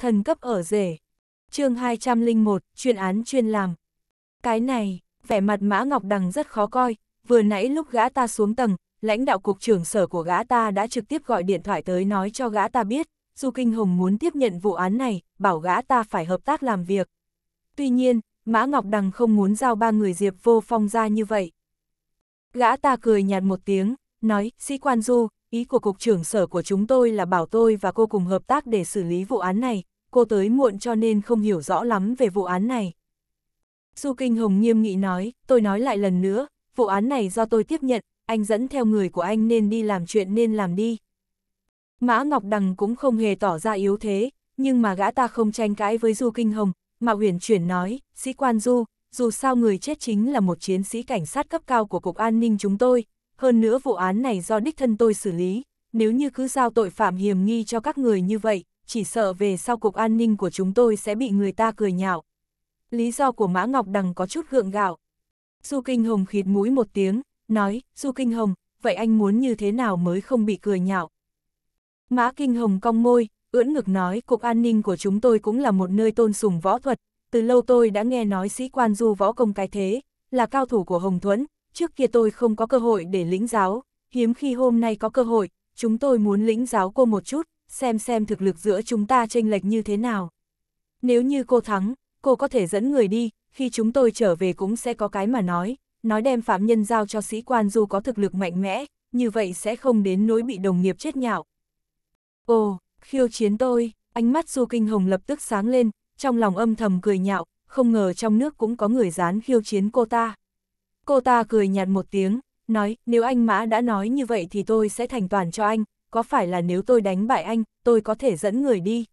thần cấp ở rể. chương 201, chuyên án chuyên làm. Cái này, vẻ mặt Mã Ngọc Đằng rất khó coi, vừa nãy lúc gã ta xuống tầng, lãnh đạo cục trưởng sở của gã ta đã trực tiếp gọi điện thoại tới nói cho gã ta biết, Du Kinh Hồng muốn tiếp nhận vụ án này, bảo gã ta phải hợp tác làm việc. Tuy nhiên, Mã Ngọc Đằng không muốn giao ba người Diệp Vô Phong ra như vậy. Gã ta cười nhạt một tiếng, nói, sĩ quan Du, ý của cục trưởng sở của chúng tôi là bảo tôi và cô cùng hợp tác để xử lý vụ án này, cô tới muộn cho nên không hiểu rõ lắm về vụ án này. Du Kinh Hồng nghiêm nghị nói, tôi nói lại lần nữa, vụ án này do tôi tiếp nhận, anh dẫn theo người của anh nên đi làm chuyện nên làm đi. Mã Ngọc Đằng cũng không hề tỏ ra yếu thế, nhưng mà gã ta không tranh cãi với Du Kinh Hồng, mà huyền chuyển nói, sĩ quan Du, dù sao người chết chính là một chiến sĩ cảnh sát cấp cao của Cục An ninh chúng tôi, hơn nữa vụ án này do đích thân tôi xử lý, nếu như cứ giao tội phạm hiểm nghi cho các người như vậy, chỉ sợ về sau Cục An ninh của chúng tôi sẽ bị người ta cười nhạo. Lý do của Mã Ngọc Đằng có chút gượng gạo. Du Kinh Hồng khịt mũi một tiếng, nói, Du Kinh Hồng, vậy anh muốn như thế nào mới không bị cười nhạo? Mã Kinh Hồng cong môi, ưỡn ngực nói, Cục An ninh của chúng tôi cũng là một nơi tôn sùng võ thuật, từ lâu tôi đã nghe nói sĩ quan du võ công cái thế, là cao thủ của Hồng Thuấn, trước kia tôi không có cơ hội để lĩnh giáo, hiếm khi hôm nay có cơ hội, chúng tôi muốn lĩnh giáo cô một chút, xem xem thực lực giữa chúng ta chênh lệch như thế nào. Nếu như cô thắng, cô có thể dẫn người đi, khi chúng tôi trở về cũng sẽ có cái mà nói, nói đem phạm nhân giao cho sĩ quan dù có thực lực mạnh mẽ, như vậy sẽ không đến nỗi bị đồng nghiệp chết nhạo. Ồ, khiêu chiến tôi, ánh mắt du kinh hồng lập tức sáng lên, trong lòng âm thầm cười nhạo, không ngờ trong nước cũng có người dán khiêu chiến cô ta. Cô ta cười nhạt một tiếng, nói, nếu anh Mã đã nói như vậy thì tôi sẽ thành toàn cho anh, có phải là nếu tôi đánh bại anh, tôi có thể dẫn người đi.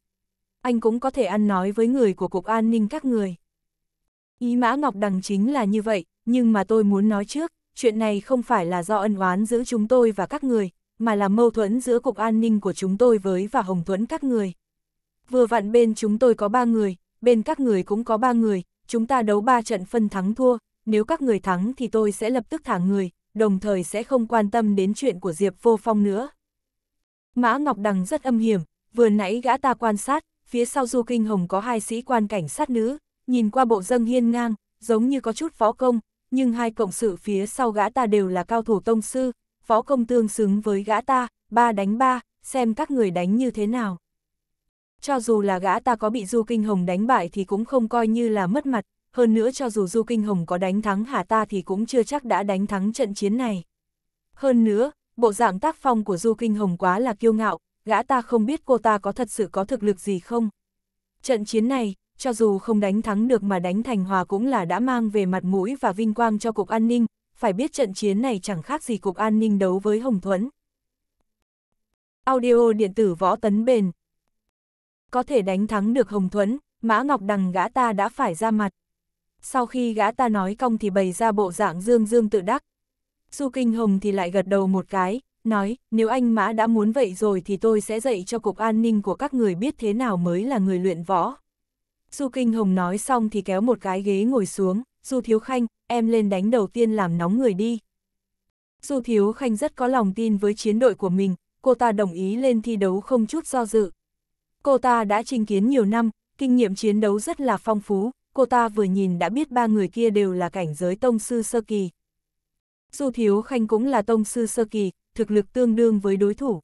Anh cũng có thể ăn nói với người của Cục An ninh các người. Ý Mã Ngọc Đằng chính là như vậy, nhưng mà tôi muốn nói trước, chuyện này không phải là do ân oán giữa chúng tôi và các người, mà là mâu thuẫn giữa Cục An ninh của chúng tôi với và Hồng Thuẫn các người. Vừa vặn bên chúng tôi có ba người, bên các người cũng có ba người, chúng ta đấu ba trận phân thắng thua, nếu các người thắng thì tôi sẽ lập tức thả người, đồng thời sẽ không quan tâm đến chuyện của Diệp Vô Phong nữa. Mã Ngọc Đằng rất âm hiểm, vừa nãy gã ta quan sát, phía sau Du Kinh Hồng có hai sĩ quan cảnh sát nữ, nhìn qua bộ dâng hiên ngang, giống như có chút võ công, nhưng hai cộng sự phía sau gã ta đều là cao thủ tông sư, võ công tương xứng với gã ta, ba đánh ba, xem các người đánh như thế nào. Cho dù là gã ta có bị Du Kinh Hồng đánh bại thì cũng không coi như là mất mặt, hơn nữa cho dù Du Kinh Hồng có đánh thắng hả ta thì cũng chưa chắc đã đánh thắng trận chiến này. Hơn nữa, bộ dạng tác phong của Du Kinh Hồng quá là kiêu ngạo, gã ta không biết cô ta có thật sự có thực lực gì không. Trận chiến này, cho dù không đánh thắng được mà đánh thành hòa cũng là đã mang về mặt mũi và vinh quang cho Cục An ninh, phải biết trận chiến này chẳng khác gì Cục An ninh đấu với Hồng Thuẫn. Audio điện tử võ tấn bền Có thể đánh thắng được Hồng Thuẫn, Mã Ngọc Đằng gã ta đã phải ra mặt. Sau khi gã ta nói cong thì bày ra bộ dạng dương dương tự đắc. Du Kinh Hồng thì lại gật đầu một cái, nói, nếu anh Mã đã muốn vậy rồi thì tôi sẽ dạy cho Cục An ninh của các người biết thế nào mới là người luyện võ. Du Kinh Hồng nói xong thì kéo một cái ghế ngồi xuống, Du Thiếu Khanh, em lên đánh đầu tiên làm nóng người đi. Du Thiếu Khanh rất có lòng tin với chiến đội của mình, cô ta đồng ý lên thi đấu không chút do dự. Cô ta đã chinh kiến nhiều năm, kinh nghiệm chiến đấu rất là phong phú, cô ta vừa nhìn đã biết ba người kia đều là cảnh giới tông sư sơ kỳ. Du Thiếu Khanh cũng là tông sư sơ kỳ, thực lực tương đương với đối thủ.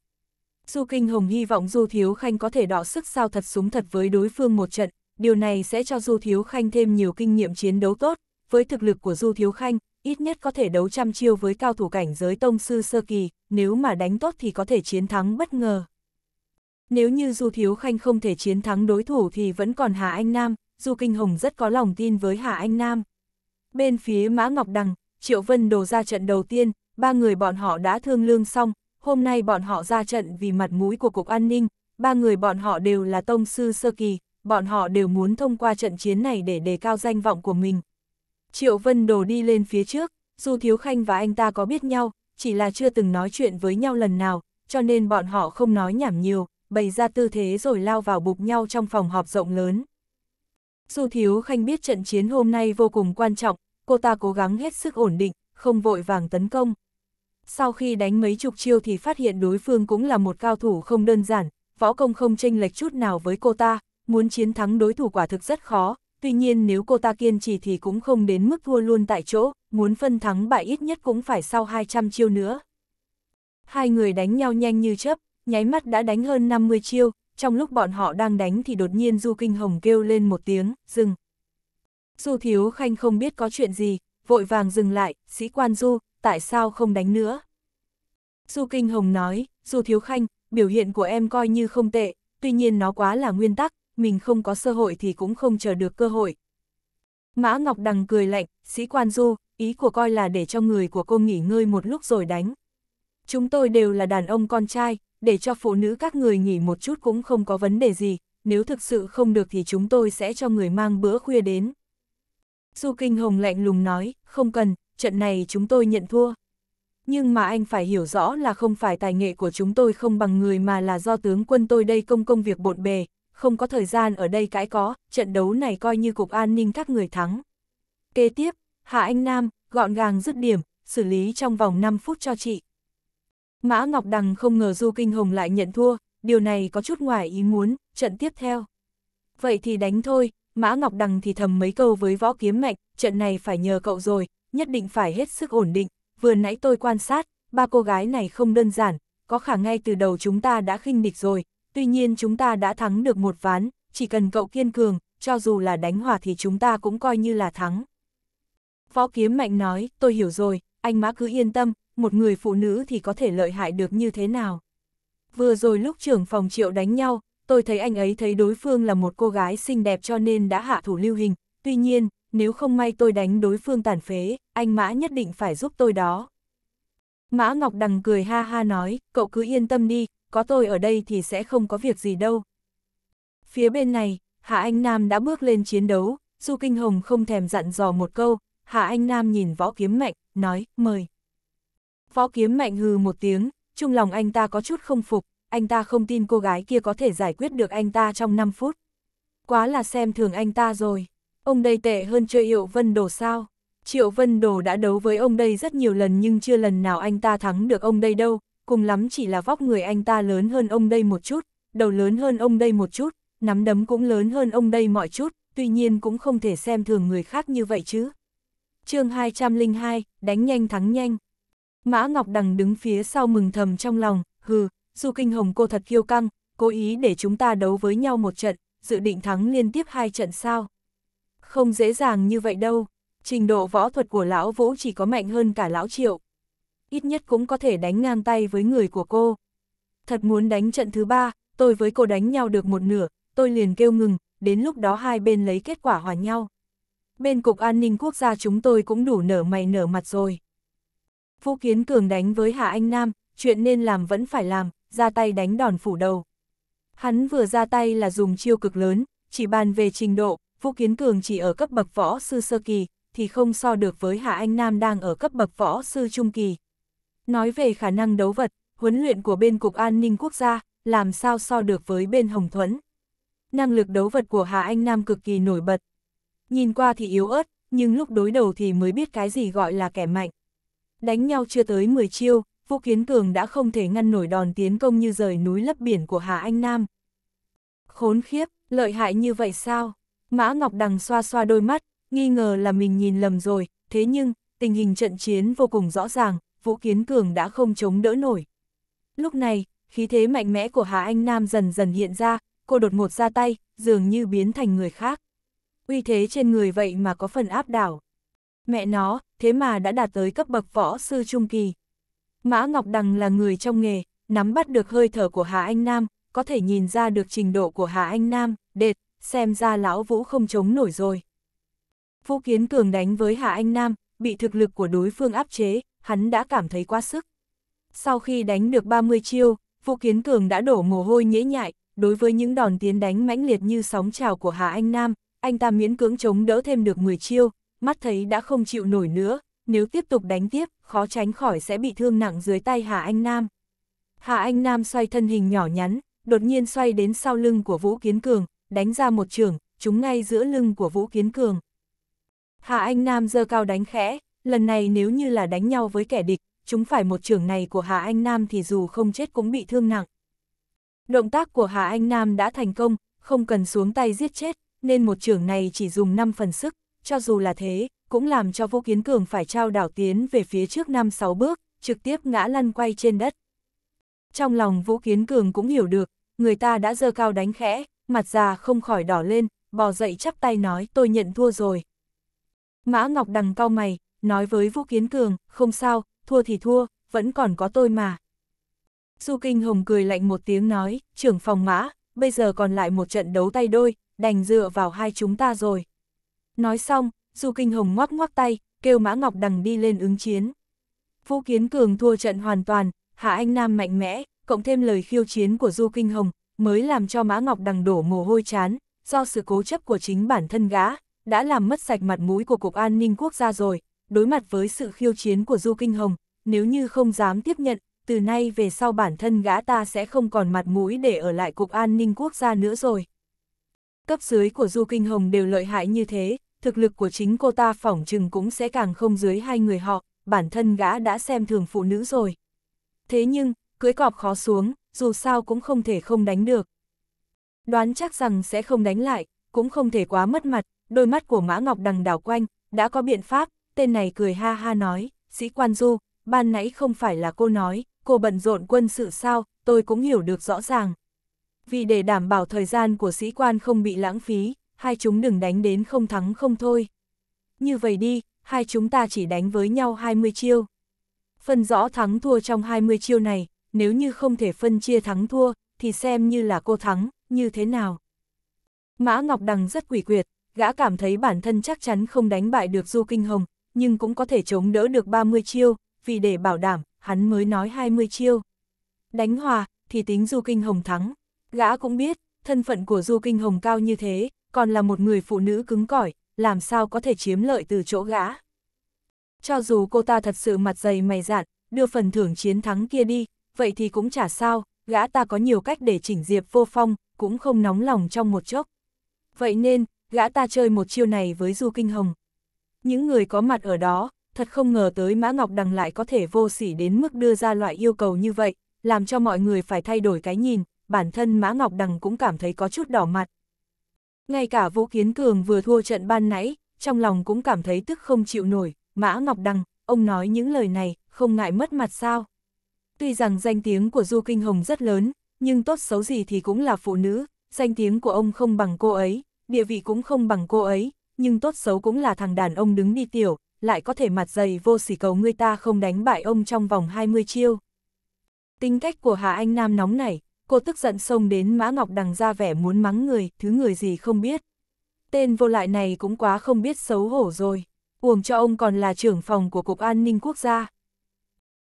Du Kinh Hồng hy vọng Du Thiếu Khanh có thể đọ sức sao thật súng thật với đối phương một trận, điều này sẽ cho Du Thiếu Khanh thêm nhiều kinh nghiệm chiến đấu tốt, với thực lực của Du Thiếu Khanh, ít nhất có thể đấu trăm chiêu với cao thủ cảnh giới tông sư sơ kỳ, nếu mà đánh tốt thì có thể chiến thắng bất ngờ. Nếu như Du Thiếu Khanh không thể chiến thắng đối thủ thì vẫn còn Hà Anh Nam, Du Kinh Hồng rất có lòng tin với Hà Anh Nam. Bên phía Mã Ngọc Đằng, Triệu Vân đồ ra trận đầu tiên, ba người bọn họ đã thương lương xong, hôm nay bọn họ ra trận vì mặt mũi của Cục An ninh, ba người bọn họ đều là tông sư sơ kỳ, bọn họ đều muốn thông qua trận chiến này để đề cao danh vọng của mình. Triệu Vân Đồ đi lên phía trước, dù Thiếu Khanh và anh ta có biết nhau, chỉ là chưa từng nói chuyện với nhau lần nào, cho nên bọn họ không nói nhảm nhiều, bày ra tư thế rồi lao vào bục nhau trong phòng họp rộng lớn. Dù Thiếu Khanh biết trận chiến hôm nay vô cùng quan trọng, cô ta cố gắng hết sức ổn định, không vội vàng tấn công. Sau khi đánh mấy chục chiêu thì phát hiện đối phương cũng là một cao thủ không đơn giản, võ công không chênh lệch chút nào với cô ta, muốn chiến thắng đối thủ quả thực rất khó, tuy nhiên nếu cô ta kiên trì thì cũng không đến mức thua luôn tại chỗ, muốn phân thắng bại ít nhất cũng phải sau 200 chiêu nữa. Hai người đánh nhau nhanh như chớp, nháy mắt đã đánh hơn 50 chiêu, trong lúc bọn họ đang đánh thì đột nhiên Du Kinh Hồng kêu lên một tiếng, dừng. Du Thiếu Khanh không biết có chuyện gì, vội vàng dừng lại, sĩ quan Du, tại sao không đánh nữa? Du Kinh Hồng nói, Du Thiếu Khanh, biểu hiện của em coi như không tệ, tuy nhiên nó quá là nguyên tắc, mình không có cơ hội thì cũng không chờ được cơ hội. Mã Ngọc Đằng cười lạnh, sĩ quan Du, ý của coi là để cho người của cô nghỉ ngơi một lúc rồi đánh. Chúng tôi đều là đàn ông con trai, để cho phụ nữ các người nghỉ một chút cũng không có vấn đề gì, nếu thực sự không được thì chúng tôi sẽ cho người mang bữa khuya đến. Du Kinh Hồng lạnh lùng nói, không cần, trận này chúng tôi nhận thua. Nhưng mà anh phải hiểu rõ là không phải tài nghệ của chúng tôi không bằng người mà là do tướng quân tôi đây công công việc bộn bề, không có thời gian ở đây cãi có, trận đấu này coi như cục an ninh các người thắng. Kế tiếp, Hạ Anh Nam, gọn gàng dứt điểm, xử lý trong vòng 5 phút cho chị. Mã Ngọc Đằng không ngờ Du Kinh Hồng lại nhận thua, điều này có chút ngoài ý muốn, trận tiếp theo. Vậy thì đánh thôi, Mã Ngọc Đằng thì thầm mấy câu với võ kiếm mạnh, trận này phải nhờ cậu rồi, nhất định phải hết sức ổn định, vừa nãy tôi quan sát, ba cô gái này không đơn giản, có khả ngay từ đầu chúng ta đã khinh địch rồi, tuy nhiên chúng ta đã thắng được một ván, chỉ cần cậu kiên cường, cho dù là đánh hòa thì chúng ta cũng coi như là thắng. Võ kiếm mạnh nói, tôi hiểu rồi, anh Mã cứ yên tâm, một người phụ nữ thì có thể lợi hại được như thế nào. Vừa rồi lúc trưởng phòng triệu đánh nhau, tôi thấy anh ấy thấy đối phương là một cô gái xinh đẹp cho nên đã hạ thủ lưu hình, tuy nhiên, nếu không may tôi đánh đối phương tàn phế, anh Mã nhất định phải giúp tôi đó. Mã Ngọc Đằng cười ha ha nói, cậu cứ yên tâm đi, có tôi ở đây thì sẽ không có việc gì đâu. Phía bên này, Hạ Anh Nam đã bước lên chiến đấu, Du Kinh Hồng không thèm dặn dò một câu, Hạ Anh Nam nhìn võ kiếm mạnh, nói, mời. Võ kiếm mạnh hừ một tiếng, trong lòng anh ta có chút không phục, anh ta không tin cô gái kia có thể giải quyết được anh ta trong 5 phút. Quá là xem thường anh ta rồi, ông đây tệ hơn chơi hiệu Vân Đồ sao? Triệu Vân Đồ đã đấu với ông đây rất nhiều lần nhưng chưa lần nào anh ta thắng được ông đây đâu, cùng lắm chỉ là vóc người anh ta lớn hơn ông đây một chút, đầu lớn hơn ông đây một chút, nắm đấm cũng lớn hơn ông đây mọi chút, tuy nhiên cũng không thể xem thường người khác như vậy chứ. chương 202, đánh nhanh thắng nhanh. Mã Ngọc Đằng đứng phía sau mừng thầm trong lòng, hừ, Du Kinh Hồng cô thật kiêu căng, cố ý để chúng ta đấu với nhau một trận, dự định thắng liên tiếp hai trận sao. Không dễ dàng như vậy đâu, trình độ võ thuật của lão Vũ chỉ có mạnh hơn cả lão Triệu. Ít nhất cũng có thể đánh ngang tay với người của cô. Thật muốn đánh trận thứ ba, tôi với cô đánh nhau được một nửa, tôi liền kêu ngừng, đến lúc đó hai bên lấy kết quả hòa nhau. Bên Cục An ninh Quốc gia chúng tôi cũng đủ nở mày nở mặt rồi. Vũ Kiến Cường đánh với Hạ Anh Nam, chuyện nên làm vẫn phải làm, ra tay đánh đòn phủ đầu. Hắn vừa ra tay là dùng chiêu cực lớn, chỉ bàn về trình độ, Vũ Kiến Cường chỉ ở cấp bậc võ sư sơ kỳ, thì không so được với Hạ Anh Nam đang ở cấp bậc võ sư trung kỳ. Nói về khả năng đấu vật, huấn luyện của bên Cục An ninh Quốc gia, làm sao so được với bên Hồng Thuẫn. Năng lực đấu vật của Hạ Anh Nam cực kỳ nổi bật. Nhìn qua thì yếu ớt, nhưng lúc đối đầu thì mới biết cái gì gọi là kẻ mạnh. Đánh nhau chưa tới 10 chiêu, Vũ Kiến Cường đã không thể ngăn nổi đòn tiến công như rời núi lấp biển của Hà Anh Nam. Khốn khiếp, lợi hại như vậy sao? Mã Ngọc Đằng xoa xoa đôi mắt, nghi ngờ là mình nhìn lầm rồi, thế nhưng, tình hình trận chiến vô cùng rõ ràng, Vũ Kiến Cường đã không chống đỡ nổi. Lúc này, khí thế mạnh mẽ của Hà Anh Nam dần dần hiện ra, cô đột ngột ra tay, dường như biến thành người khác. Uy thế trên người vậy mà có phần áp đảo. Mẹ nó, thế mà đã đạt tới cấp bậc võ sư trung kỳ. Mã Ngọc Đằng là người trong nghề, nắm bắt được hơi thở của Hà Anh Nam, có thể nhìn ra được trình độ của Hà Anh Nam, đệt, xem ra lão Vũ không chống nổi rồi. Vũ Kiến Cường đánh với Hà Anh Nam, bị thực lực của đối phương áp chế, hắn đã cảm thấy quá sức. Sau khi đánh được 30 chiêu, Vũ Kiến Cường đã đổ mồ hôi nhễ nhại, đối với những đòn tiến đánh mãnh liệt như sóng trào của Hà Anh Nam, anh ta miễn cưỡng chống đỡ thêm được 10 chiêu, mắt thấy đã không chịu nổi nữa, nếu tiếp tục đánh tiếp, khó tránh khỏi sẽ bị thương nặng dưới tay Hà Anh Nam. Hà Anh Nam xoay thân hình nhỏ nhắn, đột nhiên xoay đến sau lưng của Vũ Kiến Cường, đánh ra một trường, trúng ngay giữa lưng của Vũ Kiến Cường. Hà Anh Nam giơ cao đánh khẽ, lần này nếu như là đánh nhau với kẻ địch, chúng phải một trường này của Hà Anh Nam thì dù không chết cũng bị thương nặng. Động tác của Hà Anh Nam đã thành công, không cần xuống tay giết chết, nên một trường này chỉ dùng 5 phần sức, cho dù là thế, cũng làm cho Vũ Kiến Cường phải trao đảo tiến về phía trước 5-6 bước, trực tiếp ngã lăn quay trên đất. Trong lòng Vũ Kiến Cường cũng hiểu được, người ta đã dơ cao đánh khẽ, mặt già không khỏi đỏ lên, bò dậy chắp tay nói tôi nhận thua rồi. Mã Ngọc Đằng cao mày, nói với Vũ Kiến Cường, không sao, thua thì thua, vẫn còn có tôi mà. Du Kinh Hồng cười lạnh một tiếng nói, trưởng phòng mã, bây giờ còn lại một trận đấu tay đôi, đành dựa vào hai chúng ta rồi. Nói xong, Du Kinh Hồng ngoắc ngoắc tay, kêu Mã Ngọc Đằng đi lên ứng chiến. Vũ Kiến Cường thua trận hoàn toàn, Hạ Anh Nam mạnh mẽ, cộng thêm lời khiêu chiến của Du Kinh Hồng, mới làm cho Mã Ngọc Đằng đổ mồ hôi chán, do sự cố chấp của chính bản thân gã, đã làm mất sạch mặt mũi của Cục An ninh Quốc gia rồi, đối mặt với sự khiêu chiến của Du Kinh Hồng, nếu như không dám tiếp nhận, từ nay về sau bản thân gã ta sẽ không còn mặt mũi để ở lại Cục An ninh Quốc gia nữa rồi. Cấp dưới của Du Kinh Hồng đều lợi hại như thế, thực lực của chính cô ta phỏng chừng cũng sẽ càng không dưới hai người họ, bản thân gã đã xem thường phụ nữ rồi. Thế nhưng, cưới cọp khó xuống, dù sao cũng không thể không đánh được. Đoán chắc rằng sẽ không đánh lại, cũng không thể quá mất mặt, đôi mắt của Mã Ngọc đằng đảo quanh, đã có biện pháp, tên này cười ha ha nói, sĩ quan du, ban nãy không phải là cô nói, cô bận rộn quân sự sao, tôi cũng hiểu được rõ ràng. Vì để đảm bảo thời gian của sĩ quan không bị lãng phí, hai chúng đừng đánh đến không thắng không thôi. Như vậy đi, hai chúng ta chỉ đánh với nhau 20 chiêu. Phân rõ thắng thua trong 20 chiêu này, nếu như không thể phân chia thắng thua, thì xem như là cô thắng, như thế nào. Mã Ngọc Đằng rất quỷ quyệt, gã cảm thấy bản thân chắc chắn không đánh bại được Du Kinh Hồng, nhưng cũng có thể chống đỡ được 30 chiêu, vì để bảo đảm, hắn mới nói 20 chiêu. Đánh hòa, thì tính Du Kinh Hồng thắng. Gã cũng biết, thân phận của Du Kinh Hồng cao như thế, còn là một người phụ nữ cứng cỏi, làm sao có thể chiếm lợi từ chỗ gã. Cho dù cô ta thật sự mặt dày mày dạn, đưa phần thưởng chiến thắng kia đi, vậy thì cũng chả sao, gã ta có nhiều cách để chỉnh diệp vô phong, cũng không nóng lòng trong một chốc. Vậy nên, gã ta chơi một chiêu này với Du Kinh Hồng. Những người có mặt ở đó, thật không ngờ tới Mã Ngọc Đằng lại có thể vô sỉ đến mức đưa ra loại yêu cầu như vậy, làm cho mọi người phải thay đổi cái nhìn, bản thân Mã Ngọc Đằng cũng cảm thấy có chút đỏ mặt. Ngay cả Vũ Kiến Cường vừa thua trận ban nãy, trong lòng cũng cảm thấy tức không chịu nổi, Mã Ngọc đăng ông nói những lời này, không ngại mất mặt sao. Tuy rằng danh tiếng của Du Kinh Hồng rất lớn, nhưng tốt xấu gì thì cũng là phụ nữ, danh tiếng của ông không bằng cô ấy, địa vị cũng không bằng cô ấy, nhưng tốt xấu cũng là thằng đàn ông đứng đi tiểu, lại có thể mặt dày vô sỉ cầu người ta không đánh bại ông trong vòng 20 chiêu. Tính cách của Hà Anh Nam nóng nảy, cô tức giận xông đến Mã Ngọc Đằng ra vẻ muốn mắng người, thứ người gì không biết. Tên vô lại này cũng quá không biết xấu hổ rồi, uổng cho ông còn là trưởng phòng của Cục An ninh Quốc gia.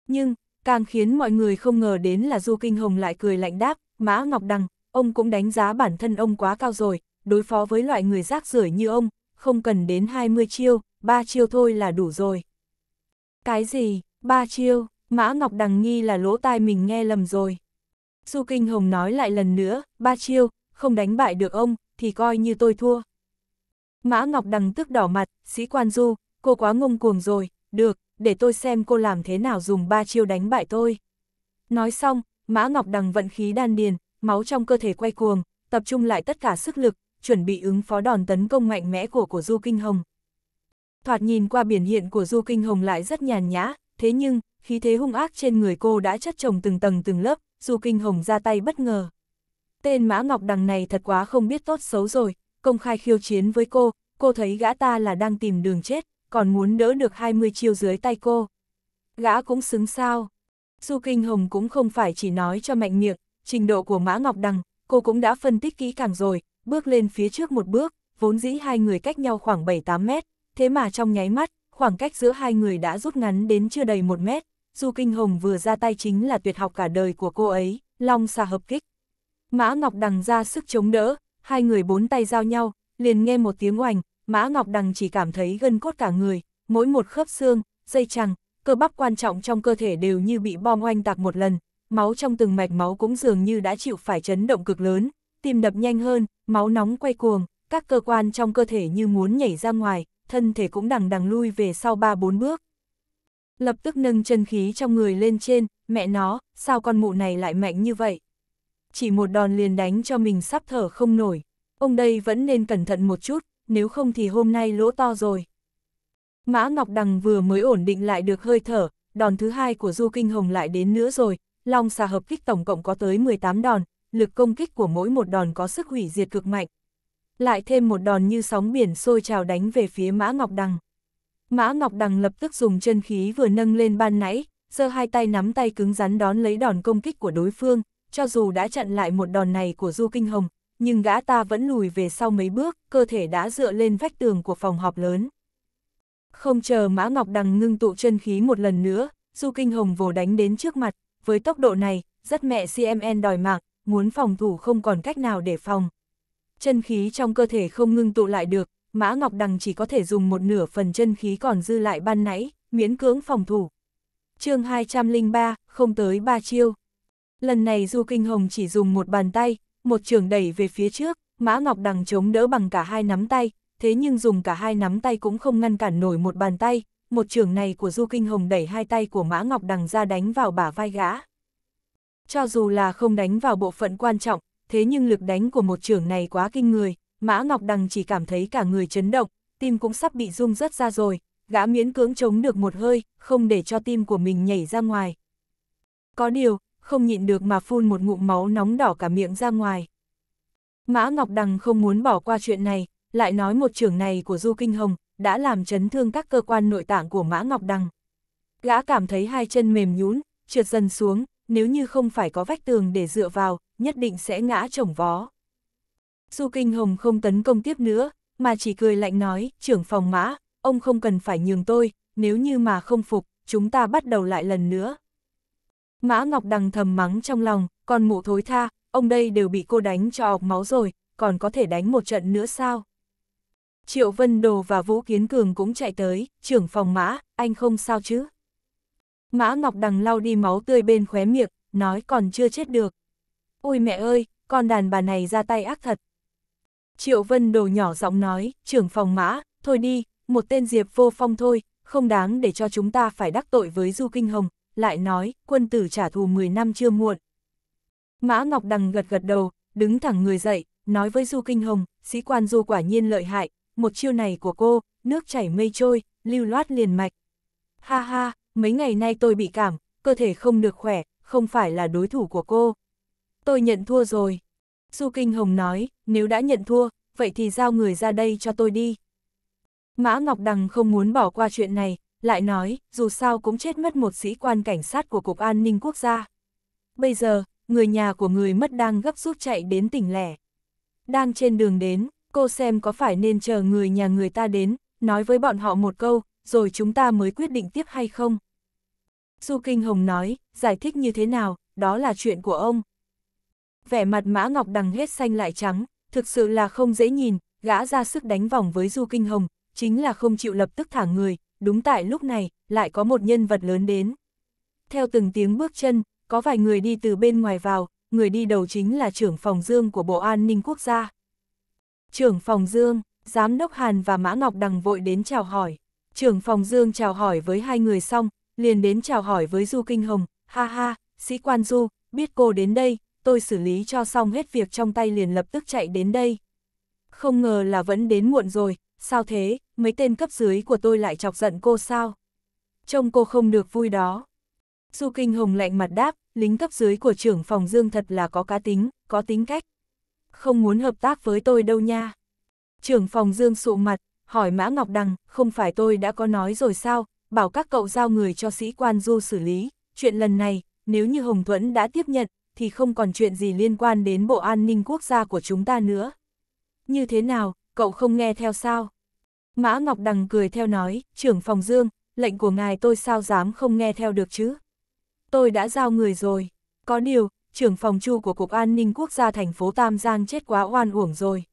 Nhưng, càng khiến mọi người không ngờ đến là Du Kinh Hồng lại cười lạnh đáp, Mã Ngọc Đằng, ông cũng đánh giá bản thân ông quá cao rồi, đối phó với loại người rác rưởi như ông, không cần đến 20 chiêu, ba chiêu thôi là đủ rồi. Cái gì, ba chiêu, Mã Ngọc Đằng nghi là lỗ tai mình nghe lầm rồi. Du Kinh Hồng nói lại lần nữa, ba chiêu, không đánh bại được ông, thì coi như tôi thua. Mã Ngọc Đằng tức đỏ mặt, sĩ quan Du, cô quá ngông cuồng rồi, được, để tôi xem cô làm thế nào dùng ba chiêu đánh bại tôi. Nói xong, Mã Ngọc Đằng vận khí đan điền, máu trong cơ thể quay cuồng, tập trung lại tất cả sức lực, chuẩn bị ứng phó đòn tấn công mạnh mẽ của của Du Kinh Hồng. Thoạt nhìn qua biển hiện của Du Kinh Hồng lại rất nhàn nhã, thế nhưng, khí thế hung ác trên người cô đã chất chồng từng tầng từng lớp, Du Kinh Hồng ra tay bất ngờ. Tên Mã Ngọc Đằng này thật quá không biết tốt xấu rồi, công khai khiêu chiến với cô, cô thấy gã ta là đang tìm đường chết, còn muốn đỡ được 20 chiêu dưới tay cô. Gã cũng xứng sao. Du Kinh Hồng cũng không phải chỉ nói cho mạnh miệng, trình độ của Mã Ngọc Đằng, cô cũng đã phân tích kỹ càng rồi, bước lên phía trước một bước, vốn dĩ hai người cách nhau khoảng 7-8 mét, thế mà trong nháy mắt, khoảng cách giữa hai người đã rút ngắn đến chưa đầy một mét, Du Kinh Hồng vừa ra tay chính là tuyệt học cả đời của cô ấy, long xà hợp kích. Mã Ngọc Đằng ra sức chống đỡ, hai người bốn tay giao nhau, liền nghe một tiếng oành, Mã Ngọc Đằng chỉ cảm thấy gân cốt cả người, mỗi một khớp xương, dây chằng, cơ bắp quan trọng trong cơ thể đều như bị bom oanh tạc một lần, máu trong từng mạch máu cũng dường như đã chịu phải chấn động cực lớn, tim đập nhanh hơn, máu nóng quay cuồng, các cơ quan trong cơ thể như muốn nhảy ra ngoài, thân thể cũng đằng đằng lui về sau ba bốn bước. Lập tức nâng chân khí trong người lên trên, mẹ nó, sao con mụ này lại mạnh như vậy? Chỉ một đòn liền đánh cho mình sắp thở không nổi, ông đây vẫn nên cẩn thận một chút, nếu không thì hôm nay lỗ to rồi. Mã Ngọc Đằng vừa mới ổn định lại được hơi thở, đòn thứ hai của Du Kinh Hồng lại đến nữa rồi, Long xà hợp kích tổng cộng có tới 18 đòn, lực công kích của mỗi một đòn có sức hủy diệt cực mạnh. Lại thêm một đòn như sóng biển sôi trào đánh về phía Mã Ngọc Đằng. Mã Ngọc Đằng lập tức dùng chân khí vừa nâng lên ban nãy, giơ hai tay nắm tay cứng rắn đón lấy đòn công kích của đối phương, cho dù đã chặn lại một đòn này của Du Kinh Hồng, nhưng gã ta vẫn lùi về sau mấy bước, cơ thể đã dựa lên vách tường của phòng họp lớn. Không chờ Mã Ngọc Đằng ngưng tụ chân khí một lần nữa, Du Kinh Hồng vồ đánh đến trước mặt, với tốc độ này, rất mẹ CMN đòi mạng, muốn phòng thủ không còn cách nào để phòng. Chân khí trong cơ thể không ngưng tụ lại được, Mã Ngọc Đằng chỉ có thể dùng một nửa phần chân khí còn dư lại ban nãy, miễn cưỡng phòng thủ. chương 203, không tới ba chiêu. Lần này Du Kinh Hồng chỉ dùng một bàn tay, một trường đẩy về phía trước, Mã Ngọc Đằng chống đỡ bằng cả hai nắm tay, thế nhưng dùng cả hai nắm tay cũng không ngăn cản nổi một bàn tay, một trường này của Du Kinh Hồng đẩy hai tay của Mã Ngọc Đằng ra đánh vào bả vai gã. Cho dù là không đánh vào bộ phận quan trọng, thế nhưng lực đánh của một trường này quá kinh người, Mã Ngọc Đằng chỉ cảm thấy cả người chấn động, tim cũng sắp bị rung rớt ra rồi, gã miễn cưỡng chống được một hơi, không để cho tim của mình nhảy ra ngoài. Có điều, không nhịn được mà phun một ngụm máu nóng đỏ cả miệng ra ngoài. Mã Ngọc Đằng không muốn bỏ qua chuyện này, lại nói một trưởng này của Du Kinh Hồng, đã làm chấn thương các cơ quan nội tạng của Mã Ngọc Đằng. Gã cảm thấy hai chân mềm nhũn, trượt dần xuống, nếu như không phải có vách tường để dựa vào, nhất định sẽ ngã chồng vó. Du Kinh Hồng không tấn công tiếp nữa, mà chỉ cười lạnh nói, trưởng phòng mã, ông không cần phải nhường tôi, nếu như mà không phục, chúng ta bắt đầu lại lần nữa. Mã Ngọc Đằng thầm mắng trong lòng, còn mụ thối tha, ông đây đều bị cô đánh cho ọc máu rồi, còn có thể đánh một trận nữa sao? Triệu Vân Đồ và Vũ Kiến Cường cũng chạy tới, trưởng phòng mã, anh không sao chứ? Mã Ngọc Đằng lau đi máu tươi bên khóe miệng, nói còn chưa chết được. Ôi mẹ ơi, con đàn bà này ra tay ác thật. Triệu Vân Đồ nhỏ giọng nói, trưởng phòng mã, thôi đi, một tên diệp vô phong thôi, không đáng để cho chúng ta phải đắc tội với Du Kinh Hồng, lại nói, quân tử trả thù 10 năm chưa muộn. Mã Ngọc Đằng gật gật đầu, đứng thẳng người dậy, nói với Du Kinh Hồng, sĩ quan Du quả nhiên lợi hại, một chiêu này của cô, nước chảy mây trôi, lưu loát liền mạch. Ha ha, mấy ngày nay tôi bị cảm, cơ thể không được khỏe, không phải là đối thủ của cô. Tôi nhận thua rồi. Du Kinh Hồng nói, nếu đã nhận thua, vậy thì giao người ra đây cho tôi đi. Mã Ngọc Đằng không muốn bỏ qua chuyện này, lại nói, dù sao cũng chết mất một sĩ quan cảnh sát của Cục An ninh Quốc gia. Bây giờ, người nhà của người mất đang gấp rút chạy đến tỉnh lẻ. Đang trên đường đến, cô xem có phải nên chờ người nhà người ta đến, nói với bọn họ một câu, rồi chúng ta mới quyết định tiếp hay không. Du Kinh Hồng nói, giải thích như thế nào, đó là chuyện của ông. Vẻ mặt Mã Ngọc Đằng hết xanh lại trắng, thực sự là không dễ nhìn, gã ra sức đánh vòng với Du Kinh Hồng, chính là không chịu lập tức thả người, đúng tại lúc này, lại có một nhân vật lớn đến. Theo từng tiếng bước chân, có vài người đi từ bên ngoài vào, người đi đầu chính là trưởng phòng Dương của Bộ An ninh Quốc gia. Trưởng phòng Dương, Giám đốc Hàn và Mã Ngọc Đằng vội đến chào hỏi. Trưởng phòng Dương chào hỏi với hai người xong, liền đến chào hỏi với Du Kinh Hồng, ha ha, sĩ quan Du, biết cô đến đây, tôi xử lý cho xong hết việc trong tay liền lập tức chạy đến đây. Không ngờ là vẫn đến muộn rồi, sao thế, mấy tên cấp dưới của tôi lại chọc giận cô sao? Trông cô không được vui đó. Du Kinh Hồng lạnh mặt đáp, lính cấp dưới của trưởng phòng Dương thật là có cá tính, có tính cách. Không muốn hợp tác với tôi đâu nha. Trưởng phòng Dương sụ mặt, hỏi Mã Ngọc Đằng, không phải tôi đã có nói rồi sao, bảo các cậu giao người cho sĩ quan Du xử lý, chuyện lần này, nếu như Hồng Thuẫn đã tiếp nhận, thì không còn chuyện gì liên quan đến Bộ An ninh Quốc gia của chúng ta nữa. Như thế nào, cậu không nghe theo sao? Mã Ngọc Đằng cười theo nói, trưởng phòng Dương, lệnh của ngài tôi sao dám không nghe theo được chứ? Tôi đã giao người rồi. Có điều, trưởng phòng chu của Cục An ninh Quốc gia thành phố Tam Giang chết quá oan uổng rồi.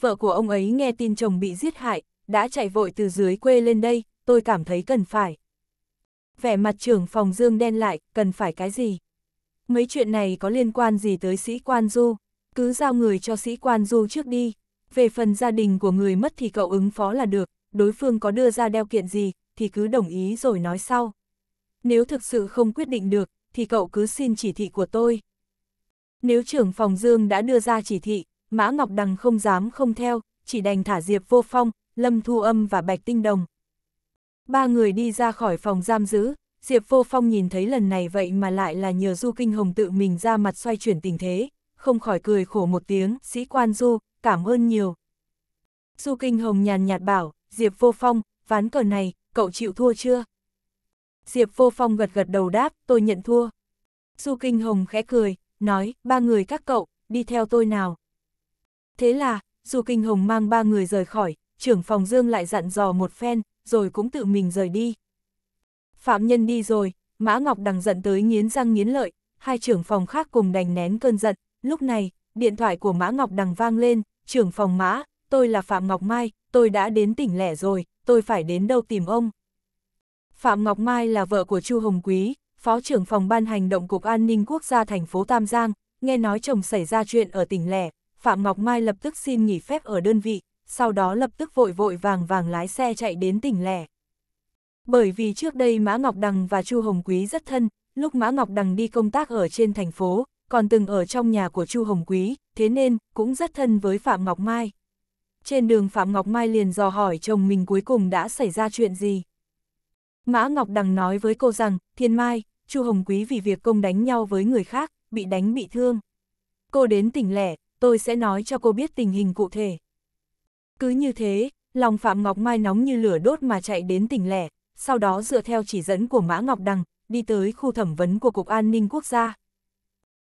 Vợ của ông ấy nghe tin chồng bị giết hại, đã chạy vội từ dưới quê lên đây, tôi cảm thấy cần phải. Vẻ mặt trưởng phòng Dương đen lại, cần phải cái gì? Mấy chuyện này có liên quan gì tới sĩ quan Du? Cứ giao người cho sĩ quan Du trước đi. Về phần gia đình của người mất thì cậu ứng phó là được, đối phương có đưa ra đeo kiện gì, thì cứ đồng ý rồi nói sau. Nếu thực sự không quyết định được, thì cậu cứ xin chỉ thị của tôi. Nếu trưởng phòng Dương đã đưa ra chỉ thị, Mã Ngọc Đằng không dám không theo, chỉ đành thả Diệp Vô Phong, Lâm Thu Âm và Bạch Tinh Đồng. Ba người đi ra khỏi phòng giam giữ, Diệp Vô Phong nhìn thấy lần này vậy mà lại là nhờ Du Kinh Hồng tự mình ra mặt xoay chuyển tình thế, không khỏi cười khổ một tiếng, sĩ quan Du, cảm ơn nhiều. Du Kinh Hồng nhàn nhạt bảo, Diệp Vô Phong, ván cờ này, cậu chịu thua chưa? Diệp Vô Phong gật gật đầu đáp, tôi nhận thua. Du Kinh Hồng khẽ cười, nói, ba người các cậu, đi theo tôi nào. Thế là, Du Kinh Hồng mang ba người rời khỏi, trưởng phòng Dương lại dặn dò một phen, rồi cũng tự mình rời đi. Phạm nhân đi rồi, Mã Ngọc Đằng giận tới nghiến răng nghiến lợi, hai trưởng phòng khác cùng đành nén cơn giận, lúc này, điện thoại của Mã Ngọc Đằng vang lên, trưởng phòng Mã, tôi là Phạm Ngọc Mai, tôi đã đến tỉnh lẻ rồi, tôi phải đến đâu tìm ông. Phạm Ngọc Mai là vợ của Chu Hồng Quý, Phó trưởng phòng ban hành động Cục An ninh Quốc gia thành phố Tam Giang, nghe nói chồng xảy ra chuyện ở tỉnh lẻ, Phạm Ngọc Mai lập tức xin nghỉ phép ở đơn vị, sau đó lập tức vội vội vàng vàng lái xe chạy đến tỉnh lẻ. Bởi vì trước đây Mã Ngọc Đằng và Chu Hồng Quý rất thân, lúc Mã Ngọc Đằng đi công tác ở trên thành phố, còn từng ở trong nhà của Chu Hồng Quý, thế nên cũng rất thân với Phạm Ngọc Mai. Trên đường Phạm Ngọc Mai liền dò hỏi chồng mình cuối cùng đã xảy ra chuyện gì. Mã Ngọc Đằng nói với cô rằng, Thiên Mai, Chu Hồng Quý vì việc công đánh nhau với người khác, bị đánh bị thương. Cô đến tỉnh lẻ, tôi sẽ nói cho cô biết tình hình cụ thể. Cứ như thế, lòng Phạm Ngọc Mai nóng như lửa đốt mà chạy đến tỉnh lẻ, sau đó dựa theo chỉ dẫn của Mã Ngọc Đằng, đi tới khu thẩm vấn của Cục An ninh Quốc gia.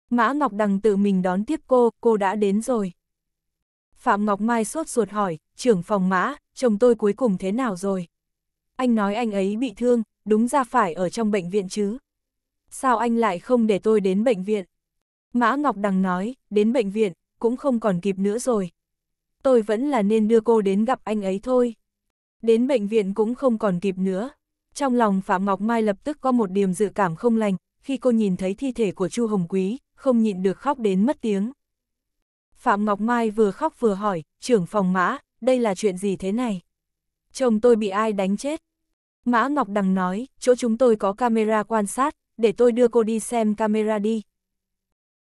Mã Ngọc Đằng tự mình đón tiếp cô, cô đã đến rồi. Phạm Ngọc Mai sốt ruột hỏi, trưởng phòng Mã, chồng tôi cuối cùng thế nào rồi? Anh nói anh ấy bị thương, đúng ra phải ở trong bệnh viện chứ. Sao anh lại không để tôi đến bệnh viện? Mã Ngọc Đằng nói, đến bệnh viện, cũng không còn kịp nữa rồi. Tôi vẫn là nên đưa cô đến gặp anh ấy thôi. Đến bệnh viện cũng không còn kịp nữa. Trong lòng Phạm Ngọc Mai lập tức có một điểm dự cảm không lành, khi cô nhìn thấy thi thể của Chu Hồng Quý, không nhịn được khóc đến mất tiếng. Phạm Ngọc Mai vừa khóc vừa hỏi, trưởng phòng mã, đây là chuyện gì thế này? Chồng tôi bị ai đánh chết? Mã Ngọc Đằng nói, chỗ chúng tôi có camera quan sát, để tôi đưa cô đi xem camera đi.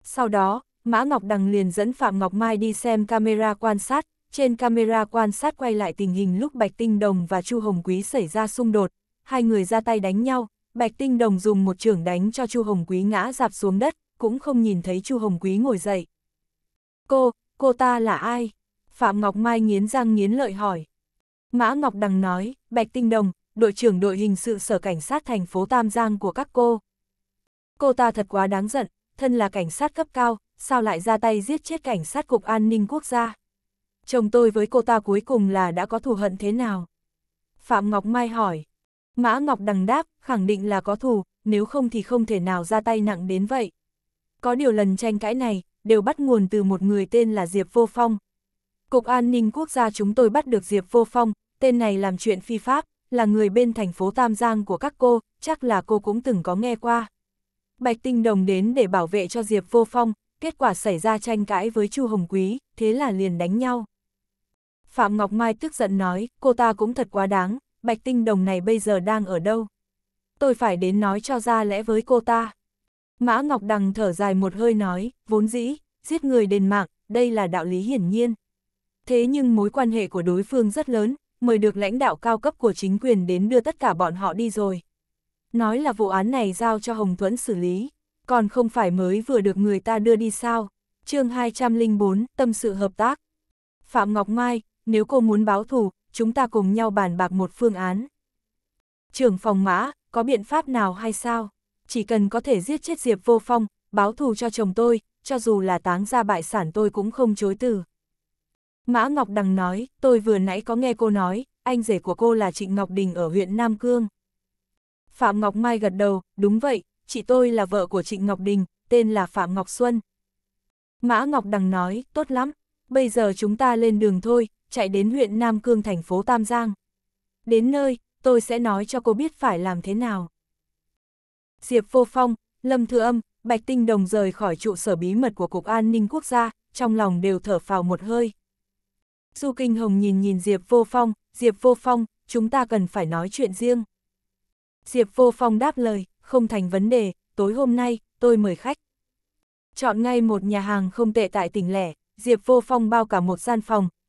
Sau đó, Mã Ngọc Đằng liền dẫn Phạm Ngọc Mai đi xem camera quan sát, trên camera quan sát quay lại tình hình lúc Bạch Tinh Đồng và Chu Hồng Quý xảy ra xung đột, hai người ra tay đánh nhau, Bạch Tinh Đồng dùng một trưởng đánh cho Chu Hồng Quý ngã dạp xuống đất, cũng không nhìn thấy Chu Hồng Quý ngồi dậy. Cô, cô ta là ai? Phạm Ngọc Mai nghiến răng nghiến lợi hỏi. Mã Ngọc Đằng nói, Bạch Tinh Đồng, đội trưởng đội hình sự sở cảnh sát thành phố Tam Giang của các cô. Cô ta thật quá đáng giận, thân là cảnh sát cấp cao, sao lại ra tay giết chết cảnh sát cục an ninh quốc gia. Chồng tôi với cô ta cuối cùng là đã có thù hận thế nào? Phạm Ngọc Mai hỏi. Mã Ngọc Đằng đáp, khẳng định là có thù, nếu không thì không thể nào ra tay nặng đến vậy. Có điều lần tranh cãi này, đều bắt nguồn từ một người tên là Diệp Vô Phong. Cục An ninh Quốc gia chúng tôi bắt được Diệp Vô Phong, tên này làm chuyện phi pháp, là người bên thành phố Tam Giang của các cô, chắc là cô cũng từng có nghe qua. Bạch Tinh Đồng đến để bảo vệ cho Diệp Vô Phong, kết quả xảy ra tranh cãi với Chu Hồng Quý, thế là liền đánh nhau. Phạm Ngọc Mai tức giận nói, cô ta cũng thật quá đáng, Bạch Tinh Đồng này bây giờ đang ở đâu? Tôi phải đến nói cho ra lẽ với cô ta. Mã Ngọc Đằng thở dài một hơi nói, vốn dĩ, giết người đền mạng, đây là đạo lý hiển nhiên. Thế nhưng mối quan hệ của đối phương rất lớn, mời được lãnh đạo cao cấp của chính quyền đến đưa tất cả bọn họ đi rồi. Nói là vụ án này giao cho Hồng Thuẫn xử lý, còn không phải mới vừa được người ta đưa đi sao. chương 204, tâm sự hợp tác. Phạm Ngọc Mai, nếu cô muốn báo thù, chúng ta cùng nhau bàn bạc một phương án. Trưởng phòng mã, có biện pháp nào hay sao? Chỉ cần có thể giết chết Diệp Vô Phong, báo thù cho chồng tôi, cho dù là táng ra bại sản tôi cũng không chối từ. Mã Ngọc Đằng nói, tôi vừa nãy có nghe cô nói, anh rể của cô là Trịnh Ngọc Đình ở huyện Nam Cương. Phạm Ngọc Mai gật đầu, đúng vậy, chị tôi là vợ của Trịnh Ngọc Đình, tên là Phạm Ngọc Xuân. Mã Ngọc Đằng nói, tốt lắm, bây giờ chúng ta lên đường thôi, chạy đến huyện Nam Cương thành phố Tam Giang. Đến nơi, tôi sẽ nói cho cô biết phải làm thế nào. Diệp Vô Phong, Lâm Thư Âm, Bạch Tinh Đồng rời khỏi trụ sở bí mật của Cục An ninh Quốc gia, trong lòng đều thở phào một hơi. Du Kinh Hồng nhìn nhìn Diệp Vô Phong, Diệp Vô Phong, chúng ta cần phải nói chuyện riêng. Diệp Vô Phong đáp lời, không thành vấn đề, tối hôm nay, tôi mời khách. Chọn ngay một nhà hàng không tệ tại tỉnh lẻ, Diệp Vô Phong bao cả một gian phòng,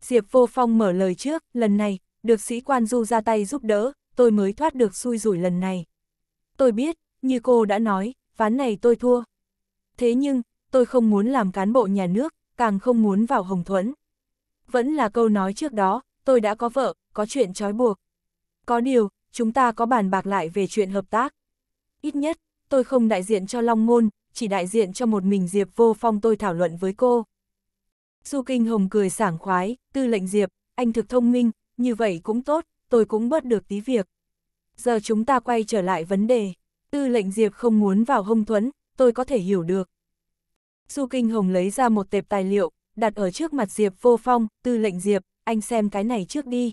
Diệp Vô Phong mở lời trước, lần này, được sĩ quan du ra tay giúp đỡ, tôi mới thoát được xui rủi lần này. Tôi biết, như cô đã nói, ván này tôi thua. Thế nhưng, tôi không muốn làm cán bộ nhà nước, càng không muốn vào Hồng Thuẫn. Vẫn là câu nói trước đó, tôi đã có vợ, có chuyện trói buộc. Có điều, chúng ta có bàn bạc lại về chuyện hợp tác. Ít nhất, tôi không đại diện cho Long Môn, chỉ đại diện cho một mình Diệp Vô Phong tôi thảo luận với cô. Du Kinh Hồng cười sảng khoái, tư lệnh Diệp, anh thực thông minh, như vậy cũng tốt, tôi cũng bớt được tí việc. Giờ chúng ta quay trở lại vấn đề, tư lệnh Diệp không muốn vào hông thuẫn, tôi có thể hiểu được. Du Kinh Hồng lấy ra một tệp tài liệu, đặt ở trước mặt Diệp Vô Phong, tư lệnh Diệp, anh xem cái này trước đi.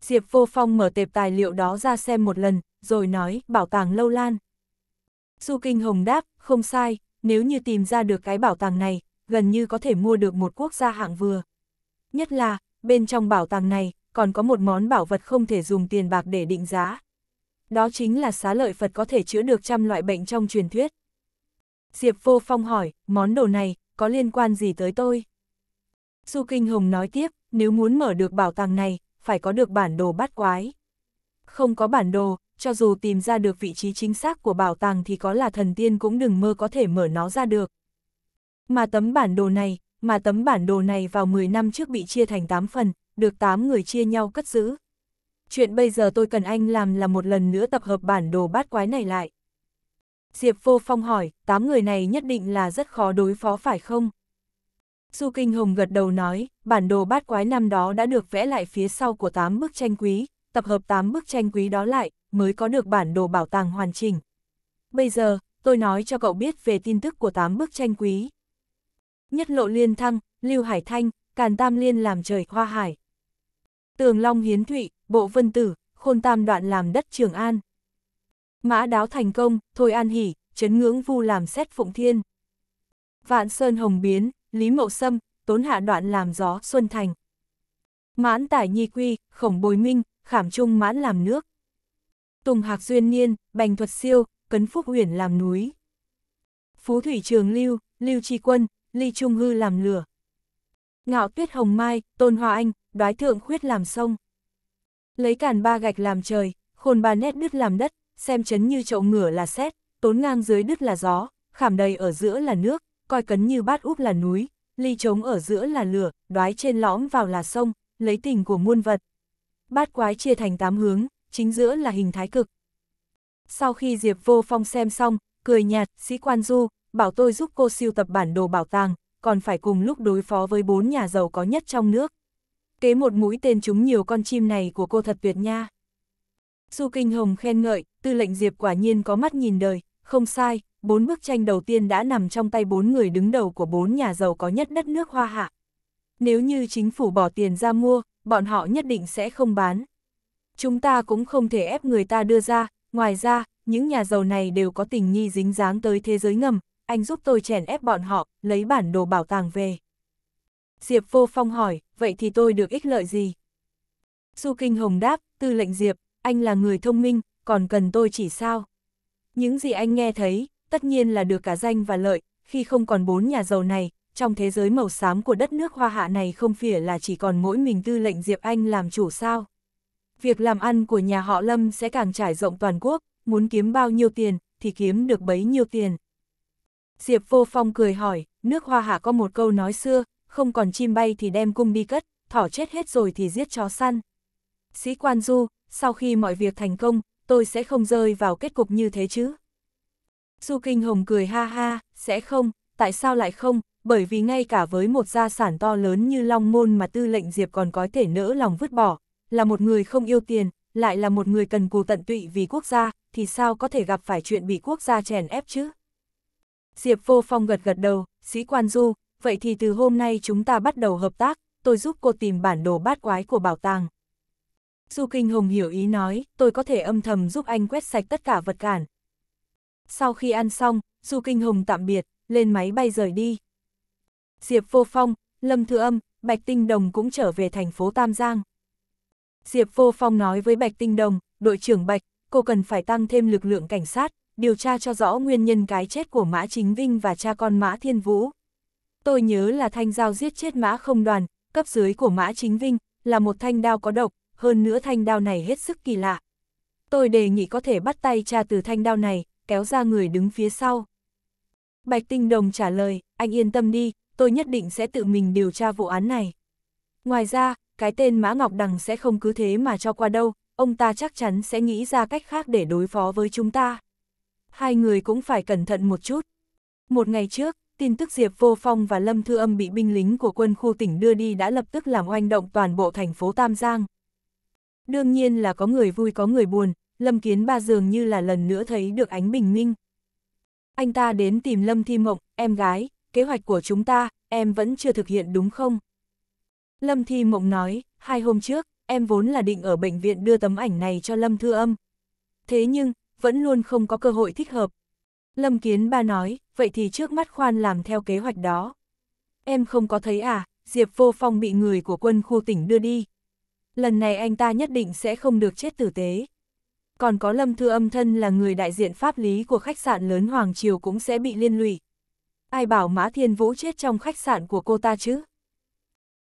Diệp Vô Phong mở tệp tài liệu đó ra xem một lần, rồi nói, bảo tàng lâu lan. Du Kinh Hồng đáp, không sai, nếu như tìm ra được cái bảo tàng này, gần như có thể mua được một quốc gia hạng vừa. Nhất là, bên trong bảo tàng này, còn có một món bảo vật không thể dùng tiền bạc để định giá. Đó chính là xá lợi Phật có thể chữa được trăm loại bệnh trong truyền thuyết. Diệp Vô Phong hỏi, món đồ này, có liên quan gì tới tôi? Du Kinh Hồng nói tiếp, nếu muốn mở được bảo tàng này, phải có được bản đồ bắt quái. Không có bản đồ, cho dù tìm ra được vị trí chính xác của bảo tàng thì có là thần tiên cũng đừng mơ có thể mở nó ra được. Mà tấm bản đồ này, mà tấm bản đồ này vào 10 năm trước bị chia thành 8 phần, được 8 người chia nhau cất giữ. Chuyện bây giờ tôi cần anh làm là một lần nữa tập hợp bản đồ bát quái này lại. Diệp Vô Phong hỏi, 8 người này nhất định là rất khó đối phó phải không? Du Kinh Hồng gật đầu nói, bản đồ bát quái năm đó đã được vẽ lại phía sau của 8 bức tranh quý, tập hợp 8 bức tranh quý đó lại, mới có được bản đồ bảo tàng hoàn chỉnh. Bây giờ, tôi nói cho cậu biết về tin tức của 8 bức tranh quý. Nhất lộ liên thăng, Lưu Hải Thanh, Càn Tam Liên làm trời hoa hải. Tường Long Hiến Thụy, Bộ Vân Tử, Khôn Tam Đoạn làm đất Trường An. Mã Đáo thành công, Thôi An Hỷ, Trấn Ngưỡng Vu làm xét Phụng Thiên. Vạn Sơn Hồng Biến, Lý Mậu Sâm, Tốn Hạ Đoạn làm gió Xuân Thành. Mãn Tải Nhi Quy, Khổng Bồi Minh, Khảm Trung Mãn làm nước. Tùng Hạc Duyên Niên, Bành Thuật Siêu, Cấn Phúc Huyền làm núi. Phú Thủy Trường Lưu, Lưu Tri Quân, Ly Trung Hư làm lửa. Ngạo Tuyết Hồng Mai, Tôn Hoa Anh, Đoái Thượng Khuyết làm sông. Lấy cản ba gạch làm trời, khôn ba nét đứt làm đất, xem chấn như chậu ngửa là xét, tốn ngang dưới đứt là gió, khảm đầy ở giữa là nước, coi cấn như bát úp là núi, ly trống ở giữa là lửa, đoái trên lõm vào là sông, lấy tình của muôn vật. Bát quái chia thành tám hướng, chính giữa là hình thái cực. Sau khi Diệp Vô Phong xem xong, cười nhạt, sĩ quan du, bảo tôi giúp cô siêu tập bản đồ bảo tàng, còn phải cùng lúc đối phó với bốn nhà giàu có nhất trong nước. Kế một mũi tên chúng nhiều con chim này của cô thật tuyệt nha. Du Kinh Hồng khen ngợi, tư lệnh Diệp quả nhiên có mắt nhìn đời, không sai, bốn bức tranh đầu tiên đã nằm trong tay bốn người đứng đầu của bốn nhà giàu có nhất đất nước Hoa Hạ. Nếu như chính phủ bỏ tiền ra mua, bọn họ nhất định sẽ không bán. Chúng ta cũng không thể ép người ta đưa ra, ngoài ra, những nhà giàu này đều có tình nghi dính dáng tới thế giới ngầm, anh giúp tôi chèn ép bọn họ, lấy bản đồ bảo tàng về. Diệp Vô Phong hỏi, vậy thì tôi được ích lợi gì? Du Kinh Hồng đáp, tư lệnh Diệp, anh là người thông minh, còn cần tôi chỉ sao? Những gì anh nghe thấy, tất nhiên là được cả danh và lợi, khi không còn bốn nhà giàu này, trong thế giới màu xám của đất nước hoa hạ này không phải là chỉ còn mỗi mình tư lệnh Diệp Anh làm chủ sao. Việc làm ăn của nhà họ Lâm sẽ càng trải rộng toàn quốc, muốn kiếm bao nhiêu tiền, thì kiếm được bấy nhiêu tiền. Diệp Vô Phong cười hỏi, nước hoa hạ có một câu nói xưa, không còn chim bay thì đem cung đi cất, thỏ chết hết rồi thì giết chó săn. Sĩ quan du, sau khi mọi việc thành công, tôi sẽ không rơi vào kết cục như thế chứ. Du Kinh Hồng cười ha ha, sẽ không, tại sao lại không, bởi vì ngay cả với một gia sản to lớn như Long Môn mà tư lệnh Diệp còn có thể nỡ lòng vứt bỏ, là một người không yêu tiền, lại là một người cần cù tận tụy vì quốc gia, thì sao có thể gặp phải chuyện bị quốc gia chèn ép chứ? Diệp Vô Phong gật gật đầu, sĩ quan du, vậy thì từ hôm nay chúng ta bắt đầu hợp tác, tôi giúp cô tìm bản đồ bát quái của bảo tàng. Du Kinh Hồng hiểu ý nói, tôi có thể âm thầm giúp anh quét sạch tất cả vật cản. Sau khi ăn xong, Du Kinh Hồng tạm biệt, lên máy bay rời đi. Diệp Vô Phong, Lâm Thư Âm, Bạch Tinh Đồng cũng trở về thành phố Tam Giang. Diệp Vô Phong nói với Bạch Tinh Đồng, đội trưởng Bạch, cô cần phải tăng thêm lực lượng cảnh sát, điều tra cho rõ nguyên nhân cái chết của Mã Chính Vinh và cha con Mã Thiên Vũ. Tôi nhớ là thanh dao giết chết Mã không đoàn, cấp dưới của Mã Chính Vinh, là một thanh đao có độc, hơn nữa thanh đao này hết sức kỳ lạ. Tôi đề nghị có thể bắt tay cha từ thanh đao này, kéo ra người đứng phía sau. Bạch Tinh Đồng trả lời, anh yên tâm đi, tôi nhất định sẽ tự mình điều tra vụ án này. Ngoài ra, cái tên Mã Ngọc Đằng sẽ không cứ thế mà cho qua đâu, ông ta chắc chắn sẽ nghĩ ra cách khác để đối phó với chúng ta. Hai người cũng phải cẩn thận một chút. Một ngày trước, tin tức Diệp Vô Phong và Lâm Thư Âm bị binh lính của quân khu tỉnh đưa đi đã lập tức làm oanh động toàn bộ thành phố Tam Giang. Đương nhiên là có người vui có người buồn, Lâm Kiến Ba dường như là lần nữa thấy được ánh bình minh. Anh ta đến tìm Lâm Thi Mộng, em gái, kế hoạch của chúng ta, em vẫn chưa thực hiện đúng không? Lâm Thi Mộng nói, hai hôm trước, em vốn là định ở bệnh viện đưa tấm ảnh này cho Lâm Thư Âm. Thế nhưng, vẫn luôn không có cơ hội thích hợp. Lâm Kiến Ba nói, vậy thì trước mắt khoan làm theo kế hoạch đó. Em không có thấy à, Diệp Vô Phong bị người của quân khu tỉnh đưa đi. Lần này anh ta nhất định sẽ không được chết tử tế. Còn có Lâm Thư Âm thân là người đại diện pháp lý của khách sạn lớn Hoàng Triều cũng sẽ bị liên lụy. Ai bảo Mã Thiên Vũ chết trong khách sạn của cô ta chứ?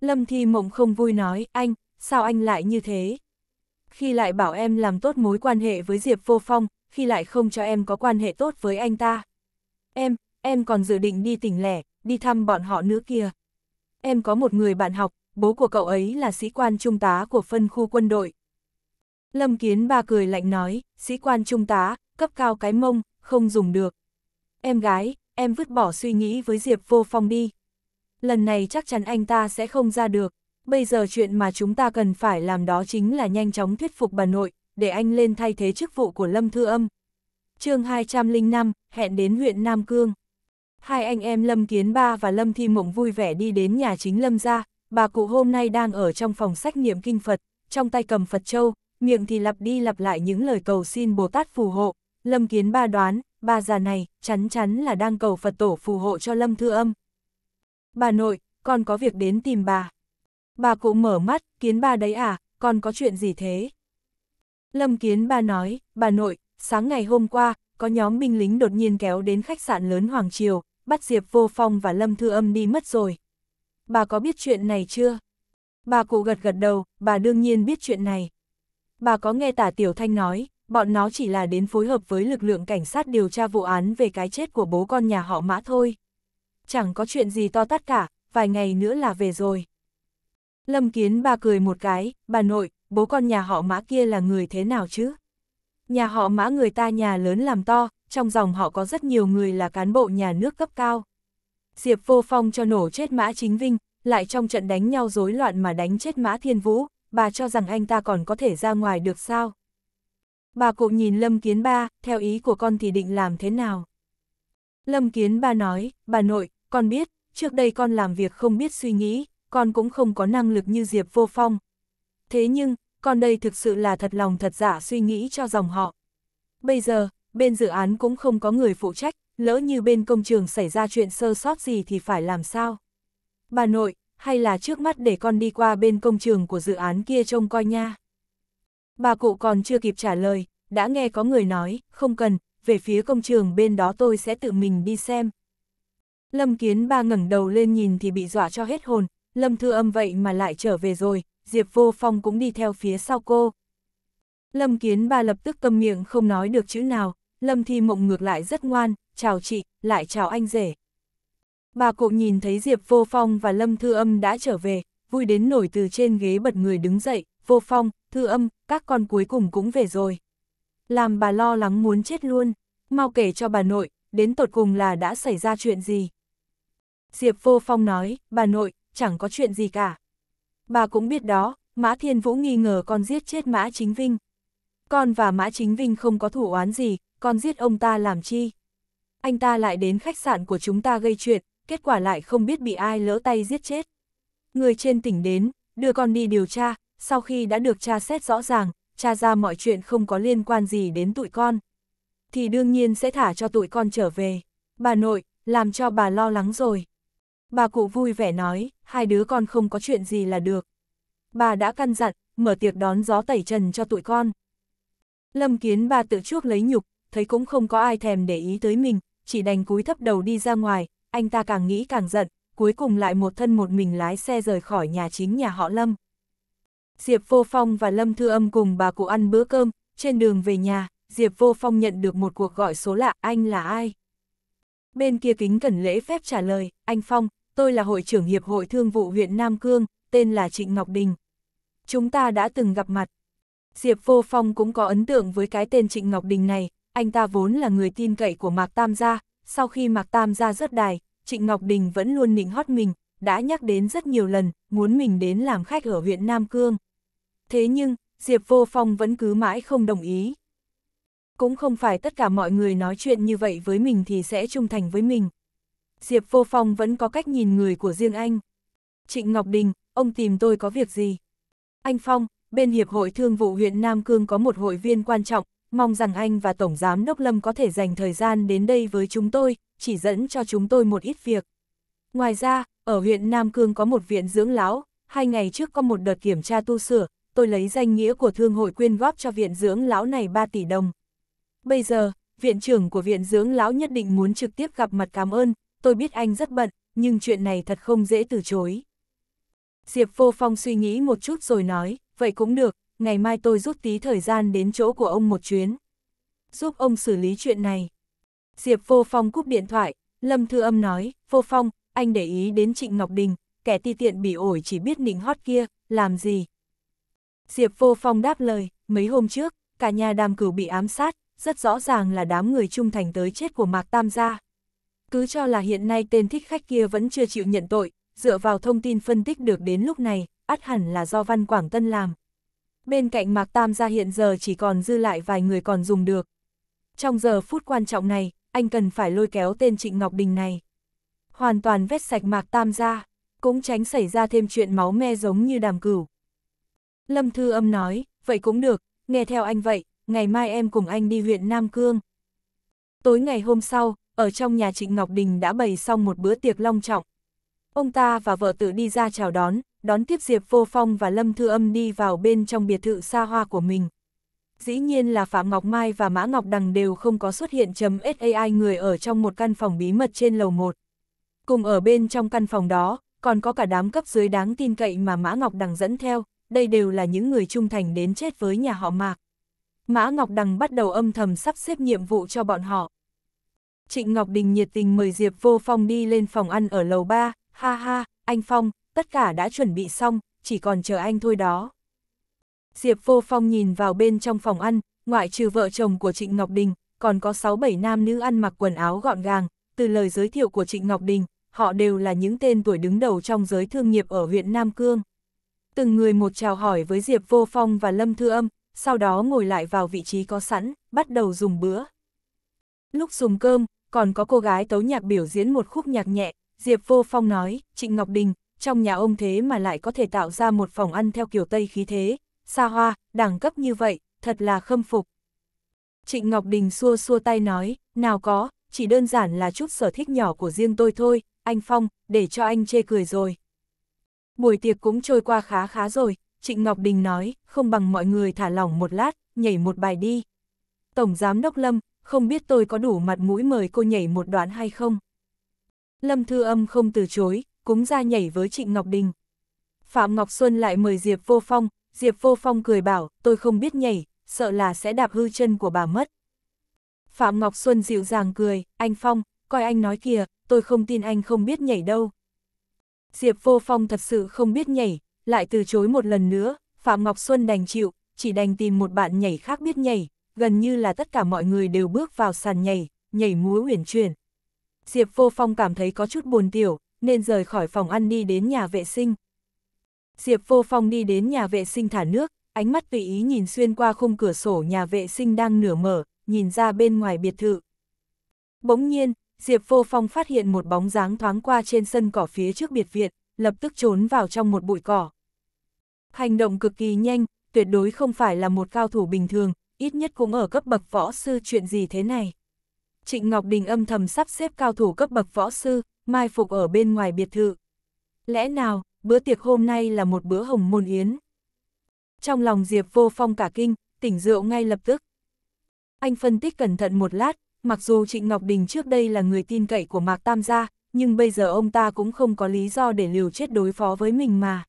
Lâm Thi Mộng không vui nói, anh, sao anh lại như thế? Khi lại bảo em làm tốt mối quan hệ với Diệp Vô Phong, khi lại không cho em có quan hệ tốt với anh ta. Em, em còn dự định đi tỉnh lẻ, đi thăm bọn họ nữa kia. Em có một người bạn học, bố của cậu ấy là sĩ quan trung tá của phân khu quân đội. Lâm Kiến Ba cười lạnh nói, sĩ quan trung tá, cấp cao cái mông, không dùng được. Em gái, em vứt bỏ suy nghĩ với Diệp Vô Phong đi. Lần này chắc chắn anh ta sẽ không ra được. Bây giờ chuyện mà chúng ta cần phải làm đó chính là nhanh chóng thuyết phục bà nội, để anh lên thay thế chức vụ của Lâm Thư Âm. chương 205, hẹn đến huyện Nam Cương. Hai anh em Lâm Kiến Ba và Lâm Thi Mộng vui vẻ đi đến nhà chính Lâm gia, bà cụ hôm nay đang ở trong phòng sách niệm kinh Phật, trong tay cầm Phật Châu, miệng thì lặp đi lặp lại những lời cầu xin Bồ Tát phù hộ. Lâm Kiến Ba đoán, bà già này, chắn chắn là đang cầu Phật tổ phù hộ cho Lâm Thư Âm. Bà nội, con có việc đến tìm bà. Bà cụ mở mắt, Kiến Ba đấy à, con có chuyện gì thế? Lâm Kiến Ba nói, bà nội, sáng ngày hôm qua, có nhóm binh lính đột nhiên kéo đến khách sạn lớn Hoàng Triều, bắt Diệp Vô Phong và Lâm Thư Âm đi mất rồi. Bà có biết chuyện này chưa? Bà cụ gật gật đầu, bà đương nhiên biết chuyện này. Bà có nghe tả Tiểu Thanh nói, bọn nó chỉ là đến phối hợp với lực lượng cảnh sát điều tra vụ án về cái chết của bố con nhà họ Mã thôi. Chẳng có chuyện gì to tát cả, vài ngày nữa là về rồi. Lâm Kiến ba cười một cái, bà nội, bố con nhà họ Mã kia là người thế nào chứ? Nhà họ Mã người ta nhà lớn làm to, trong dòng họ có rất nhiều người là cán bộ nhà nước cấp cao. Diệp Vô Phong cho nổ chết Mã Chính Vinh, lại trong trận đánh nhau rối loạn mà đánh chết Mã Thiên Vũ, bà cho rằng anh ta còn có thể ra ngoài được sao? Bà cụ nhìn Lâm Kiến Ba, theo ý của con thì định làm thế nào? Lâm Kiến Ba nói, bà nội, con biết, trước đây con làm việc không biết suy nghĩ, con cũng không có năng lực như Diệp Vô Phong. Thế nhưng, con đây thực sự là thật lòng thật giả suy nghĩ cho dòng họ. Bây giờ, bên dự án cũng không có người phụ trách, lỡ như bên công trường xảy ra chuyện sơ sót gì thì phải làm sao? Bà nội, hay là trước mắt để con đi qua bên công trường của dự án kia trông coi nha? Bà cụ còn chưa kịp trả lời, đã nghe có người nói, không cần, về phía công trường bên đó tôi sẽ tự mình đi xem. Lâm Kiến Ba ngẩng đầu lên nhìn thì bị dọa cho hết hồn, Lâm Thư Âm vậy mà lại trở về rồi, Diệp Vô Phong cũng đi theo phía sau cô. Lâm Kiến Ba lập tức câm miệng không nói được chữ nào, Lâm Thi Mộng ngược lại rất ngoan, chào chị, lại chào anh rể. Bà cụ nhìn thấy Diệp Vô Phong và Lâm Thư Âm đã trở về, vui đến nổi từ trên ghế bật người đứng dậy, Vô Phong, Thư Âm, các con cuối cùng cũng về rồi. Làm bà lo lắng muốn chết luôn, mau kể cho bà nội, đến tột cùng là đã xảy ra chuyện gì. Diệp Vô Phong nói, bà nội, chẳng có chuyện gì cả. Bà cũng biết đó, Mã Thiên Vũ nghi ngờ con giết chết Mã Chính Vinh. Con và Mã Chính Vinh không có thủ oán gì, con giết ông ta làm chi? Anh ta lại đến khách sạn của chúng ta gây chuyện, kết quả lại không biết bị ai lỡ tay giết chết. Người trên tỉnh đến, đưa con đi điều tra, sau khi đã được tra xét rõ ràng, tra ra mọi chuyện không có liên quan gì đến tụi con. Thì đương nhiên sẽ thả cho tụi con trở về. Bà nội, làm cho bà lo lắng rồi. Bà cụ vui vẻ nói, hai đứa con không có chuyện gì là được. Bà đã căn dặn, mở tiệc đón gió tẩy trần cho tụi con. Lâm kiến bà tự chuốc lấy nhục, thấy cũng không có ai thèm để ý tới mình, chỉ đành cúi thấp đầu đi ra ngoài, anh ta càng nghĩ càng giận, cuối cùng lại một thân một mình lái xe rời khỏi nhà chính nhà họ Lâm. Diệp Vô Phong và Lâm Thư Âm cùng bà cụ ăn bữa cơm, trên đường về nhà, Diệp Vô Phong nhận được một cuộc gọi số lạ, anh là ai? Bên kia kính cẩn lễ phép trả lời, anh Phong, tôi là hội trưởng Hiệp hội Thương vụ huyện Nam Cương, tên là Trịnh Ngọc Đình. Chúng ta đã từng gặp mặt. Diệp Vô Phong cũng có ấn tượng với cái tên Trịnh Ngọc Đình này, anh ta vốn là người tin cậy của Mạc Tam gia, sau khi Mạc Tam gia rớt đài, Trịnh Ngọc Đình vẫn luôn nịnh hót mình, đã nhắc đến rất nhiều lần, muốn mình đến làm khách ở huyện Nam Cương. Thế nhưng, Diệp Vô Phong vẫn cứ mãi không đồng ý. Cũng không phải tất cả mọi người nói chuyện như vậy với mình thì sẽ trung thành với mình. Diệp Vô Phong vẫn có cách nhìn người của riêng anh. Trịnh Ngọc Đình, ông tìm tôi có việc gì? Anh Phong, bên Hiệp hội Thương vụ huyện Nam Cương có một hội viên quan trọng, mong rằng anh và Tổng Giám Đốc Lâm có thể dành thời gian đến đây với chúng tôi, chỉ dẫn cho chúng tôi một ít việc. Ngoài ra, ở huyện Nam Cương có một viện dưỡng lão, hai ngày trước có một đợt kiểm tra tu sửa, tôi lấy danh nghĩa của thương hội quyên góp cho viện dưỡng lão này 3 tỷ đồng. Bây giờ, viện trưởng của viện dưỡng lão nhất định muốn trực tiếp gặp mặt cảm ơn, tôi biết anh rất bận, nhưng chuyện này thật không dễ từ chối. Diệp Vô Phong suy nghĩ một chút rồi nói, vậy cũng được, ngày mai tôi rút tí thời gian đến chỗ của ông một chuyến. Giúp ông xử lý chuyện này. Diệp Vô Phong cúp điện thoại, Lâm Thư Âm nói, Vô Phong, anh để ý đến Trịnh Ngọc Đình, kẻ ti tiện bị ổi chỉ biết nịnh hót kia, làm gì? Diệp Vô Phong đáp lời, mấy hôm trước, cả nhà đàm cửu bị ám sát, rất rõ ràng là đám người trung thành tới chết của Mạc Tam gia. Cứ cho là hiện nay tên thích khách kia vẫn chưa chịu nhận tội, dựa vào thông tin phân tích được đến lúc này, ắt hẳn là do Văn Quảng Tân làm. Bên cạnh Mạc Tam gia hiện giờ chỉ còn dư lại vài người còn dùng được. Trong giờ phút quan trọng này, anh cần phải lôi kéo tên Trịnh Ngọc Đình này. Hoàn toàn vét sạch Mạc Tam gia, cũng tránh xảy ra thêm chuyện máu me giống như đàm cửu. Lâm Thư Âm nói, vậy cũng được, nghe theo anh vậy, ngày mai em cùng anh đi huyện Nam Cương. Tối ngày hôm sau, ở trong nhà Trịnh Ngọc Đình đã bày xong một bữa tiệc long trọng. Ông ta và vợ tự đi ra chào đón, đón tiếp Diệp Vô Phong và Lâm Thư Âm đi vào bên trong biệt thự xa hoa của mình. Dĩ nhiên là Phạm Ngọc Mai và Mã Ngọc Đằng đều không có xuất hiện chấm SAI người ở trong một căn phòng bí mật trên lầu 1. Cùng ở bên trong căn phòng đó, còn có cả đám cấp dưới đáng tin cậy mà Mã Ngọc Đằng dẫn theo, đây đều là những người trung thành đến chết với nhà họ Mạc. Mã Ngọc Đằng bắt đầu âm thầm sắp xếp nhiệm vụ cho bọn họ. Trịnh Ngọc Đình nhiệt tình mời Diệp Vô Phong đi lên phòng ăn ở lầu 3, ha ha, anh Phong, tất cả đã chuẩn bị xong, chỉ còn chờ anh thôi đó. Diệp Vô Phong nhìn vào bên trong phòng ăn, ngoại trừ vợ chồng của Trịnh Ngọc Đình, còn có 6-7 nam nữ ăn mặc quần áo gọn gàng, từ lời giới thiệu của Trịnh Ngọc Đình, họ đều là những tên tuổi đứng đầu trong giới thương nghiệp ở huyện Nam Cương. Từng người một chào hỏi với Diệp Vô Phong và Lâm Thư Âm, sau đó ngồi lại vào vị trí có sẵn, bắt đầu dùng bữa. Lúc dùng cơm, còn có cô gái tấu nhạc biểu diễn một khúc nhạc nhẹ, Diệp Vô Phong nói, Trịnh Ngọc Đình, trong nhà ông thế mà lại có thể tạo ra một phòng ăn theo kiểu Tây khí thế, xa hoa, đẳng cấp như vậy, thật là khâm phục. Trịnh Ngọc Đình xua xua tay nói, nào có, chỉ đơn giản là chút sở thích nhỏ của riêng tôi thôi, anh Phong, để cho anh chê cười rồi. Buổi tiệc cũng trôi qua khá khá rồi, Trịnh Ngọc Đình nói, không bằng mọi người thả lỏng một lát, nhảy một bài đi. Tổng Giám Đốc Lâm, không biết tôi có đủ mặt mũi mời cô nhảy một đoạn hay không? Lâm Thư Âm không từ chối, cúng ra nhảy với Trịnh Ngọc Đình. Phạm Ngọc Xuân lại mời Diệp Vô Phong, Diệp Vô Phong cười bảo, tôi không biết nhảy, sợ là sẽ đạp hư chân của bà mất. Phạm Ngọc Xuân dịu dàng cười, anh Phong, coi anh nói kìa, tôi không tin anh không biết nhảy đâu. Diệp Vô Phong thật sự không biết nhảy, lại từ chối một lần nữa, Phạm Ngọc Xuân đành chịu, chỉ đành tìm một bạn nhảy khác biết nhảy, gần như là tất cả mọi người đều bước vào sàn nhảy, nhảy múa huyền chuyển. Diệp Vô Phong cảm thấy có chút buồn tiểu, nên rời khỏi phòng ăn đi đến nhà vệ sinh. Diệp Vô Phong đi đến nhà vệ sinh thả nước, ánh mắt tùy ý nhìn xuyên qua khung cửa sổ nhà vệ sinh đang nửa mở, nhìn ra bên ngoài biệt thự. Bỗng nhiên, Diệp Vô Phong phát hiện một bóng dáng thoáng qua trên sân cỏ phía trước biệt viện, lập tức trốn vào trong một bụi cỏ. Hành động cực kỳ nhanh, tuyệt đối không phải là một cao thủ bình thường, ít nhất cũng ở cấp bậc võ sư chuyện gì thế này. Trịnh Ngọc Đình âm thầm sắp xếp cao thủ cấp bậc võ sư, mai phục ở bên ngoài biệt thự. Lẽ nào, bữa tiệc hôm nay là một bữa hồng môn yến? Trong lòng Diệp Vô Phong cả kinh, tỉnh rượu ngay lập tức. Anh phân tích cẩn thận một lát, mặc dù Trịnh Ngọc Đình trước đây là người tin cậy của Mạc Tam gia, nhưng bây giờ ông ta cũng không có lý do để liều chết đối phó với mình mà.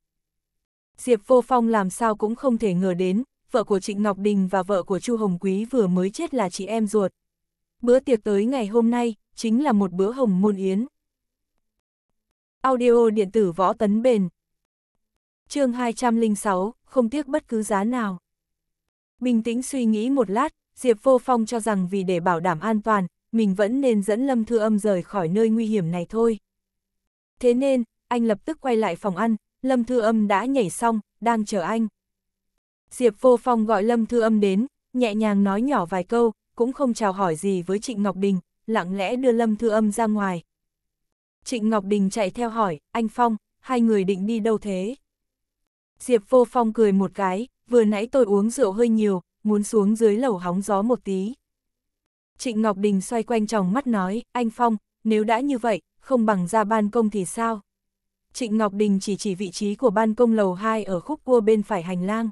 Diệp Vô Phong làm sao cũng không thể ngờ đến, vợ của Trịnh Ngọc Đình và vợ của Chu Hồng Quý vừa mới chết là chị em ruột. Bữa tiệc tới ngày hôm nay, chính là một bữa hồng môn yến. Audio điện tử võ tấn bền chương 206, không tiếc bất cứ giá nào. Bình tĩnh suy nghĩ một lát, Diệp Vô Phong cho rằng vì để bảo đảm an toàn, mình vẫn nên dẫn Lâm Thư Âm rời khỏi nơi nguy hiểm này thôi. Thế nên, anh lập tức quay lại phòng ăn, Lâm Thư Âm đã nhảy xong, đang chờ anh. Diệp Vô Phong gọi Lâm Thư Âm đến, nhẹ nhàng nói nhỏ vài câu, cũng không chào hỏi gì với Trịnh Ngọc Đình, lặng lẽ đưa Lâm Thư Âm ra ngoài. Trịnh Ngọc Đình chạy theo hỏi, anh Phong, hai người định đi đâu thế? Diệp Vô Phong cười một cái, vừa nãy tôi uống rượu hơi nhiều, muốn xuống dưới lầu hóng gió một tí. Trịnh Ngọc Đình xoay quanh tròng mắt nói, anh Phong, nếu đã như vậy, không bằng ra ban công thì sao? Trịnh Ngọc Đình chỉ chỉ vị trí của ban công lầu 2 ở khúc cua bên phải hành lang.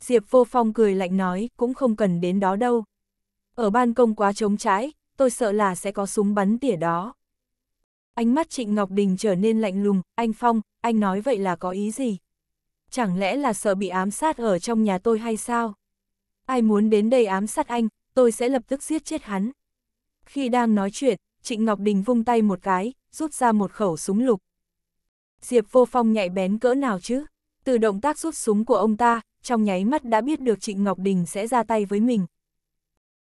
Diệp Vô Phong cười lạnh nói, cũng không cần đến đó đâu. Ở ban công quá trống trải, tôi sợ là sẽ có súng bắn tỉa đó. Ánh mắt Trịnh Ngọc Đình trở nên lạnh lùng, anh Phong, anh nói vậy là có ý gì? Chẳng lẽ là sợ bị ám sát ở trong nhà tôi hay sao? Ai muốn đến đây ám sát anh, tôi sẽ lập tức giết chết hắn. Khi đang nói chuyện, Trịnh Ngọc Đình vung tay một cái, rút ra một khẩu súng lục. Diệp Vô Phong nhạy bén cỡ nào chứ? Từ động tác rút súng của ông ta, trong nháy mắt đã biết được Trịnh Ngọc Đình sẽ ra tay với mình.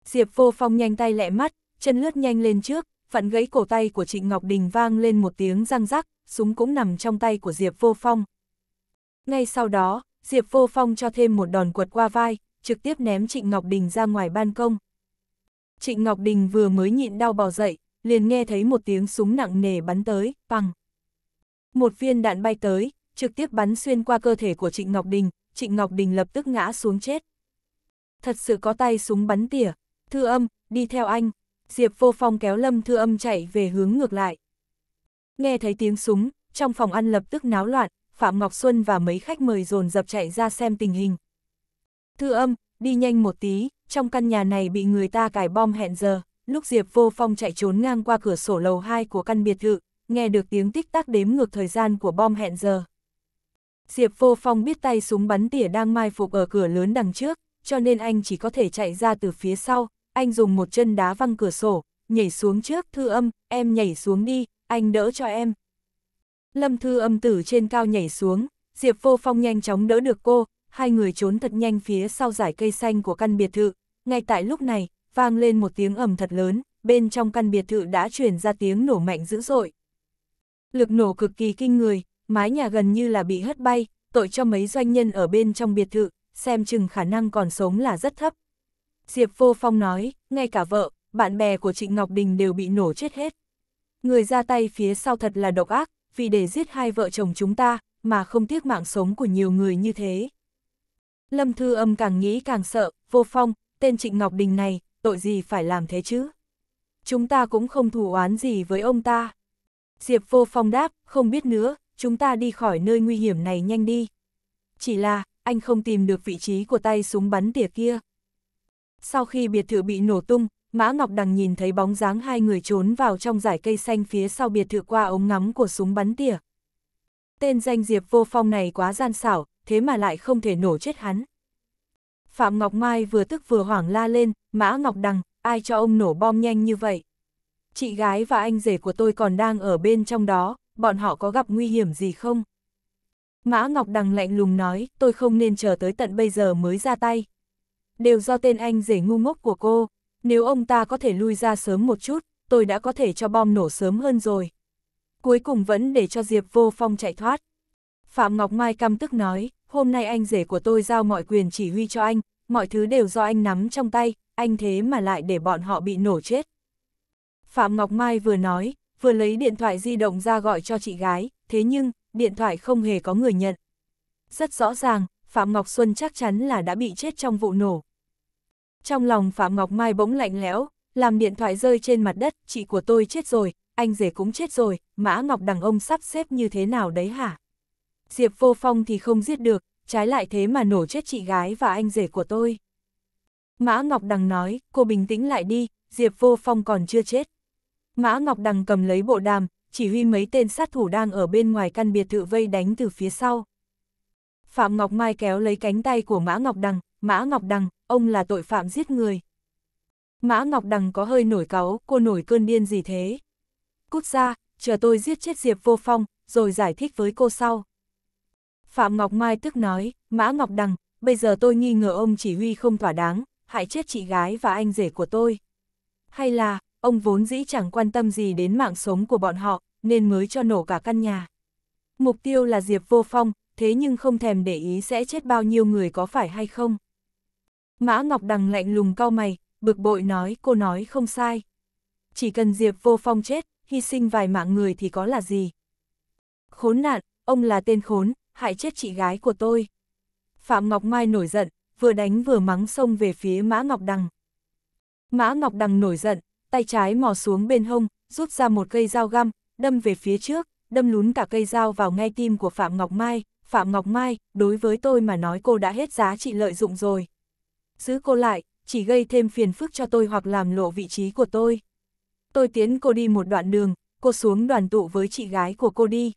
Diệp Vô Phong nhanh tay lẹ mắt, chân lướt nhanh lên trước, phận gãy cổ tay của Trịnh Ngọc Đình vang lên một tiếng răng rắc, súng cũng nằm trong tay của Diệp Vô Phong. Ngay sau đó, Diệp Vô Phong cho thêm một đòn quật qua vai, trực tiếp ném Trịnh Ngọc Đình ra ngoài ban công. Trịnh Ngọc Đình vừa mới nhịn đau bò dậy, liền nghe thấy một tiếng súng nặng nề bắn tới, bằng. Một viên đạn bay tới, trực tiếp bắn xuyên qua cơ thể của Trịnh Ngọc Đình, Trịnh Ngọc Đình lập tức ngã xuống chết. Thật sự có tay súng bắn tỉa, thư âm, đi theo anh, Diệp Vô Phong kéo Lâm Thư Âm chạy về hướng ngược lại. Nghe thấy tiếng súng, trong phòng ăn lập tức náo loạn, Phạm Ngọc Xuân và mấy khách mời dồn dập chạy ra xem tình hình. Thư âm, đi nhanh một tí, trong căn nhà này bị người ta cài bom hẹn giờ, lúc Diệp Vô Phong chạy trốn ngang qua cửa sổ lầu 2 của căn biệt thự, nghe được tiếng tích tắc đếm ngược thời gian của bom hẹn giờ. Diệp Vô Phong biết tay súng bắn tỉa đang mai phục ở cửa lớn đằng trước, cho nên anh chỉ có thể chạy ra từ phía sau, anh dùng một chân đá văng cửa sổ, nhảy xuống trước thư âm, em nhảy xuống đi, anh đỡ cho em. Lâm thư âm tử trên cao nhảy xuống, Diệp Vô Phong nhanh chóng đỡ được cô, hai người trốn thật nhanh phía sau giải cây xanh của căn biệt thự. Ngay tại lúc này, vang lên một tiếng ầm thật lớn, bên trong căn biệt thự đã truyền ra tiếng nổ mạnh dữ dội. Lực nổ cực kỳ kinh người, mái nhà gần như là bị hất bay, tội cho mấy doanh nhân ở bên trong biệt thự, xem chừng khả năng còn sống là rất thấp. Diệp Vô Phong nói, ngay cả vợ, bạn bè của Trịnh Ngọc Đình đều bị nổ chết hết. Người ra tay phía sau thật là độc ác, vì để giết hai vợ chồng chúng ta, mà không tiếc mạng sống của nhiều người như thế. Lâm Thư Âm càng nghĩ càng sợ, vô phong, tên Trịnh Ngọc Đình này, tội gì phải làm thế chứ? Chúng ta cũng không thù oán gì với ông ta. Diệp vô phong đáp, không biết nữa, chúng ta đi khỏi nơi nguy hiểm này nhanh đi. Chỉ là, anh không tìm được vị trí của tay súng bắn tỉa kia. Sau khi biệt thự bị nổ tung, Mã Ngọc Đằng nhìn thấy bóng dáng hai người trốn vào trong giải cây xanh phía sau biệt thự qua ống ngắm của súng bắn tỉa. Tên danh Diệp Vô Phong này quá gian xảo, thế mà lại không thể nổ chết hắn. Phạm Ngọc Mai vừa tức vừa hoảng la lên, Mã Ngọc Đằng, ai cho ông nổ bom nhanh như vậy? Chị gái và anh rể của tôi còn đang ở bên trong đó, bọn họ có gặp nguy hiểm gì không? Mã Ngọc Đằng lạnh lùng nói, tôi không nên chờ tới tận bây giờ mới ra tay. Đều do tên anh rể ngu ngốc của cô, nếu ông ta có thể lui ra sớm một chút, tôi đã có thể cho bom nổ sớm hơn rồi. Cuối cùng vẫn để cho Diệp Vô Phong chạy thoát. Phạm Ngọc Mai căm tức nói, hôm nay anh rể của tôi giao mọi quyền chỉ huy cho anh, mọi thứ đều do anh nắm trong tay, anh thế mà lại để bọn họ bị nổ chết. Phạm Ngọc Mai vừa nói, vừa lấy điện thoại di động ra gọi cho chị gái, thế nhưng, điện thoại không hề có người nhận. Rất rõ ràng, Phạm Ngọc Xuân chắc chắn là đã bị chết trong vụ nổ. Trong lòng Phạm Ngọc Mai bỗng lạnh lẽo, làm điện thoại rơi trên mặt đất, chị của tôi chết rồi, anh rể cũng chết rồi, Mã Ngọc đằng ông sắp xếp như thế nào đấy hả? Diệp Vô Phong thì không giết được, trái lại thế mà nổ chết chị gái và anh rể của tôi. Mã Ngọc Đằng nói, cô bình tĩnh lại đi, Diệp Vô Phong còn chưa chết. Mã Ngọc Đằng cầm lấy bộ đàm, chỉ huy mấy tên sát thủ đang ở bên ngoài căn biệt thự vây đánh từ phía sau. Phạm Ngọc Mai kéo lấy cánh tay của Mã Ngọc Đằng, Mã Ngọc Đằng, ông là tội phạm giết người. Mã Ngọc Đằng có hơi nổi cáu, cô nổi cơn điên gì thế? Cút ra, chờ tôi giết chết Diệp Vô Phong, rồi giải thích với cô sau. Phạm Ngọc Mai tức nói, Mã Ngọc Đằng, bây giờ tôi nghi ngờ ông chỉ huy không thỏa đáng, hại chết chị gái và anh rể của tôi. Hay là, ông vốn dĩ chẳng quan tâm gì đến mạng sống của bọn họ, nên mới cho nổ cả căn nhà. Mục tiêu là Diệp Vô Phong, thế nhưng không thèm để ý sẽ chết bao nhiêu người có phải hay không. Mã Ngọc Đằng lạnh lùng cau mày, bực bội nói cô nói không sai. Chỉ cần Diệp Vô Phong chết, hy sinh vài mạng người thì có là gì. Khốn nạn, ông là tên khốn, hại chết chị gái của tôi. Phạm Ngọc Mai nổi giận, vừa đánh vừa mắng xông về phía Mã Ngọc Đằng. Mã Ngọc Đằng nổi giận, tay trái mò xuống bên hông, rút ra một cây dao găm, đâm về phía trước, đâm lún cả cây dao vào ngay tim của Phạm Ngọc Mai. Phạm Ngọc Mai, đối với tôi mà nói cô đã hết giá trị lợi dụng rồi. Giữ cô lại, chỉ gây thêm phiền phức cho tôi hoặc làm lộ vị trí của tôi. Tôi tiến cô đi một đoạn đường, cô xuống đoàn tụ với chị gái của cô đi.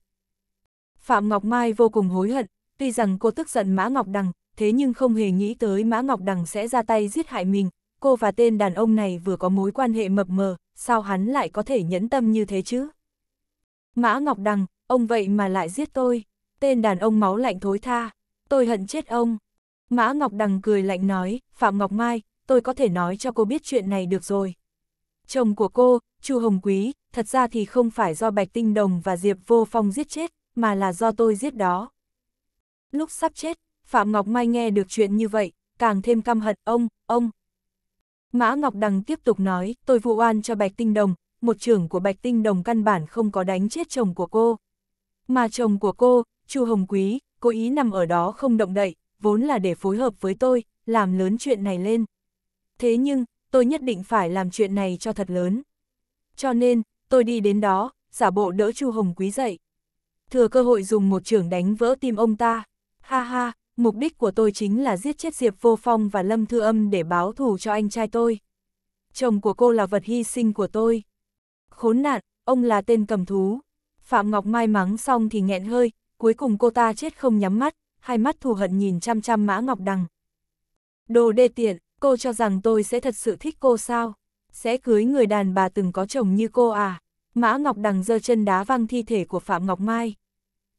Phạm Ngọc Mai vô cùng hối hận, tuy rằng cô tức giận Mã Ngọc Đằng, thế nhưng không hề nghĩ tới Mã Ngọc Đằng sẽ ra tay giết hại mình, cô và tên đàn ông này vừa có mối quan hệ mập mờ, sao hắn lại có thể nhẫn tâm như thế chứ? Mã Ngọc Đằng, ông vậy mà lại giết tôi, tên đàn ông máu lạnh thối tha, tôi hận chết ông. Mã Ngọc Đằng cười lạnh nói, Phạm Ngọc Mai, tôi có thể nói cho cô biết chuyện này được rồi. Chồng của cô, Chu Hồng Quý, thật ra thì không phải do Bạch Tinh Đồng và Diệp Vô Phong giết chết, mà là do tôi giết đó. Lúc sắp chết, Phạm Ngọc Mai nghe được chuyện như vậy, càng thêm căm hận ông, ông. Mã Ngọc Đằng tiếp tục nói, tôi vụ oan cho Bạch Tinh Đồng, một trưởng của Bạch Tinh Đồng căn bản không có đánh chết chồng của cô. Mà chồng của cô, Chu Hồng Quý, cố ý nằm ở đó không động đậy, vốn là để phối hợp với tôi, làm lớn chuyện này lên. Thế nhưng, tôi nhất định phải làm chuyện này cho thật lớn. Cho nên, tôi đi đến đó, giả bộ đỡ Chu Hồng Quý dậy. Thừa cơ hội dùng một trưởng đánh vỡ tim ông ta. Ha ha, mục đích của tôi chính là giết chết Diệp Vô Phong và Lâm Thư Âm để báo thù cho anh trai tôi. Chồng của cô là vật hy sinh của tôi. Khốn nạn, ông là tên cầm thú. Phạm Ngọc Mai mắng xong thì nghẹn hơi, cuối cùng cô ta chết không nhắm mắt, hai mắt thù hận nhìn chăm chăm Mã Ngọc Đằng. Đồ đê tiện, cô cho rằng tôi sẽ thật sự thích cô sao? Sẽ cưới người đàn bà từng có chồng như cô à? Mã Ngọc Đằng giơ chân đá văng thi thể của Phạm Ngọc Mai.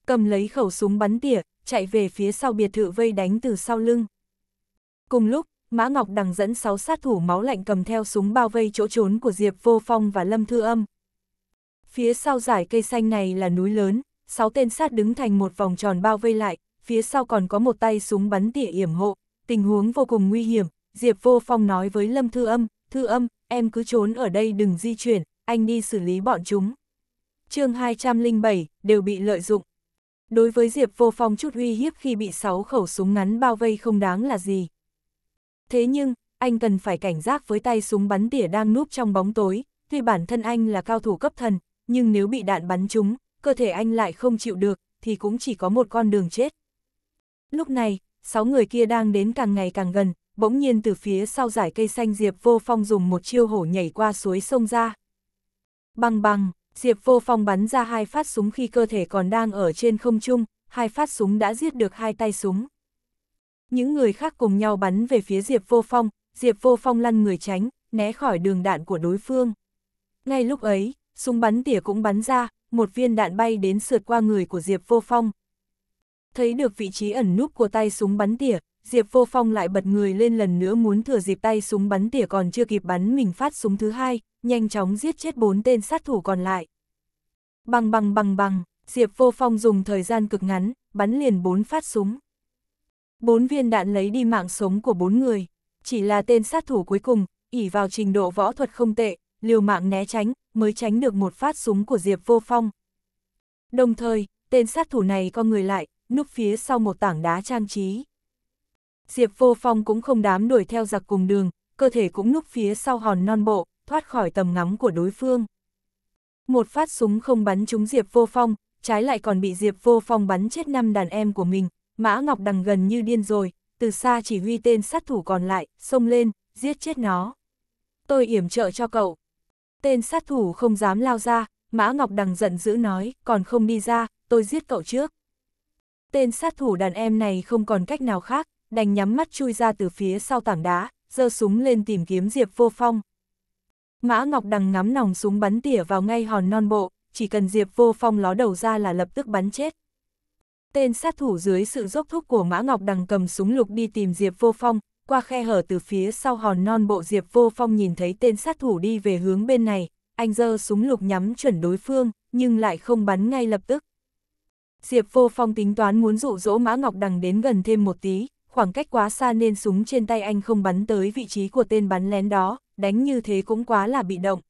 Cầm lấy khẩu súng bắn tỉa, chạy về phía sau biệt thự vây đánh từ sau lưng. Cùng lúc, Mã Ngọc Đằng dẫn 6 sát thủ máu lạnh cầm theo súng bao vây chỗ trốn của Diệp Vô Phong và Lâm Thư Âm. Phía sau giải cây xanh này là núi lớn, 6 tên sát đứng thành một vòng tròn bao vây lại, phía sau còn có một tay súng bắn tỉa yểm hộ, tình huống vô cùng nguy hiểm, Diệp Vô Phong nói với Lâm Thư Âm, Thư Âm, em cứ trốn ở đây đừng di chuyển, anh đi xử lý bọn chúng. chương 207, đều bị lợi dụng. Đối với Diệp Vô Phong chút uy hiếp khi bị 6 khẩu súng ngắn bao vây không đáng là gì. Thế nhưng, anh cần phải cảnh giác với tay súng bắn tỉa đang núp trong bóng tối, tuy bản thân anh là cao thủ cấp thần, nhưng nếu bị đạn bắn trúng, cơ thể anh lại không chịu được, thì cũng chỉ có một con đường chết. Lúc này, sáu người kia đang đến càng ngày càng gần, bỗng nhiên từ phía sau giải cây xanh Diệp Vô Phong dùng một chiêu hổ nhảy qua suối sông ra. Băng băng, Diệp Vô Phong bắn ra hai phát súng khi cơ thể còn đang ở trên không trung, hai phát súng đã giết được hai tay súng. Những người khác cùng nhau bắn về phía Diệp Vô Phong, Diệp Vô Phong lăn người tránh, né khỏi đường đạn của đối phương. Ngay lúc ấy, súng bắn tỉa cũng bắn ra, một viên đạn bay đến sượt qua người của Diệp Vô Phong. Thấy được vị trí ẩn núp của tay súng bắn tỉa, Diệp Vô Phong lại bật người lên lần nữa muốn thừa dịp tay súng bắn tỉa còn chưa kịp bắn mình phát súng thứ hai, nhanh chóng giết chết bốn tên sát thủ còn lại. Bằng bằng bằng bằng, Diệp Vô Phong dùng thời gian cực ngắn, bắn liền bốn phát súng. Bốn viên đạn lấy đi mạng sống của bốn người, chỉ là tên sát thủ cuối cùng, ỉ vào trình độ võ thuật không tệ, liều mạng né tránh, mới tránh được một phát súng của Diệp Vô Phong. Đồng thời, tên sát thủ này con người lại, núp phía sau một tảng đá trang trí. Diệp Vô Phong cũng không dám đuổi theo giặc cùng đường, cơ thể cũng núp phía sau hòn non bộ, thoát khỏi tầm ngắm của đối phương. Một phát súng không bắn trúng Diệp Vô Phong, trái lại còn bị Diệp Vô Phong bắn chết năm đàn em của mình, Mã Ngọc Đằng gần như điên rồi, từ xa chỉ huy tên sát thủ còn lại, xông lên, giết chết nó. Tôi yểm trợ cho cậu. Tên sát thủ không dám lao ra, Mã Ngọc Đằng giận dữ nói, còn không đi ra, tôi giết cậu trước. Tên sát thủ đàn em này không còn cách nào khác, đành nhắm mắt chui ra từ phía sau tảng đá, giơ súng lên tìm kiếm Diệp Vô Phong. Mã Ngọc Đằng ngắm nòng súng bắn tỉa vào ngay hòn non bộ, chỉ cần Diệp Vô Phong ló đầu ra là lập tức bắn chết. Tên sát thủ dưới sự dốc thúc của Mã Ngọc Đằng cầm súng lục đi tìm Diệp Vô Phong, qua khe hở từ phía sau hòn non bộ Diệp Vô Phong nhìn thấy tên sát thủ đi về hướng bên này, anh giơ súng lục nhắm chuẩn đối phương, nhưng lại không bắn ngay lập tức. Diệp Vô Phong tính toán muốn dụ dỗ Mã Ngọc Đằng đến gần thêm một tí, khoảng cách quá xa nên súng trên tay anh không bắn tới vị trí của tên bắn lén đó, đánh như thế cũng quá là bị động.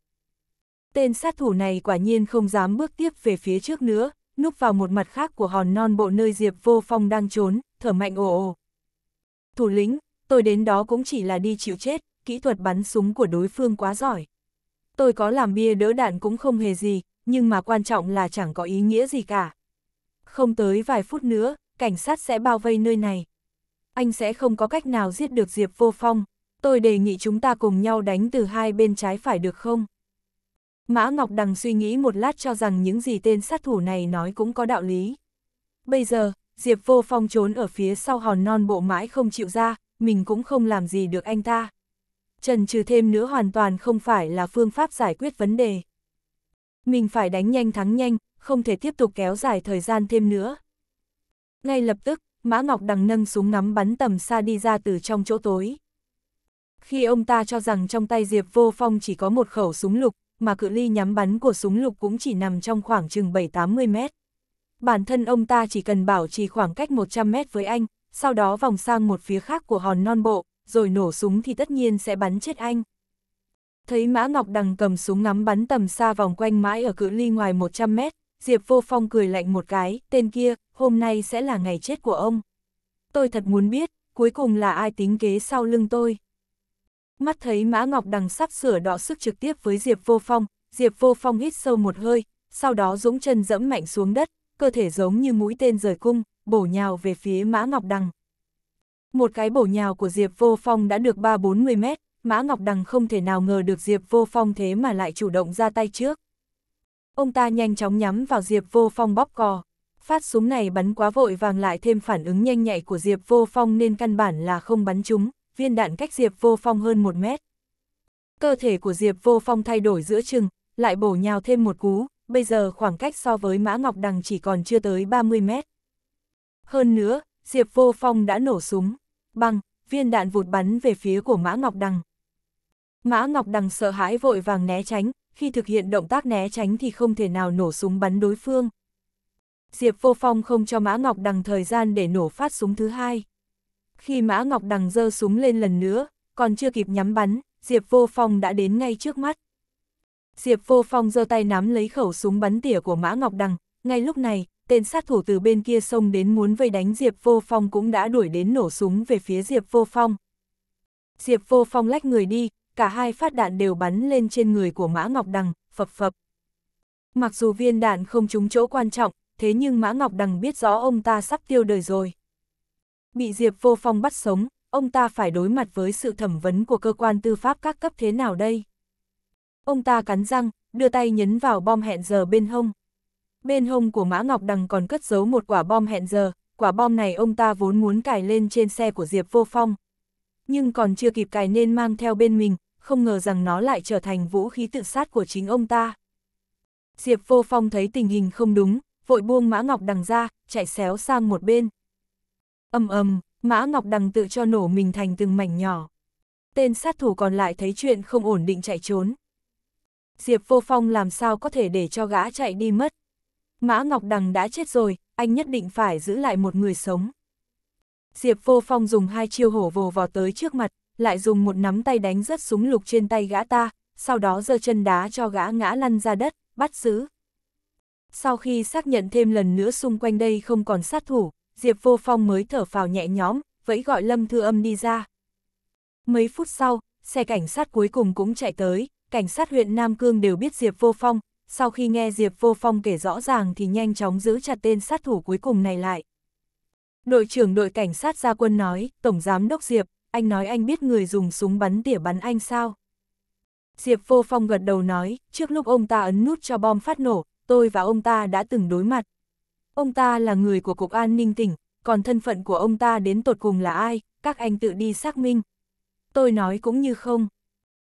Tên sát thủ này quả nhiên không dám bước tiếp về phía trước nữa, núp vào một mặt khác của hòn non bộ nơi Diệp Vô Phong đang trốn, thở mạnh ồ ồ. Thủ lĩnh, tôi đến đó cũng chỉ là đi chịu chết, kỹ thuật bắn súng của đối phương quá giỏi. Tôi có làm bia đỡ đạn cũng không hề gì, nhưng mà quan trọng là chẳng có ý nghĩa gì cả. Không tới vài phút nữa, cảnh sát sẽ bao vây nơi này. Anh sẽ không có cách nào giết được Diệp Vô Phong. Tôi đề nghị chúng ta cùng nhau đánh từ hai bên trái phải được không? Mã Ngọc Đằng suy nghĩ một lát cho rằng những gì tên sát thủ này nói cũng có đạo lý. Bây giờ, Diệp Vô Phong trốn ở phía sau hòn non bộ mãi không chịu ra, mình cũng không làm gì được anh ta. Trần trừ thêm nữa hoàn toàn không phải là phương pháp giải quyết vấn đề. Mình phải đánh nhanh thắng nhanh, không thể tiếp tục kéo dài thời gian thêm nữa. Ngay lập tức, Mã Ngọc Đằng nâng súng ngắm bắn tầm xa đi ra từ trong chỗ tối. Khi ông ta cho rằng trong tay Diệp Vô Phong chỉ có một khẩu súng lục, mà cự ly nhắm bắn của súng lục cũng chỉ nằm trong khoảng chừng 7-80 mét. Bản thân ông ta chỉ cần bảo trì khoảng cách 100 mét với anh, sau đó vòng sang một phía khác của hòn non bộ, rồi nổ súng thì tất nhiên sẽ bắn chết anh. Thấy Mã Ngọc Đằng cầm súng ngắm bắn tầm xa vòng quanh mãi ở cự ly ngoài 100 mét, Diệp Vô Phong cười lạnh một cái, tên kia, hôm nay sẽ là ngày chết của ông. Tôi thật muốn biết, cuối cùng là ai tính kế sau lưng tôi. Mắt thấy Mã Ngọc Đằng sắp sửa đọ sức trực tiếp với Diệp Vô Phong, Diệp Vô Phong hít sâu một hơi, sau đó dũng chân dẫm mạnh xuống đất, cơ thể giống như mũi tên rời cung, bổ nhào về phía Mã Ngọc Đằng. Một cái bổ nhào của Diệp Vô Phong đã được 3-40 mét, Mã Ngọc Đằng không thể nào ngờ được Diệp Vô Phong thế mà lại chủ động ra tay trước. Ông ta nhanh chóng nhắm vào Diệp Vô Phong bóp cò. Phát súng này bắn quá vội vàng lại thêm phản ứng nhanh nhạy của Diệp Vô Phong nên căn bản là không bắn trúng, viên đạn cách Diệp Vô Phong hơn một mét. Cơ thể của Diệp Vô Phong thay đổi giữa chừng, lại bổ nhào thêm một cú, bây giờ khoảng cách so với Mã Ngọc Đằng chỉ còn chưa tới 30 mét. Hơn nữa, Diệp Vô Phong đã nổ súng, băng, viên đạn vụt bắn về phía của Mã Ngọc Đằng. Mã Ngọc Đằng sợ hãi vội vàng né tránh, khi thực hiện động tác né tránh thì không thể nào nổ súng bắn đối phương. Diệp Vô Phong không cho Mã Ngọc Đằng thời gian để nổ phát súng thứ hai. Khi Mã Ngọc Đằng giơ súng lên lần nữa, còn chưa kịp nhắm bắn, Diệp Vô Phong đã đến ngay trước mắt. Diệp Vô Phong giơ tay nắm lấy khẩu súng bắn tỉa của Mã Ngọc Đằng, ngay lúc này, tên sát thủ từ bên kia sông đến muốn vây đánh Diệp Vô Phong cũng đã đuổi đến nổ súng về phía Diệp Vô Phong. Diệp Vô Phong lách người đi, cả hai phát đạn đều bắn lên trên người của Mã Ngọc Đằng, phập phập. Mặc dù viên đạn không trúng chỗ quan trọng, thế nhưng Mã Ngọc Đằng biết rõ ông ta sắp tiêu đời rồi. Bị Diệp Vô Phong bắt sống, ông ta phải đối mặt với sự thẩm vấn của cơ quan tư pháp các cấp thế nào đây? Ông ta cắn răng, đưa tay nhấn vào bom hẹn giờ bên hông. Bên hông của Mã Ngọc Đằng còn cất giấu một quả bom hẹn giờ, quả bom này ông ta vốn muốn cài lên trên xe của Diệp Vô Phong. Nhưng còn chưa kịp cài nên mang theo bên mình, không ngờ rằng nó lại trở thành vũ khí tự sát của chính ông ta. Diệp Vô Phong thấy tình hình không đúng, vội buông Mã Ngọc Đằng ra, chạy xéo sang một bên. Âm ầm, Mã Ngọc Đằng tự cho nổ mình thành từng mảnh nhỏ. Tên sát thủ còn lại thấy chuyện không ổn định chạy trốn. Diệp Vô Phong làm sao có thể để cho gã chạy đi mất. Mã Ngọc Đằng đã chết rồi, anh nhất định phải giữ lại một người sống. Diệp Vô Phong dùng hai chiêu hổ vồ vò tới trước mặt, lại dùng một nắm tay đánh rất súng lục trên tay gã ta, sau đó giơ chân đá cho gã ngã lăn ra đất, bắt giữ. Sau khi xác nhận thêm lần nữa xung quanh đây không còn sát thủ, Diệp Vô Phong mới thở phào nhẹ nhõm, vẫy gọi Lâm Thư Âm đi ra. Mấy phút sau, xe cảnh sát cuối cùng cũng chạy tới, cảnh sát huyện Nam Cương đều biết Diệp Vô Phong, sau khi nghe Diệp Vô Phong kể rõ ràng thì nhanh chóng giữ chặt tên sát thủ cuối cùng này lại. Đội trưởng đội cảnh sát gia quân nói, Tổng Giám Đốc Diệp, anh nói anh biết người dùng súng bắn tỉa bắn anh sao? Diệp Vô Phong gật đầu nói, trước lúc ông ta ấn nút cho bom phát nổ, tôi và ông ta đã từng đối mặt. Ông ta là người của Cục An ninh tỉnh, còn thân phận của ông ta đến tột cùng là ai, các anh tự đi xác minh. Tôi nói cũng như không.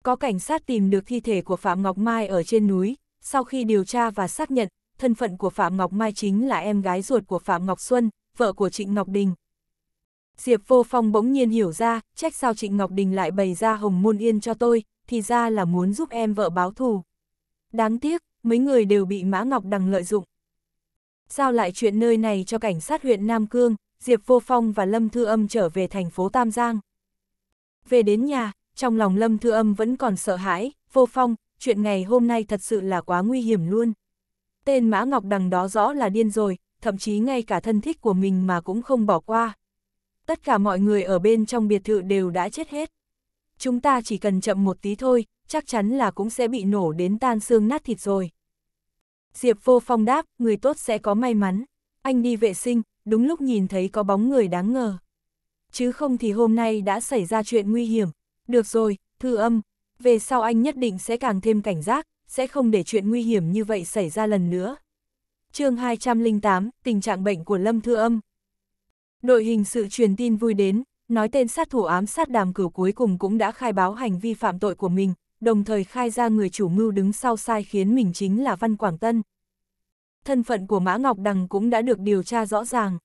Có cảnh sát tìm được thi thể của Phạm Ngọc Mai ở trên núi, sau khi điều tra và xác nhận, thân phận của Phạm Ngọc Mai chính là em gái ruột của Phạm Ngọc Xuân, vợ của Trịnh Ngọc Đình. Diệp Vô Phong bỗng nhiên hiểu ra, trách sao Trịnh Ngọc Đình lại bày ra hồng môn yên cho tôi, thì ra là muốn giúp em vợ báo thù. Đáng tiếc, mấy người đều bị Mã Ngọc Đằng lợi dụng. Sao lại chuyện nơi này cho cảnh sát huyện Nam Cương, Diệp Vô Phong và Lâm Thư Âm trở về thành phố Tam Giang. Về đến nhà, trong lòng Lâm Thư Âm vẫn còn sợ hãi, Vô Phong, chuyện ngày hôm nay thật sự là quá nguy hiểm luôn. Tên Mã Ngọc Đằng đó rõ là điên rồi, thậm chí ngay cả thân thích của mình mà cũng không bỏ qua. Tất cả mọi người ở bên trong biệt thự đều đã chết hết. Chúng ta chỉ cần chậm một tí thôi, chắc chắn là cũng sẽ bị nổ đến tan xương nát thịt rồi. Diệp Vô Phong đáp, người tốt sẽ có may mắn. Anh đi vệ sinh, đúng lúc nhìn thấy có bóng người đáng ngờ. Chứ không thì hôm nay đã xảy ra chuyện nguy hiểm. Được rồi, thư âm, về sau anh nhất định sẽ càng thêm cảnh giác, sẽ không để chuyện nguy hiểm như vậy xảy ra lần nữa. chương 208, tình trạng bệnh của Lâm Thư Âm. Đội hình sự truyền tin vui đến, nói tên sát thủ ám sát đàm cửu cuối cùng cũng đã khai báo hành vi phạm tội của mình, đồng thời khai ra người chủ mưu đứng sau sai khiến mình chính là Văn Quảng Tân. Thân phận của Mã Ngọc Đằng cũng đã được điều tra rõ ràng.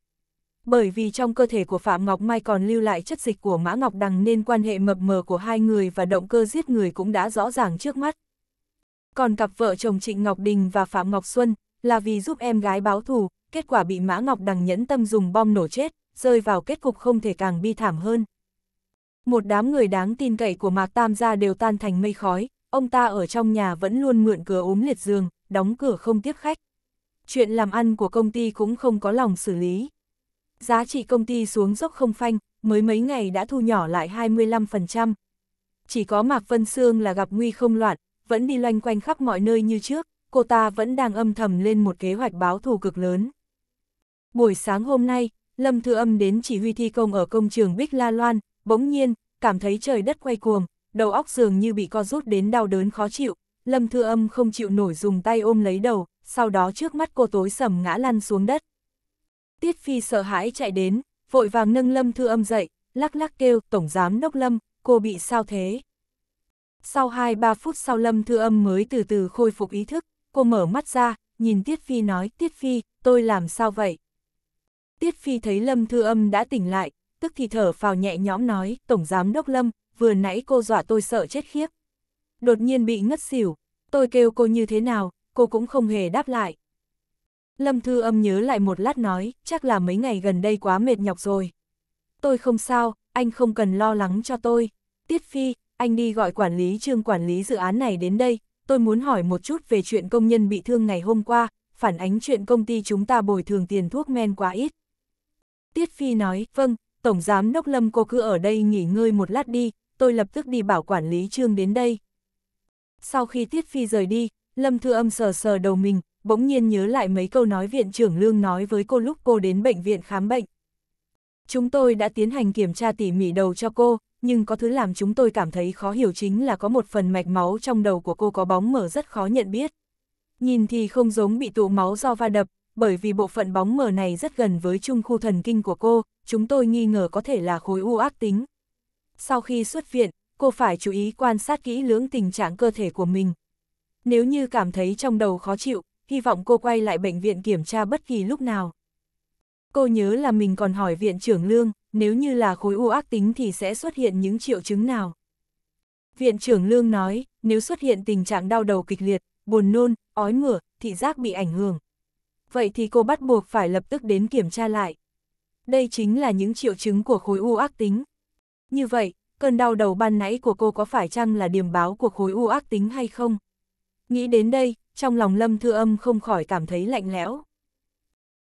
Bởi vì trong cơ thể của Phạm Ngọc Mai còn lưu lại chất dịch của Mã Ngọc Đằng nên quan hệ mập mờ của hai người và động cơ giết người cũng đã rõ ràng trước mắt. Còn cặp vợ chồng Trịnh Ngọc Đình và Phạm Ngọc Xuân là vì giúp em gái báo thù, kết quả bị Mã Ngọc Đằng nhẫn tâm dùng bom nổ chết, rơi vào kết cục không thể càng bi thảm hơn. Một đám người đáng tin cậy của Mạc Tam gia đều tan thành mây khói, ông ta ở trong nhà vẫn luôn mượn cửa ốm liệt giường, đóng cửa không tiếp khách. Chuyện làm ăn của công ty cũng không có lòng xử lý. Giá trị công ty xuống dốc không phanh, mới mấy ngày đã thu nhỏ lại 25%. Chỉ có Mạc Vân Sương là gặp nguy không loạn, vẫn đi loanh quanh khắp mọi nơi như trước, cô ta vẫn đang âm thầm lên một kế hoạch báo thù cực lớn. Buổi sáng hôm nay, Lâm Thư Âm đến chỉ huy thi công ở công trường Bích La Loan, bỗng nhiên, cảm thấy trời đất quay cuồng, đầu óc dường như bị co rút đến đau đớn khó chịu, Lâm Thư Âm không chịu nổi dùng tay ôm lấy đầu, sau đó trước mắt cô tối sầm ngã lăn xuống đất. Tiết Phi sợ hãi chạy đến, vội vàng nâng Lâm Thư Âm dậy, lắc lắc kêu, Tổng Giám Đốc Lâm, cô bị sao thế? Sau 2-3 phút sau Lâm Thư Âm mới từ từ khôi phục ý thức, cô mở mắt ra, nhìn Tiết Phi nói, Tiết Phi, tôi làm sao vậy? Tiết Phi thấy Lâm Thư Âm đã tỉnh lại, tức thì thở phào nhẹ nhõm nói, Tổng Giám Đốc Lâm, vừa nãy cô dọa tôi sợ chết khiếp. Đột nhiên bị ngất xỉu, tôi kêu cô như thế nào, cô cũng không hề đáp lại. Lâm Thư Âm nhớ lại một lát nói, chắc là mấy ngày gần đây quá mệt nhọc rồi. Tôi không sao, anh không cần lo lắng cho tôi. Tiết Phi, anh đi gọi quản lý trương quản lý dự án này đến đây, tôi muốn hỏi một chút về chuyện công nhân bị thương ngày hôm qua, phản ánh chuyện công ty chúng ta bồi thường tiền thuốc men quá ít. Tiết Phi nói, vâng, Tổng Giám Đốc Lâm cô cứ ở đây nghỉ ngơi một lát đi, tôi lập tức đi bảo quản lý trương đến đây. Sau khi Tiết Phi rời đi, Lâm Thư Âm sờ sờ đầu mình, bỗng nhiên nhớ lại mấy câu nói viện trưởng Lương nói với cô lúc cô đến bệnh viện khám bệnh. Chúng tôi đã tiến hành kiểm tra tỉ mỉ đầu cho cô, nhưng có thứ làm chúng tôi cảm thấy khó hiểu chính là có một phần mạch máu trong đầu của cô có bóng mở rất khó nhận biết. Nhìn thì không giống bị tụ máu do va đập, bởi vì bộ phận bóng mờ này rất gần với trung khu thần kinh của cô, chúng tôi nghi ngờ có thể là khối u ác tính. Sau khi xuất viện, cô phải chú ý quan sát kỹ lưỡng tình trạng cơ thể của mình. Nếu như cảm thấy trong đầu khó chịu, hy vọng cô quay lại bệnh viện kiểm tra bất kỳ lúc nào. Cô nhớ là mình còn hỏi viện trưởng Lương, nếu như là khối u ác tính thì sẽ xuất hiện những triệu chứng nào. Viện trưởng Lương nói, nếu xuất hiện tình trạng đau đầu kịch liệt, buồn nôn, ói mửa, thị giác bị ảnh hưởng. Vậy thì cô bắt buộc phải lập tức đến kiểm tra lại. Đây chính là những triệu chứng của khối u ác tính. Như vậy, cơn đau đầu ban nãy của cô có phải chăng là điểm báo của khối u ác tính hay không? Nghĩ đến đây, trong lòng Lâm Thư Âm không khỏi cảm thấy lạnh lẽo.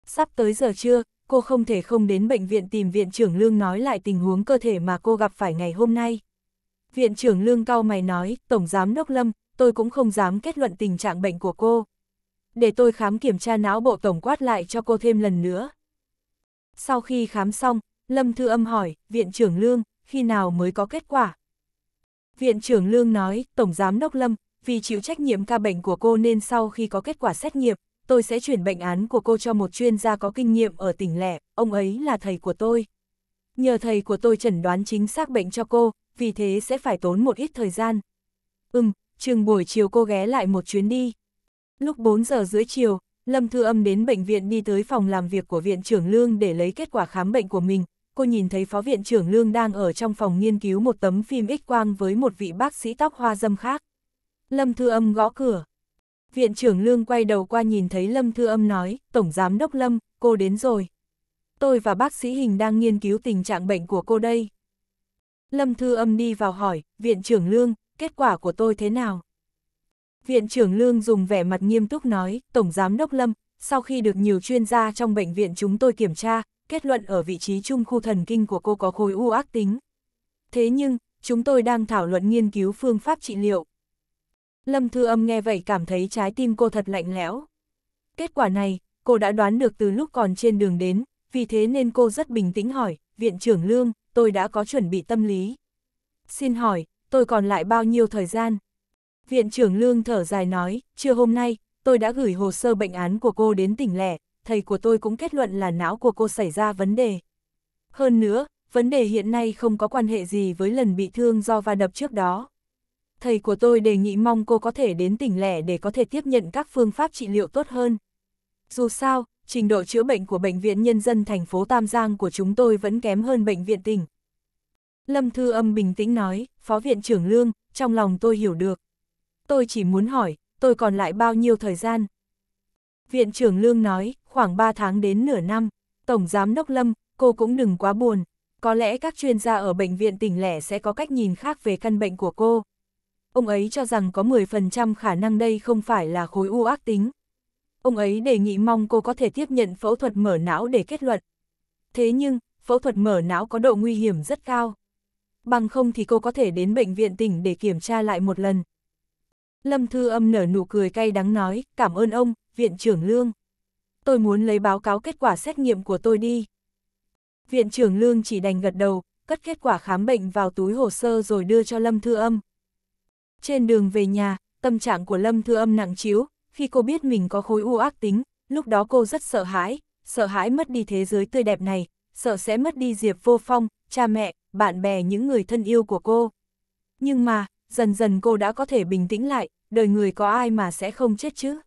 Sắp tới giờ trưa, cô không thể không đến bệnh viện tìm viện trưởng Lương nói lại tình huống cơ thể mà cô gặp phải ngày hôm nay. Viện trưởng Lương cao mày nói, Tổng Giám Đốc Lâm, tôi cũng không dám kết luận tình trạng bệnh của cô. Để tôi khám kiểm tra não bộ tổng quát lại cho cô thêm lần nữa. Sau khi khám xong, Lâm Thư Âm hỏi, Viện trưởng Lương, khi nào mới có kết quả? Viện trưởng Lương nói, Tổng Giám Đốc Lâm, vì chịu trách nhiệm ca bệnh của cô nên sau khi có kết quả xét nghiệm, tôi sẽ chuyển bệnh án của cô cho một chuyên gia có kinh nghiệm ở tỉnh lẻ, ông ấy là thầy của tôi. Nhờ thầy của tôi chẩn đoán chính xác bệnh cho cô, vì thế sẽ phải tốn một ít thời gian. Ừm, chừng buổi chiều cô ghé lại một chuyến đi. Lúc 4 giờ rưỡi chiều, Lâm Thư Âm đến bệnh viện đi tới phòng làm việc của viện trưởng Lương để lấy kết quả khám bệnh của mình. Cô nhìn thấy phó viện trưởng Lương đang ở trong phòng nghiên cứu một tấm phim x-quang với một vị bác sĩ tóc hoa dâm khác. Lâm Thư Âm gõ cửa. Viện trưởng Lương quay đầu qua nhìn thấy Lâm Thư Âm nói, Tổng Giám Đốc Lâm, cô đến rồi. Tôi và bác sĩ Hình đang nghiên cứu tình trạng bệnh của cô đây. Lâm Thư Âm đi vào hỏi, Viện trưởng Lương, kết quả của tôi thế nào? Viện trưởng Lương dùng vẻ mặt nghiêm túc nói, Tổng Giám Đốc Lâm, sau khi được nhiều chuyên gia trong bệnh viện chúng tôi kiểm tra, kết luận ở vị trí trung khu thần kinh của cô có khối u ác tính. Thế nhưng, chúng tôi đang thảo luận nghiên cứu phương pháp trị liệu. Lâm Thư Âm nghe vậy cảm thấy trái tim cô thật lạnh lẽo. Kết quả này, cô đã đoán được từ lúc còn trên đường đến, vì thế nên cô rất bình tĩnh hỏi, Viện trưởng Lương, tôi đã có chuẩn bị tâm lý. Xin hỏi, tôi còn lại bao nhiêu thời gian? Viện trưởng Lương thở dài nói, trưa hôm nay, tôi đã gửi hồ sơ bệnh án của cô đến tỉnh lẻ, thầy của tôi cũng kết luận là não của cô xảy ra vấn đề. Hơn nữa, vấn đề hiện nay không có quan hệ gì với lần bị thương do va đập trước đó. Thầy của tôi đề nghị mong cô có thể đến tỉnh lẻ để có thể tiếp nhận các phương pháp trị liệu tốt hơn. Dù sao, trình độ chữa bệnh của Bệnh viện Nhân dân thành phố Tam Giang của chúng tôi vẫn kém hơn Bệnh viện tỉnh. Lâm Thư Âm bình tĩnh nói, Phó Viện trưởng Lương, trong lòng tôi hiểu được. Tôi chỉ muốn hỏi, tôi còn lại bao nhiêu thời gian? Viện trưởng Lương nói, khoảng 3 tháng đến nửa năm. Tổng Giám Đốc Lâm, cô cũng đừng quá buồn. Có lẽ các chuyên gia ở bệnh viện tỉnh lẻ sẽ có cách nhìn khác về căn bệnh của cô. Ông ấy cho rằng có 10% khả năng đây không phải là khối u ác tính. Ông ấy đề nghị mong cô có thể tiếp nhận phẫu thuật mở não để kết luận. Thế nhưng, phẫu thuật mở não có độ nguy hiểm rất cao. Bằng không thì cô có thể đến bệnh viện tỉnh để kiểm tra lại một lần. Lâm Thư Âm nở nụ cười cay đắng nói, cảm ơn ông, viện trưởng Lương. Tôi muốn lấy báo cáo kết quả xét nghiệm của tôi đi. Viện trưởng Lương chỉ đành gật đầu, cất kết quả khám bệnh vào túi hồ sơ rồi đưa cho Lâm Thư Âm. Trên đường về nhà, tâm trạng của Lâm Thư Âm nặng chiếu, khi cô biết mình có khối u ác tính, lúc đó cô rất sợ hãi, sợ hãi mất đi thế giới tươi đẹp này, sợ sẽ mất đi Diệp Vô Phong, cha mẹ, bạn bè những người thân yêu của cô. Nhưng mà, dần dần cô đã có thể bình tĩnh lại, đời người có ai mà sẽ không chết chứ?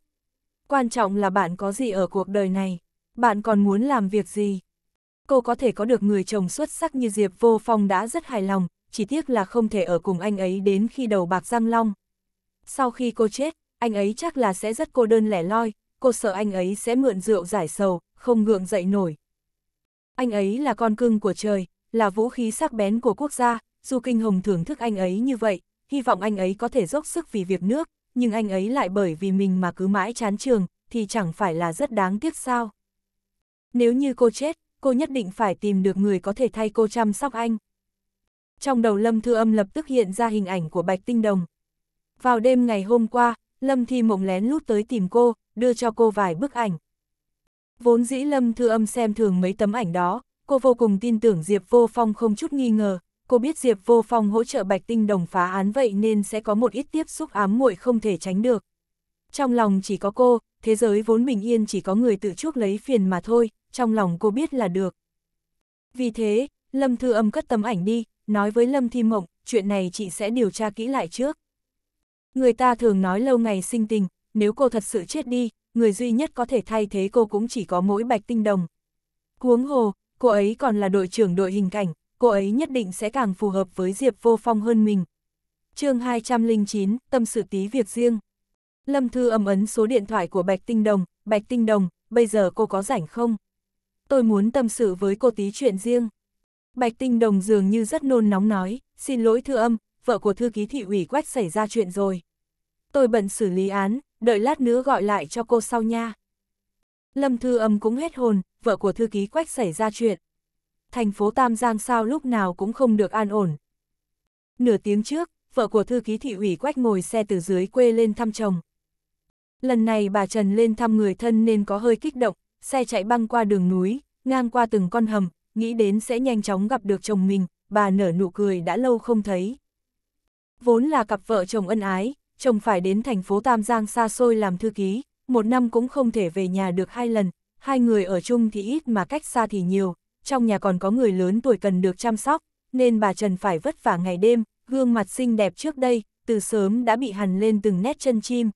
Quan trọng là bạn có gì ở cuộc đời này, bạn còn muốn làm việc gì? Cô có thể có được người chồng xuất sắc như Diệp Vô Phong đã rất hài lòng, chỉ tiếc là không thể ở cùng anh ấy đến khi đầu bạc răng long. Sau khi cô chết, anh ấy chắc là sẽ rất cô đơn lẻ loi, cô sợ anh ấy sẽ mượn rượu giải sầu, không gượng dậy nổi. Anh ấy là con cưng của trời, là vũ khí sắc bén của quốc gia, dù Kinh Hồng thưởng thức anh ấy như vậy, hy vọng anh ấy có thể dốc sức vì việc nước, nhưng anh ấy lại bởi vì mình mà cứ mãi chán trường, thì chẳng phải là rất đáng tiếc sao. Nếu như cô chết, cô nhất định phải tìm được người có thể thay cô chăm sóc anh. Trong đầu Lâm Thư Âm lập tức hiện ra hình ảnh của Bạch Tinh Đồng. Vào đêm ngày hôm qua, Lâm Thi Mộng lén lút tới tìm cô, đưa cho cô vài bức ảnh. Vốn dĩ Lâm Thư Âm xem thường mấy tấm ảnh đó, cô vô cùng tin tưởng Diệp Vô Phong không chút nghi ngờ, cô biết Diệp Vô Phong hỗ trợ Bạch Tinh Đồng phá án vậy nên sẽ có một ít tiếp xúc ám muội không thể tránh được. Trong lòng chỉ có cô, thế giới vốn bình yên chỉ có người tự chuốc lấy phiền mà thôi, trong lòng cô biết là được. Vì thế, Lâm Thư Âm cất tấm ảnh đi, nói với Lâm Thi Mộng, chuyện này chị sẽ điều tra kỹ lại trước. Người ta thường nói lâu ngày sinh tình, nếu cô thật sự chết đi, người duy nhất có thể thay thế cô cũng chỉ có mỗi bạch tinh đồng. Huống hồ, cô ấy còn là đội trưởng đội hình cảnh, cô ấy nhất định sẽ càng phù hợp với Diệp Vô Phong hơn mình. chương 209, tâm sự tí việc riêng. Lâm Thư âm ấn số điện thoại của Bạch Tinh Đồng, Bạch Tinh Đồng, bây giờ cô có rảnh không? Tôi muốn tâm sự với cô tí chuyện riêng. Bạch Tinh Đồng dường như rất nôn nóng nói, xin lỗi thư âm, vợ của thư ký thị ủy quách xảy ra chuyện rồi. Tôi bận xử lý án, đợi lát nữa gọi lại cho cô sau nha. Lâm Thư âm cũng hết hồn, vợ của thư ký quách xảy ra chuyện. Thành phố Tam Giang sao lúc nào cũng không được an ổn. Nửa tiếng trước, vợ của thư ký thị ủy quách ngồi xe từ dưới quê lên thăm chồng. Lần này bà Trần lên thăm người thân nên có hơi kích động, xe chạy băng qua đường núi, ngang qua từng con hầm, nghĩ đến sẽ nhanh chóng gặp được chồng mình, bà nở nụ cười đã lâu không thấy. Vốn là cặp vợ chồng ân ái, chồng phải đến thành phố Tam Giang xa xôi làm thư ký, một năm cũng không thể về nhà được hai lần, hai người ở chung thì ít mà cách xa thì nhiều, trong nhà còn có người lớn tuổi cần được chăm sóc, nên bà Trần phải vất vả ngày đêm, gương mặt xinh đẹp trước đây, từ sớm đã bị hằn lên từng nét chân chim.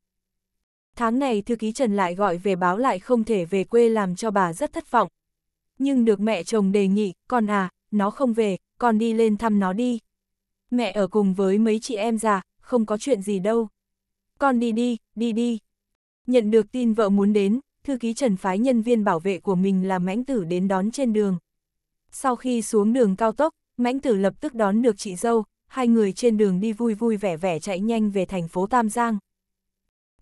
Tháng này thư ký Trần lại gọi về báo lại không thể về quê làm cho bà rất thất vọng. Nhưng được mẹ chồng đề nghị, con à, nó không về, con đi lên thăm nó đi. Mẹ ở cùng với mấy chị em già, không có chuyện gì đâu. Con đi đi, đi đi. Nhận được tin vợ muốn đến, thư ký Trần phái nhân viên bảo vệ của mình là mãnh tử đến đón trên đường. Sau khi xuống đường cao tốc, mãnh tử lập tức đón được chị dâu, hai người trên đường đi vui vui vẻ vẻ chạy nhanh về thành phố Tam Giang.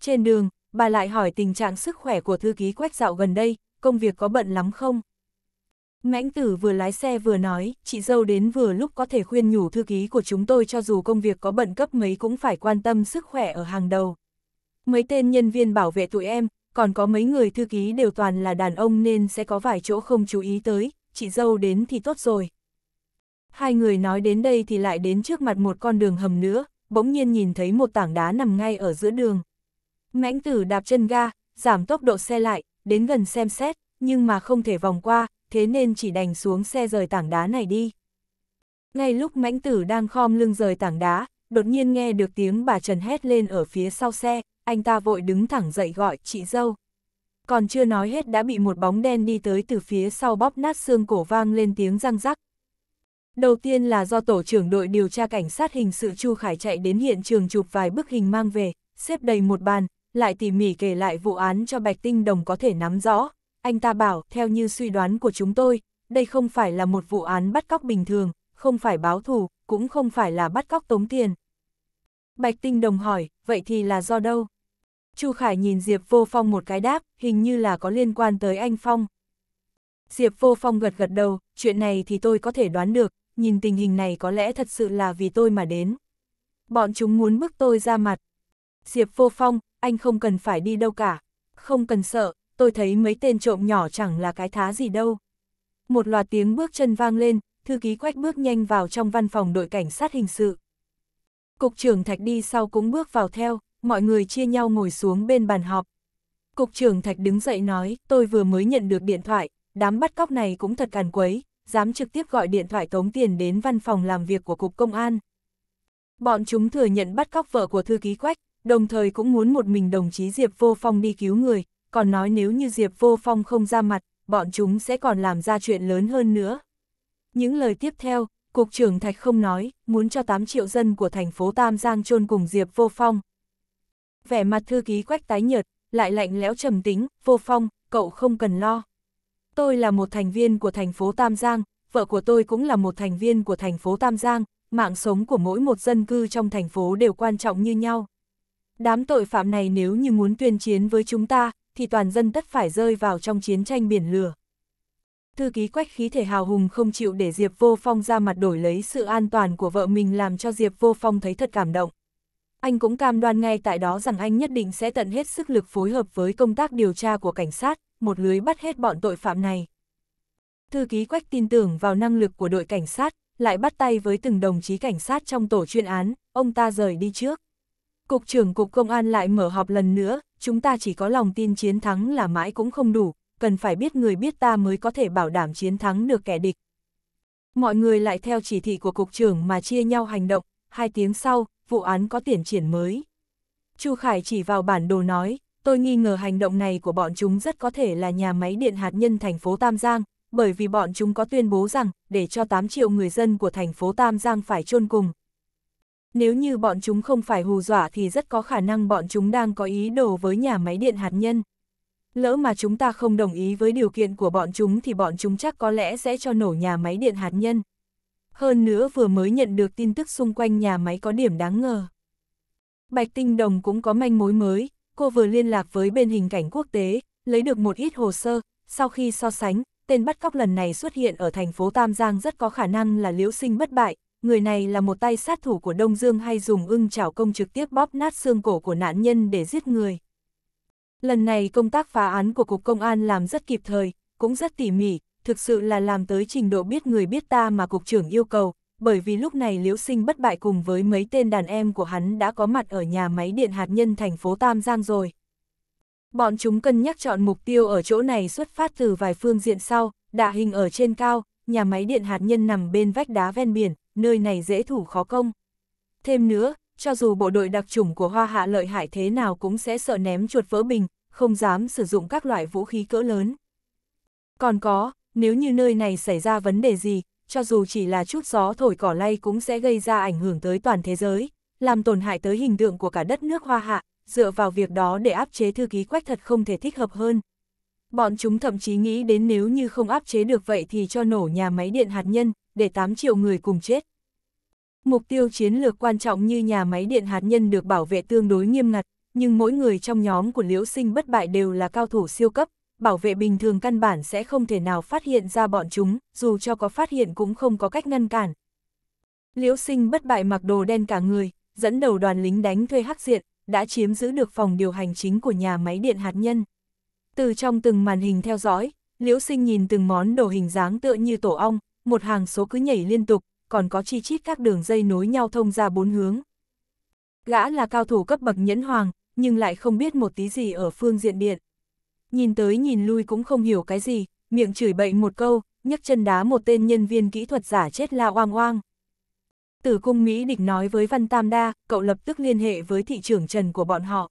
Trên đường, bà lại hỏi tình trạng sức khỏe của thư ký quách dạo gần đây, công việc có bận lắm không? Mãnh tử vừa lái xe vừa nói, chị dâu đến vừa lúc có thể khuyên nhủ thư ký của chúng tôi cho dù công việc có bận cấp mấy cũng phải quan tâm sức khỏe ở hàng đầu. Mấy tên nhân viên bảo vệ tụi em, còn có mấy người thư ký đều toàn là đàn ông nên sẽ có vài chỗ không chú ý tới, chị dâu đến thì tốt rồi. Hai người nói đến đây thì lại đến trước mặt một con đường hầm nữa, bỗng nhiên nhìn thấy một tảng đá nằm ngay ở giữa đường. Mãnh tử đạp chân ga, giảm tốc độ xe lại, đến gần xem xét, nhưng mà không thể vòng qua, thế nên chỉ đành xuống xe rời tảng đá này đi. Ngay lúc mãnh tử đang khom lưng rời tảng đá, đột nhiên nghe được tiếng bà Trần hét lên ở phía sau xe, anh ta vội đứng thẳng dậy gọi chị dâu. Còn chưa nói hết đã bị một bóng đen đi tới từ phía sau bóp nát xương cổ vang lên tiếng răng rắc. Đầu tiên là do tổ trưởng đội điều tra cảnh sát hình sự Chu Khải chạy đến hiện trường chụp vài bức hình mang về, xếp đầy một bàn, lại tỉ mỉ kể lại vụ án cho Bạch Tinh Đồng có thể nắm rõ. Anh ta bảo, theo như suy đoán của chúng tôi, đây không phải là một vụ án bắt cóc bình thường, không phải báo thù, cũng không phải là bắt cóc tống tiền. Bạch Tinh Đồng hỏi, vậy thì là do đâu? Chu Khải nhìn Diệp Vô Phong một cái đáp, hình như là có liên quan tới anh Phong. Diệp Vô Phong gật gật đầu, chuyện này thì tôi có thể đoán được, nhìn tình hình này có lẽ thật sự là vì tôi mà đến. Bọn chúng muốn bức tôi ra mặt. Diệp Vô Phong, anh không cần phải đi đâu cả. Không cần sợ, tôi thấy mấy tên trộm nhỏ chẳng là cái thá gì đâu. Một loạt tiếng bước chân vang lên, thư ký quách bước nhanh vào trong văn phòng đội cảnh sát hình sự. Cục trưởng Thạch đi sau cũng bước vào theo, mọi người chia nhau ngồi xuống bên bàn họp. Cục trưởng Thạch đứng dậy nói, tôi vừa mới nhận được điện thoại, đám bắt cóc này cũng thật càn quấy, dám trực tiếp gọi điện thoại tống tiền đến văn phòng làm việc của Cục Công an. Bọn chúng thừa nhận bắt cóc vợ của thư ký Quách, đồng thời cũng muốn một mình đồng chí Diệp Vô Phong đi cứu người, còn nói nếu như Diệp Vô Phong không ra mặt, bọn chúng sẽ còn làm ra chuyện lớn hơn nữa. Những lời tiếp theo, Cục trưởng Thạch không nói, muốn cho 8 triệu dân của thành phố Tam Giang chôn cùng Diệp Vô Phong. Vẻ mặt thư ký quách tái nhợt, lại lạnh lẽo trầm tính, Vô Phong, cậu không cần lo. Tôi là một thành viên của thành phố Tam Giang, vợ của tôi cũng là một thành viên của thành phố Tam Giang, mạng sống của mỗi một dân cư trong thành phố đều quan trọng như nhau. Đám tội phạm này nếu như muốn tuyên chiến với chúng ta, thì toàn dân tất phải rơi vào trong chiến tranh biển lửa. Thư ký quách khí thể hào hùng không chịu để Diệp Vô Phong ra mặt đổi lấy sự an toàn của vợ mình làm cho Diệp Vô Phong thấy thật cảm động. Anh cũng cam đoan ngay tại đó rằng anh nhất định sẽ tận hết sức lực phối hợp với công tác điều tra của cảnh sát, một lưới bắt hết bọn tội phạm này. Thư ký Quách tin tưởng vào năng lực của đội cảnh sát, lại bắt tay với từng đồng chí cảnh sát trong tổ chuyên án, ông ta rời đi trước. Cục trưởng Cục Công an lại mở họp lần nữa, chúng ta chỉ có lòng tin chiến thắng là mãi cũng không đủ, cần phải biết người biết ta mới có thể bảo đảm chiến thắng được kẻ địch. Mọi người lại theo chỉ thị của Cục trưởng mà chia nhau hành động, hai tiếng sau, vụ án có tiền triển mới. Chu Khải chỉ vào bản đồ nói, tôi nghi ngờ hành động này của bọn chúng rất có thể là nhà máy điện hạt nhân thành phố Tam Giang, bởi vì bọn chúng có tuyên bố rằng, để cho 8 triệu người dân của thành phố Tam Giang phải chôn cùng. Nếu như bọn chúng không phải hù dọa thì rất có khả năng bọn chúng đang có ý đồ với nhà máy điện hạt nhân. Lỡ mà chúng ta không đồng ý với điều kiện của bọn chúng thì bọn chúng chắc có lẽ sẽ cho nổ nhà máy điện hạt nhân. Hơn nữa vừa mới nhận được tin tức xung quanh nhà máy có điểm đáng ngờ. Bạch Tinh Đồng cũng có manh mối mới, cô vừa liên lạc với bên hình cảnh quốc tế, lấy được một ít hồ sơ, sau khi so sánh, tên bắt cóc lần này xuất hiện ở thành phố Tam Giang rất có khả năng là liễu sinh bất bại, người này là một tay sát thủ của Đông Dương hay dùng ưng chảo công trực tiếp bóp nát xương cổ của nạn nhân để giết người. Lần này công tác phá án của Cục Công an làm rất kịp thời, cũng rất tỉ mỉ, thực sự là làm tới trình độ biết người biết ta mà Cục trưởng yêu cầu, bởi vì lúc này Liễu Sinh bất bại cùng với mấy tên đàn em của hắn đã có mặt ở nhà máy điện hạt nhân thành phố Tam Giang rồi. Bọn chúng cân nhắc chọn mục tiêu ở chỗ này xuất phát từ vài phương diện sau, đạ hình ở trên cao, nhà máy điện hạt nhân nằm bên vách đá ven biển, nơi này dễ thủ khó công. Thêm nữa, cho dù bộ đội đặc chủng của Hoa Hạ lợi hại thế nào cũng sẽ sợ ném chuột vỡ bình, không dám sử dụng các loại vũ khí cỡ lớn. Còn có, nếu như nơi này xảy ra vấn đề gì, cho dù chỉ là chút gió thổi cỏ lay cũng sẽ gây ra ảnh hưởng tới toàn thế giới, làm tổn hại tới hình tượng của cả đất nước Hoa Hạ, dựa vào việc đó để áp chế thư ký quách thật không thể thích hợp hơn. Bọn chúng thậm chí nghĩ đến nếu như không áp chế được vậy thì cho nổ nhà máy điện hạt nhân, để 8 triệu người cùng chết. Mục tiêu chiến lược quan trọng như nhà máy điện hạt nhân được bảo vệ tương đối nghiêm ngặt, nhưng mỗi người trong nhóm của liễu sinh bất bại đều là cao thủ siêu cấp, bảo vệ bình thường căn bản sẽ không thể nào phát hiện ra bọn chúng, dù cho có phát hiện cũng không có cách ngăn cản. Liễu sinh bất bại mặc đồ đen cả người, dẫn đầu đoàn lính đánh thuê hắc diện, đã chiếm giữ được phòng điều hành chính của nhà máy điện hạt nhân. Từ trong từng màn hình theo dõi, Liễu Sinh nhìn từng món đồ hình dáng tựa như tổ ong, một hàng số cứ nhảy liên tục, còn có chi chít các đường dây nối nhau thông ra bốn hướng. Gã là cao thủ cấp bậc nhẫn hoàng, nhưng lại không biết một tí gì ở phương diện điện. Nhìn tới nhìn lui cũng không hiểu cái gì, miệng chửi bậy một câu, nhấc chân đá một tên nhân viên kỹ thuật giả chết la oang oang. Tử cung Mỹ địch nói với Văn Tam Đa, cậu lập tức liên hệ với thị trưởng Trần của bọn họ.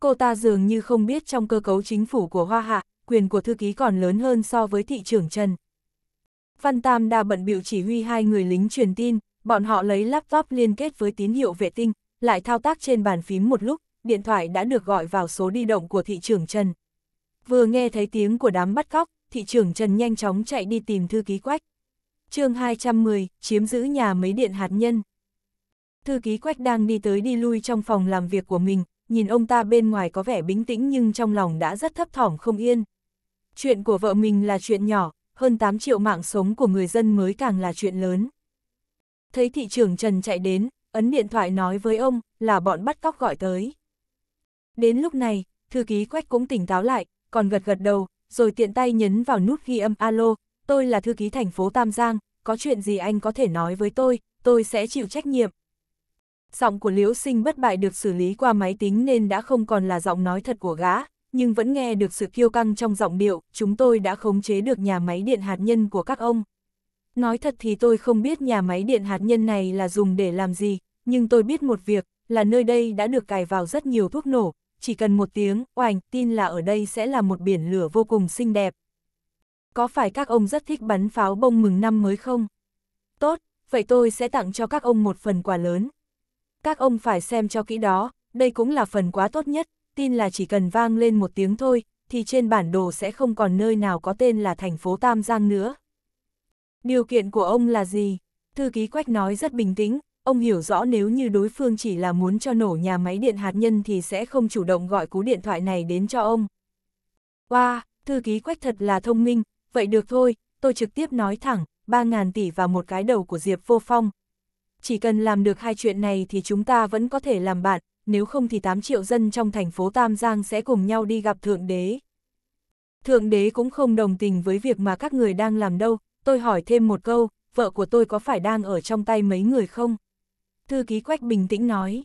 Cô ta dường như không biết trong cơ cấu chính phủ của Hoa Hạ, quyền của thư ký còn lớn hơn so với thị trưởng Trần. Văn Tam Đa bận biểu chỉ huy hai người lính truyền tin, bọn họ lấy laptop liên kết với tín hiệu vệ tinh, lại thao tác trên bàn phím một lúc, điện thoại đã được gọi vào số đi động của thị trưởng Trần. Vừa nghe thấy tiếng của đám bắt cóc, thị trưởng Trần nhanh chóng chạy đi tìm thư ký Quách chương 210, chiếm giữ nhà máy điện hạt nhân. Thư ký Quách đang đi tới đi lui trong phòng làm việc của mình, nhìn ông ta bên ngoài có vẻ bình tĩnh nhưng trong lòng đã rất thấp thỏm không yên. Chuyện của vợ mình là chuyện nhỏ, hơn 8 triệu mạng sống của người dân mới càng là chuyện lớn. Thấy thị trưởng Trần chạy đến, ấn điện thoại nói với ông, là bọn bắt cóc gọi tới. Đến lúc này, thư ký Quách cũng tỉnh táo lại, còn gật gật đầu, rồi tiện tay nhấn vào nút ghi âm alo, tôi là thư ký thành phố Tam Giang, có chuyện gì anh có thể nói với tôi, tôi sẽ chịu trách nhiệm. Giọng của Liễu Sinh bất bại được xử lý qua máy tính nên đã không còn là giọng nói thật của gã, nhưng vẫn nghe được sự kiêu căng trong giọng điệu, chúng tôi đã khống chế được nhà máy điện hạt nhân của các ông. Nói thật thì tôi không biết nhà máy điện hạt nhân này là dùng để làm gì, nhưng tôi biết một việc, là nơi đây đã được cài vào rất nhiều thuốc nổ, chỉ cần một tiếng, oành, tin là ở đây sẽ là một biển lửa vô cùng xinh đẹp có phải các ông rất thích bắn pháo bông mừng năm mới không? Tốt, vậy tôi sẽ tặng cho các ông một phần quà lớn. Các ông phải xem cho kỹ đó, đây cũng là phần quá tốt nhất, tin là chỉ cần vang lên một tiếng thôi, thì trên bản đồ sẽ không còn nơi nào có tên là thành phố Tam Giang nữa. Điều kiện của ông là gì? Thư ký Quách nói rất bình tĩnh, ông hiểu rõ nếu như đối phương chỉ là muốn cho nổ nhà máy điện hạt nhân thì sẽ không chủ động gọi cú điện thoại này đến cho ông. Wow, thư ký Quách thật là thông minh, vậy được thôi, tôi trực tiếp nói thẳng, 3.000 tỷ vào một cái đầu của Diệp Vô Phong. Chỉ cần làm được hai chuyện này thì chúng ta vẫn có thể làm bạn, nếu không thì 8 triệu dân trong thành phố Tam Giang sẽ cùng nhau đi gặp Thượng Đế. Thượng Đế cũng không đồng tình với việc mà các người đang làm đâu, tôi hỏi thêm một câu, vợ của tôi có phải đang ở trong tay mấy người không? Thư ký Quách bình tĩnh nói.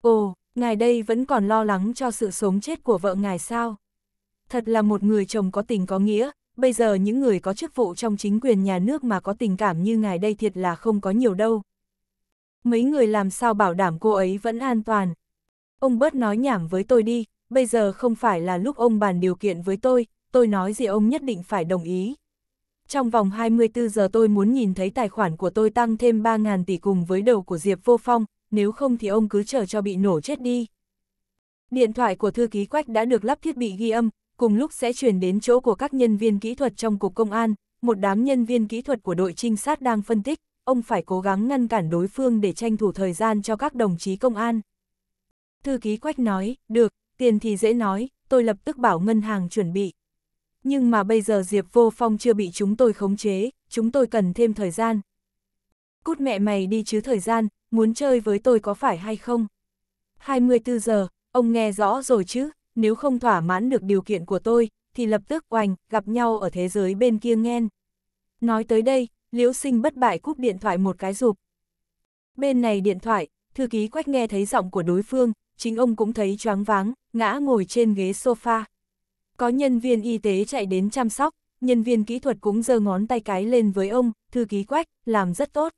Ồ, ngài đây vẫn còn lo lắng cho sự sống chết của vợ ngài sao? Thật là một người chồng có tình có nghĩa, bây giờ những người có chức vụ trong chính quyền nhà nước mà có tình cảm như ngài đây thiệt là không có nhiều đâu. Mấy người làm sao bảo đảm cô ấy vẫn an toàn. Ông bớt nói nhảm với tôi đi, bây giờ không phải là lúc ông bàn điều kiện với tôi, tôi nói gì ông nhất định phải đồng ý. Trong vòng 24 giờ tôi muốn nhìn thấy tài khoản của tôi tăng thêm 3.000 tỷ cùng với đầu của Diệp Vô Phong, nếu không thì ông cứ chờ cho bị nổ chết đi. Điện thoại của thư ký Quách đã được lắp thiết bị ghi âm, cùng lúc sẽ chuyển đến chỗ của các nhân viên kỹ thuật trong cục công an, một đám nhân viên kỹ thuật của đội trinh sát đang phân tích, ông phải cố gắng ngăn cản đối phương để tranh thủ thời gian cho các đồng chí công an. Thư ký Quách nói, được, tiền thì dễ nói, tôi lập tức bảo ngân hàng chuẩn bị. Nhưng mà bây giờ Diệp Vô Phong chưa bị chúng tôi khống chế, chúng tôi cần thêm thời gian. Cút mẹ mày đi chứ thời gian, muốn chơi với tôi có phải hay không? 24 giờ, ông nghe rõ rồi chứ, nếu không thỏa mãn được điều kiện của tôi, thì lập tức oành, gặp nhau ở thế giới bên kia nghen. Nói tới đây, Liễu Sinh bất bại cúp điện thoại một cái rụp. Bên này điện thoại, thư ký quách nghe thấy giọng của đối phương, chính ông cũng thấy choáng váng, ngã ngồi trên ghế sofa. Có nhân viên y tế chạy đến chăm sóc, nhân viên kỹ thuật cũng giơ ngón tay cái lên với ông, thư ký quách, làm rất tốt.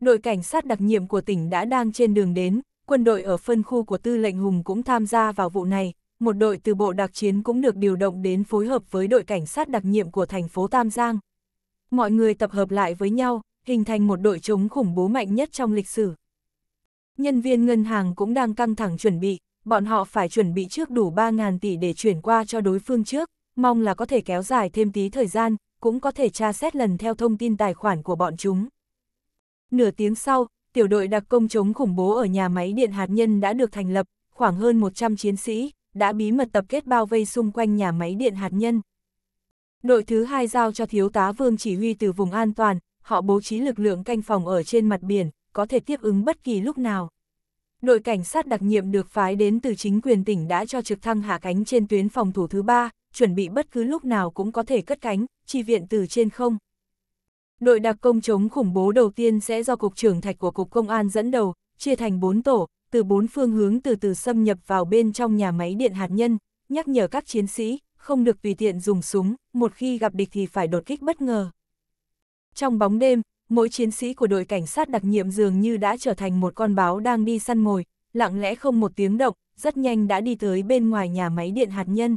Đội cảnh sát đặc nhiệm của tỉnh đã đang trên đường đến, quân đội ở phân khu của tư lệnh Hùng cũng tham gia vào vụ này, một đội từ bộ đặc chiến cũng được điều động đến phối hợp với đội cảnh sát đặc nhiệm của thành phố Tam Giang. Mọi người tập hợp lại với nhau, hình thành một đội chống khủng bố mạnh nhất trong lịch sử. Nhân viên ngân hàng cũng đang căng thẳng chuẩn bị, bọn họ phải chuẩn bị trước đủ 3.000 tỷ để chuyển qua cho đối phương trước, mong là có thể kéo dài thêm tí thời gian, cũng có thể tra xét lần theo thông tin tài khoản của bọn chúng. Nửa tiếng sau, tiểu đội đặc công chống khủng bố ở nhà máy điện hạt nhân đã được thành lập, khoảng hơn 100 chiến sĩ, đã bí mật tập kết bao vây xung quanh nhà máy điện hạt nhân. Đội thứ hai giao cho thiếu tá Vương chỉ huy từ vùng an toàn, họ bố trí lực lượng canh phòng ở trên mặt biển, có thể tiếp ứng bất kỳ lúc nào. Đội cảnh sát đặc nhiệm được phái đến từ chính quyền tỉnh đã cho trực thăng hạ cánh trên tuyến phòng thủ thứ ba, chuẩn bị bất cứ lúc nào cũng có thể cất cánh, chi viện từ trên không. Đội đặc công chống khủng bố đầu tiên sẽ do Cục trưởng Thạch của Cục Công an dẫn đầu, chia thành 4 tổ, từ bốn phương hướng từ từ xâm nhập vào bên trong nhà máy điện hạt nhân, nhắc nhở các chiến sĩ, không được tùy tiện dùng súng, một khi gặp địch thì phải đột kích bất ngờ. Trong bóng đêm, mỗi chiến sĩ của đội cảnh sát đặc nhiệm dường như đã trở thành một con báo đang đi săn mồi, lặng lẽ không một tiếng động, rất nhanh đã đi tới bên ngoài nhà máy điện hạt nhân.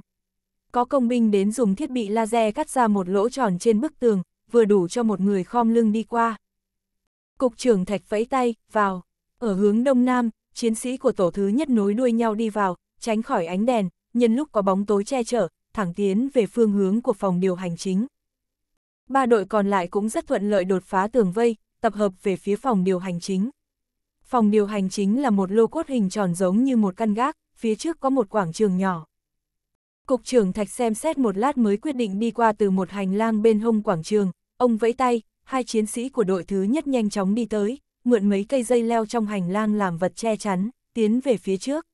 Có công binh đến dùng thiết bị laser cắt ra một lỗ tròn trên bức tường, vừa đủ cho một người khom lưng đi qua. Cục trưởng thạch vẫy tay, vào. Ở hướng đông nam, chiến sĩ của tổ thứ nhất nối đuôi nhau đi vào, tránh khỏi ánh đèn, nhân lúc có bóng tối che chở, thẳng tiến về phương hướng của phòng điều hành chính. Ba đội còn lại cũng rất thuận lợi đột phá tường vây, tập hợp về phía phòng điều hành chính. Phòng điều hành chính là một lô cốt hình tròn giống như một căn gác, phía trước có một quảng trường nhỏ. Cục trưởng Thạch xem xét một lát mới quyết định đi qua từ một hành lang bên hông quảng trường, ông vẫy tay, hai chiến sĩ của đội thứ nhất nhanh chóng đi tới, mượn mấy cây dây leo trong hành lang làm vật che chắn, tiến về phía trước.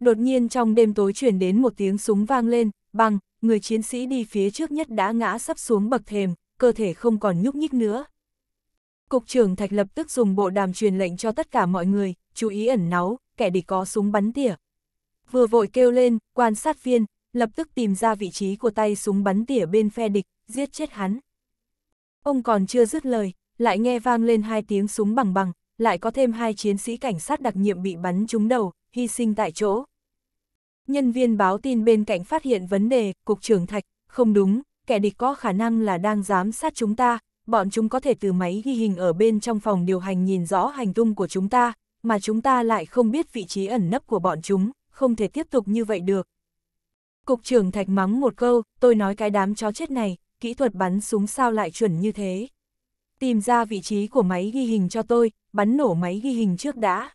Đột nhiên trong đêm tối chuyển đến một tiếng súng vang lên, bằng, người chiến sĩ đi phía trước nhất đã ngã sắp xuống bậc thềm, cơ thể không còn nhúc nhích nữa. Cục trưởng Thạch lập tức dùng bộ đàm truyền lệnh cho tất cả mọi người, chú ý ẩn náu, kẻ địch có súng bắn tỉa. Vừa vội kêu lên, quan sát viên, lập tức tìm ra vị trí của tay súng bắn tỉa bên phe địch, giết chết hắn. Ông còn chưa dứt lời, lại nghe vang lên hai tiếng súng bằng bằng, lại có thêm hai chiến sĩ cảnh sát đặc nhiệm bị bắn trúng đầu, hy sinh tại chỗ. Nhân viên báo tin bên cạnh phát hiện vấn đề, cục trưởng Thạch, không đúng, kẻ địch có khả năng là đang giám sát chúng ta, bọn chúng có thể từ máy ghi hình ở bên trong phòng điều hành nhìn rõ hành tung của chúng ta, mà chúng ta lại không biết vị trí ẩn nấp của bọn chúng, không thể tiếp tục như vậy được. Cục trưởng Thạch mắng một câu, tôi nói cái đám chó chết này, kỹ thuật bắn súng sao lại chuẩn như thế. Tìm ra vị trí của máy ghi hình cho tôi, bắn nổ máy ghi hình trước đã.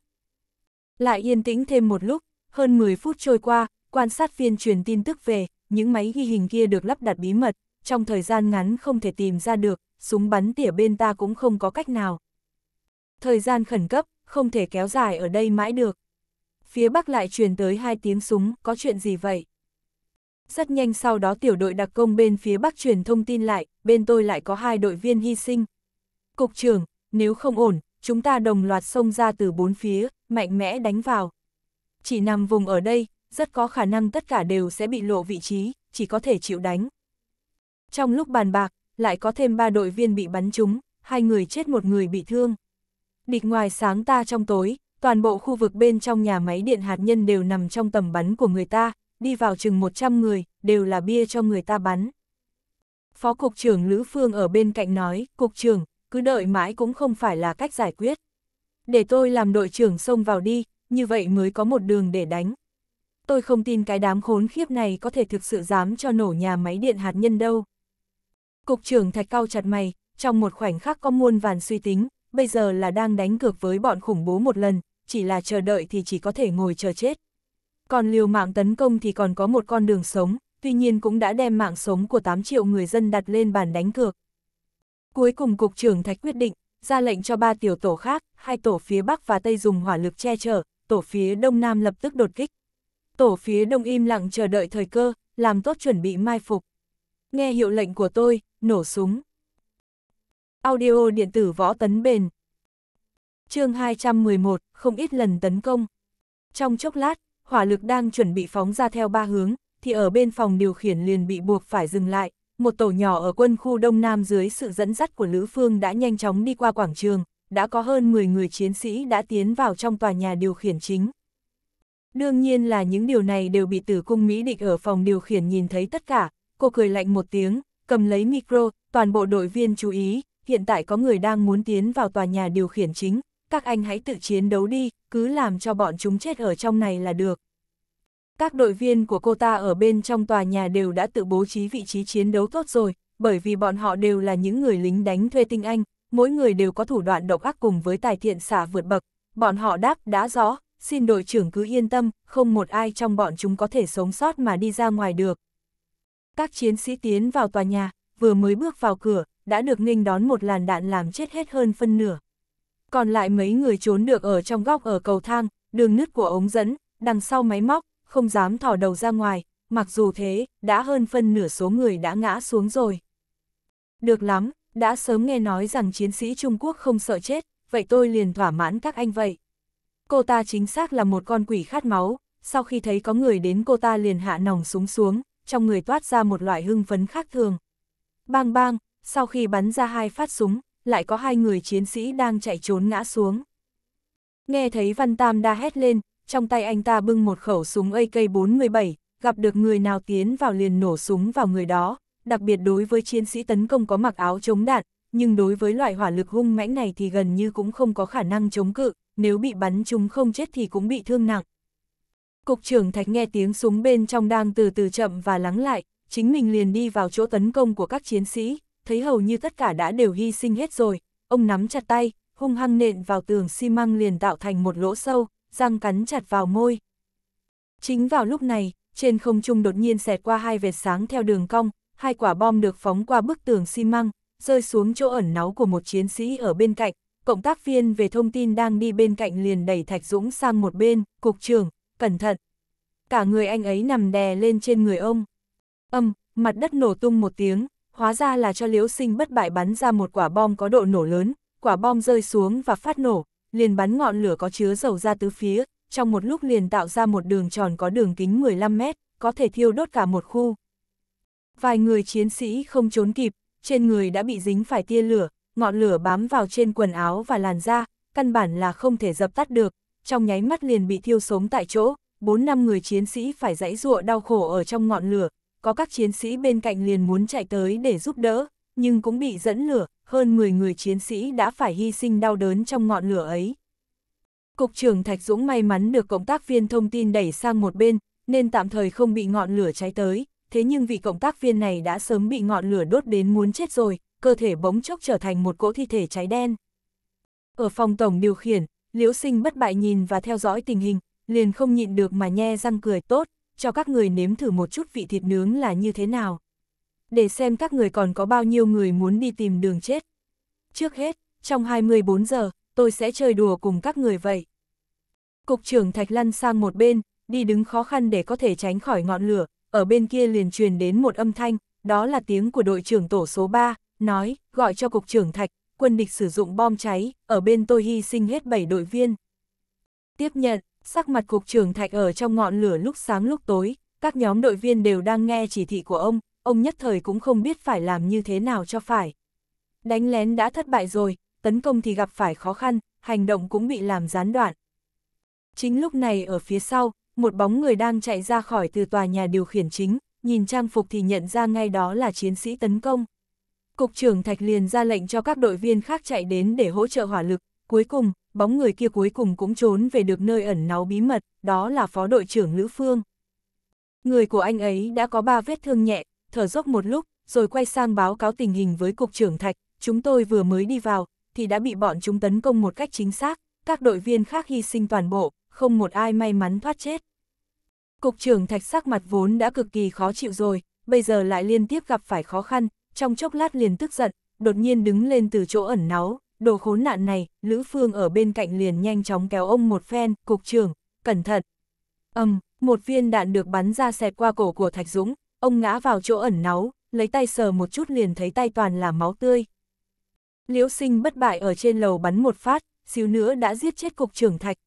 Lại yên tĩnh thêm một lúc, hơn 10 phút trôi qua, quan sát viên truyền tin tức về, những máy ghi hình kia được lắp đặt bí mật, trong thời gian ngắn không thể tìm ra được, súng bắn tỉa bên ta cũng không có cách nào. Thời gian khẩn cấp, không thể kéo dài ở đây mãi được. Phía Bắc lại truyền tới hai tiếng súng, có chuyện gì vậy? Rất nhanh sau đó tiểu đội đặc công bên phía Bắc truyền thông tin lại, bên tôi lại có hai đội viên hy sinh. Cục trưởng, nếu không ổn, chúng ta đồng loạt xông ra từ bốn phía, mạnh mẽ đánh vào. Chỉ nằm vùng ở đây, rất có khả năng tất cả đều sẽ bị lộ vị trí, chỉ có thể chịu đánh. Trong lúc bàn bạc, lại có thêm ba đội viên bị bắn trúng, hai người chết một người bị thương. Địch ngoài sáng ta trong tối, toàn bộ khu vực bên trong nhà máy điện hạt nhân đều nằm trong tầm bắn của người ta, đi vào chừng 100 người, đều là bia cho người ta bắn. Phó Cục trưởng Lữ Phương ở bên cạnh nói, Cục trưởng, cứ đợi mãi cũng không phải là cách giải quyết. Để tôi làm đội trưởng xông vào đi, như vậy mới có một đường để đánh. Tôi không tin cái đám khốn khiếp này có thể thực sự dám cho nổ nhà máy điện hạt nhân đâu. Cục trưởng thạch cao chặt mày, trong một khoảnh khắc có muôn vàn suy tính, bây giờ là đang đánh cược với bọn khủng bố một lần, chỉ là chờ đợi thì chỉ có thể ngồi chờ chết. Còn liều mạng tấn công thì còn có một con đường sống, tuy nhiên cũng đã đem mạng sống của 8 triệu người dân đặt lên bàn đánh cược. Cuối cùng Cục trưởng Thạch quyết định, ra lệnh cho ba tiểu tổ khác, hai tổ phía Bắc và Tây dùng hỏa lực che chở, tổ phía Đông Nam lập tức đột kích. Tổ phía Đông im lặng chờ đợi thời cơ, làm tốt chuẩn bị mai phục. Nghe hiệu lệnh của tôi, nổ súng. Audio điện tử võ tấn bền. chương 211, không ít lần tấn công. Trong chốc lát, hỏa lực đang chuẩn bị phóng ra theo ba hướng, thì ở bên phòng điều khiển liền bị buộc phải dừng lại. Một tổ nhỏ ở quân khu Đông Nam dưới sự dẫn dắt của Lữ Phương đã nhanh chóng đi qua quảng trường, đã có hơn 10 người chiến sĩ đã tiến vào trong tòa nhà điều khiển chính. Đương nhiên là những điều này đều bị tử cung Mỹ địch ở phòng điều khiển nhìn thấy tất cả, cô cười lạnh một tiếng, cầm lấy micro, toàn bộ đội viên chú ý, hiện tại có người đang muốn tiến vào tòa nhà điều khiển chính, các anh hãy tự chiến đấu đi, cứ làm cho bọn chúng chết ở trong này là được. Các đội viên của cô ta ở bên trong tòa nhà đều đã tự bố trí vị trí chiến đấu tốt rồi, bởi vì bọn họ đều là những người lính đánh thuê tinh anh, mỗi người đều có thủ đoạn độc ác cùng với tài thiện xả vượt bậc. Bọn họ đáp đã rõ, xin đội trưởng cứ yên tâm, không một ai trong bọn chúng có thể sống sót mà đi ra ngoài được. Các chiến sĩ tiến vào tòa nhà, vừa mới bước vào cửa, đã được nghênh đón một làn đạn làm chết hết hơn phân nửa. Còn lại mấy người trốn được ở trong góc ở cầu thang, đường nứt của ống dẫn, đằng sau máy móc, không dám thỏ đầu ra ngoài, mặc dù thế, đã hơn phân nửa số người đã ngã xuống rồi. Được lắm, đã sớm nghe nói rằng chiến sĩ Trung Quốc không sợ chết, vậy tôi liền thỏa mãn các anh vậy. Cô ta chính xác là một con quỷ khát máu, sau khi thấy có người đến cô ta liền hạ nòng súng xuống, trong người toát ra một loại hưng phấn khác thường. Bang bang, sau khi bắn ra hai phát súng, lại có hai người chiến sĩ đang chạy trốn ngã xuống. Nghe thấy Văn Tam đa hét lên, trong tay anh ta bưng một khẩu súng AK-47, gặp được người nào tiến vào liền nổ súng vào người đó, đặc biệt đối với chiến sĩ tấn công có mặc áo chống đạn, nhưng đối với loại hỏa lực hung mãnh này thì gần như cũng không có khả năng chống cự, nếu bị bắn chúng không chết thì cũng bị thương nặng. Cục trưởng Thạch nghe tiếng súng bên trong đang từ từ chậm và lắng lại, chính mình liền đi vào chỗ tấn công của các chiến sĩ, thấy hầu như tất cả đã đều hy sinh hết rồi, ông nắm chặt tay, hung hăng nện vào tường xi măng liền tạo thành một lỗ sâu, răng cắn chặt vào môi. Chính vào lúc này, trên không trung đột nhiên xẹt qua hai vệt sáng theo đường cong, hai quả bom được phóng qua bức tường xi măng, rơi xuống chỗ ẩn náu của một chiến sĩ ở bên cạnh, cộng tác viên về thông tin đang đi bên cạnh liền đẩy Thạch Dũng sang một bên, cục trưởng, cẩn thận. Cả người anh ấy nằm đè lên trên người ông. Âm, mặt đất nổ tung một tiếng, hóa ra là cho liễu sinh bất bại bắn ra một quả bom có độ nổ lớn, quả bom rơi xuống và phát nổ, liền bắn ngọn lửa có chứa dầu ra tứ phía, trong một lúc liền tạo ra một đường tròn có đường kính 15 mét, có thể thiêu đốt cả một khu. Vài người chiến sĩ không trốn kịp, trên người đã bị dính phải tia lửa, ngọn lửa bám vào trên quần áo và làn da, căn bản là không thể dập tắt được, trong nháy mắt liền bị thiêu sống tại chỗ, 4 năm người chiến sĩ phải dãy ruộng đau khổ ở trong ngọn lửa, có các chiến sĩ bên cạnh liền muốn chạy tới để giúp đỡ, nhưng cũng bị dẫn lửa, hơn 10 người chiến sĩ đã phải hy sinh đau đớn trong ngọn lửa ấy. Cục trưởng Thạch Dũng may mắn được cộng tác viên thông tin đẩy sang một bên, nên tạm thời không bị ngọn lửa cháy tới, thế nhưng vị cộng tác viên này đã sớm bị ngọn lửa đốt đến muốn chết rồi, cơ thể bỗng chốc trở thành một cỗ thi thể cháy đen. Ở phòng tổng điều khiển, Liễu Sinh bất bại nhìn và theo dõi tình hình, liền không nhịn được mà nhe răng cười tốt, cho các người nếm thử một chút vị thịt nướng là như thế nào. Để xem các người còn có bao nhiêu người muốn đi tìm đường chết. Trước hết, trong 24 giờ, tôi sẽ chơi đùa cùng các người vậy. Cục trưởng Thạch lăn sang một bên, đi đứng khó khăn để có thể tránh khỏi ngọn lửa, ở bên kia liền truyền đến một âm thanh, đó là tiếng của đội trưởng tổ số 3, nói, gọi cho cục trưởng Thạch, quân địch sử dụng bom cháy, ở bên tôi hy sinh hết 7 đội viên. Tiếp nhận, sắc mặt cục trưởng Thạch ở trong ngọn lửa lúc sáng lúc tối, các nhóm đội viên đều đang nghe chỉ thị của ông, ông nhất thời cũng không biết phải làm như thế nào cho phải. Đánh lén đã thất bại rồi, tấn công thì gặp phải khó khăn, hành động cũng bị làm gián đoạn. Chính lúc này ở phía sau, một bóng người đang chạy ra khỏi từ tòa nhà điều khiển chính, nhìn trang phục thì nhận ra ngay đó là chiến sĩ tấn công. Cục trưởng Thạch liền ra lệnh cho các đội viên khác chạy đến để hỗ trợ hỏa lực, cuối cùng, bóng người kia cuối cùng cũng trốn về được nơi ẩn náu bí mật, đó là phó đội trưởng Lữ Phương. Người của anh ấy đã có ba vết thương nhẹ, thở dốc một lúc, rồi quay sang báo cáo tình hình với cục trưởng Thạch, chúng tôi vừa mới đi vào, thì đã bị bọn chúng tấn công một cách chính xác, các đội viên khác hy sinh toàn bộ, không một ai may mắn thoát chết. Cục trưởng thạch sắc mặt vốn đã cực kỳ khó chịu rồi, bây giờ lại liên tiếp gặp phải khó khăn, trong chốc lát liền tức giận, đột nhiên đứng lên từ chỗ ẩn náu, đồ khốn nạn này, Lữ Phương ở bên cạnh liền nhanh chóng kéo ông một phen, cục trưởng, cẩn thận. Âm, um, một viên đạn được bắn ra xẹt qua cổ của Thạch Dũng, ông ngã vào chỗ ẩn náu, lấy tay sờ một chút liền thấy tay toàn là máu tươi. Liễu sinh bất bại ở trên lầu bắn một phát, xíu nữa đã giết chết cục trưởng Thạch.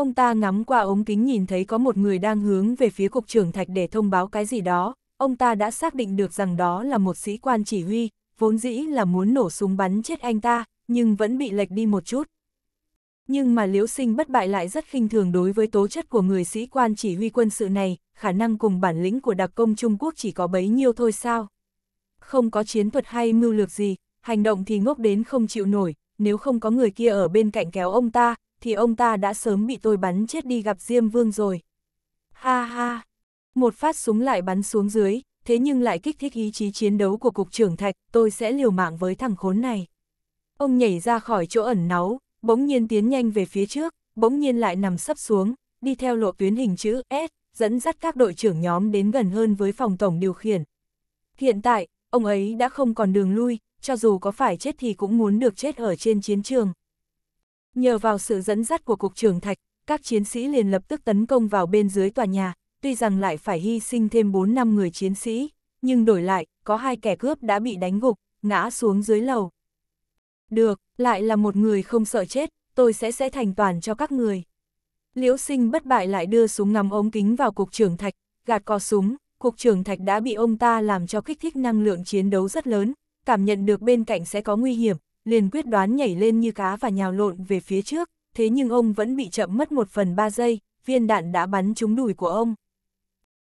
Ông ta ngắm qua ống kính nhìn thấy có một người đang hướng về phía cục trưởng Thạch để thông báo cái gì đó, ông ta đã xác định được rằng đó là một sĩ quan chỉ huy, vốn dĩ là muốn nổ súng bắn chết anh ta, nhưng vẫn bị lệch đi một chút. Nhưng mà liễu sinh bất bại lại rất khinh thường đối với tố chất của người sĩ quan chỉ huy quân sự này, khả năng cùng bản lĩnh của đặc công Trung Quốc chỉ có bấy nhiêu thôi sao. Không có chiến thuật hay mưu lược gì, hành động thì ngốc đến không chịu nổi, nếu không có người kia ở bên cạnh kéo ông ta, thì ông ta đã sớm bị tôi bắn chết đi gặp Diêm Vương rồi. Ha ha! Một phát súng lại bắn xuống dưới, thế nhưng lại kích thích ý chí chiến đấu của cục trưởng Thạch, tôi sẽ liều mạng với thằng khốn này. Ông nhảy ra khỏi chỗ ẩn náu, bỗng nhiên tiến nhanh về phía trước, bỗng nhiên lại nằm sấp xuống, đi theo lộ tuyến hình chữ S, dẫn dắt các đội trưởng nhóm đến gần hơn với phòng tổng điều khiển. Hiện tại, ông ấy đã không còn đường lui, cho dù có phải chết thì cũng muốn được chết ở trên chiến trường. Nhờ vào sự dẫn dắt của Cục trưởng Thạch, các chiến sĩ liền lập tức tấn công vào bên dưới tòa nhà, tuy rằng lại phải hy sinh thêm 4 năm người chiến sĩ, nhưng đổi lại, có hai kẻ cướp đã bị đánh gục, ngã xuống dưới lầu. Được, lại là một người không sợ chết, tôi sẽ sẽ thành toàn cho các người. Liễu sinh bất bại lại đưa súng ngắm ống kính vào cục trưởng thạch, gạt cò súng, cục trưởng thạch đã bị ông ta làm cho kích thích năng lượng chiến đấu rất lớn, cảm nhận được bên cạnh sẽ có nguy hiểm, liền quyết đoán nhảy lên như cá và nhào lộn về phía trước, thế nhưng ông vẫn bị chậm mất một phần ba giây, viên đạn đã bắn trúng đùi của ông.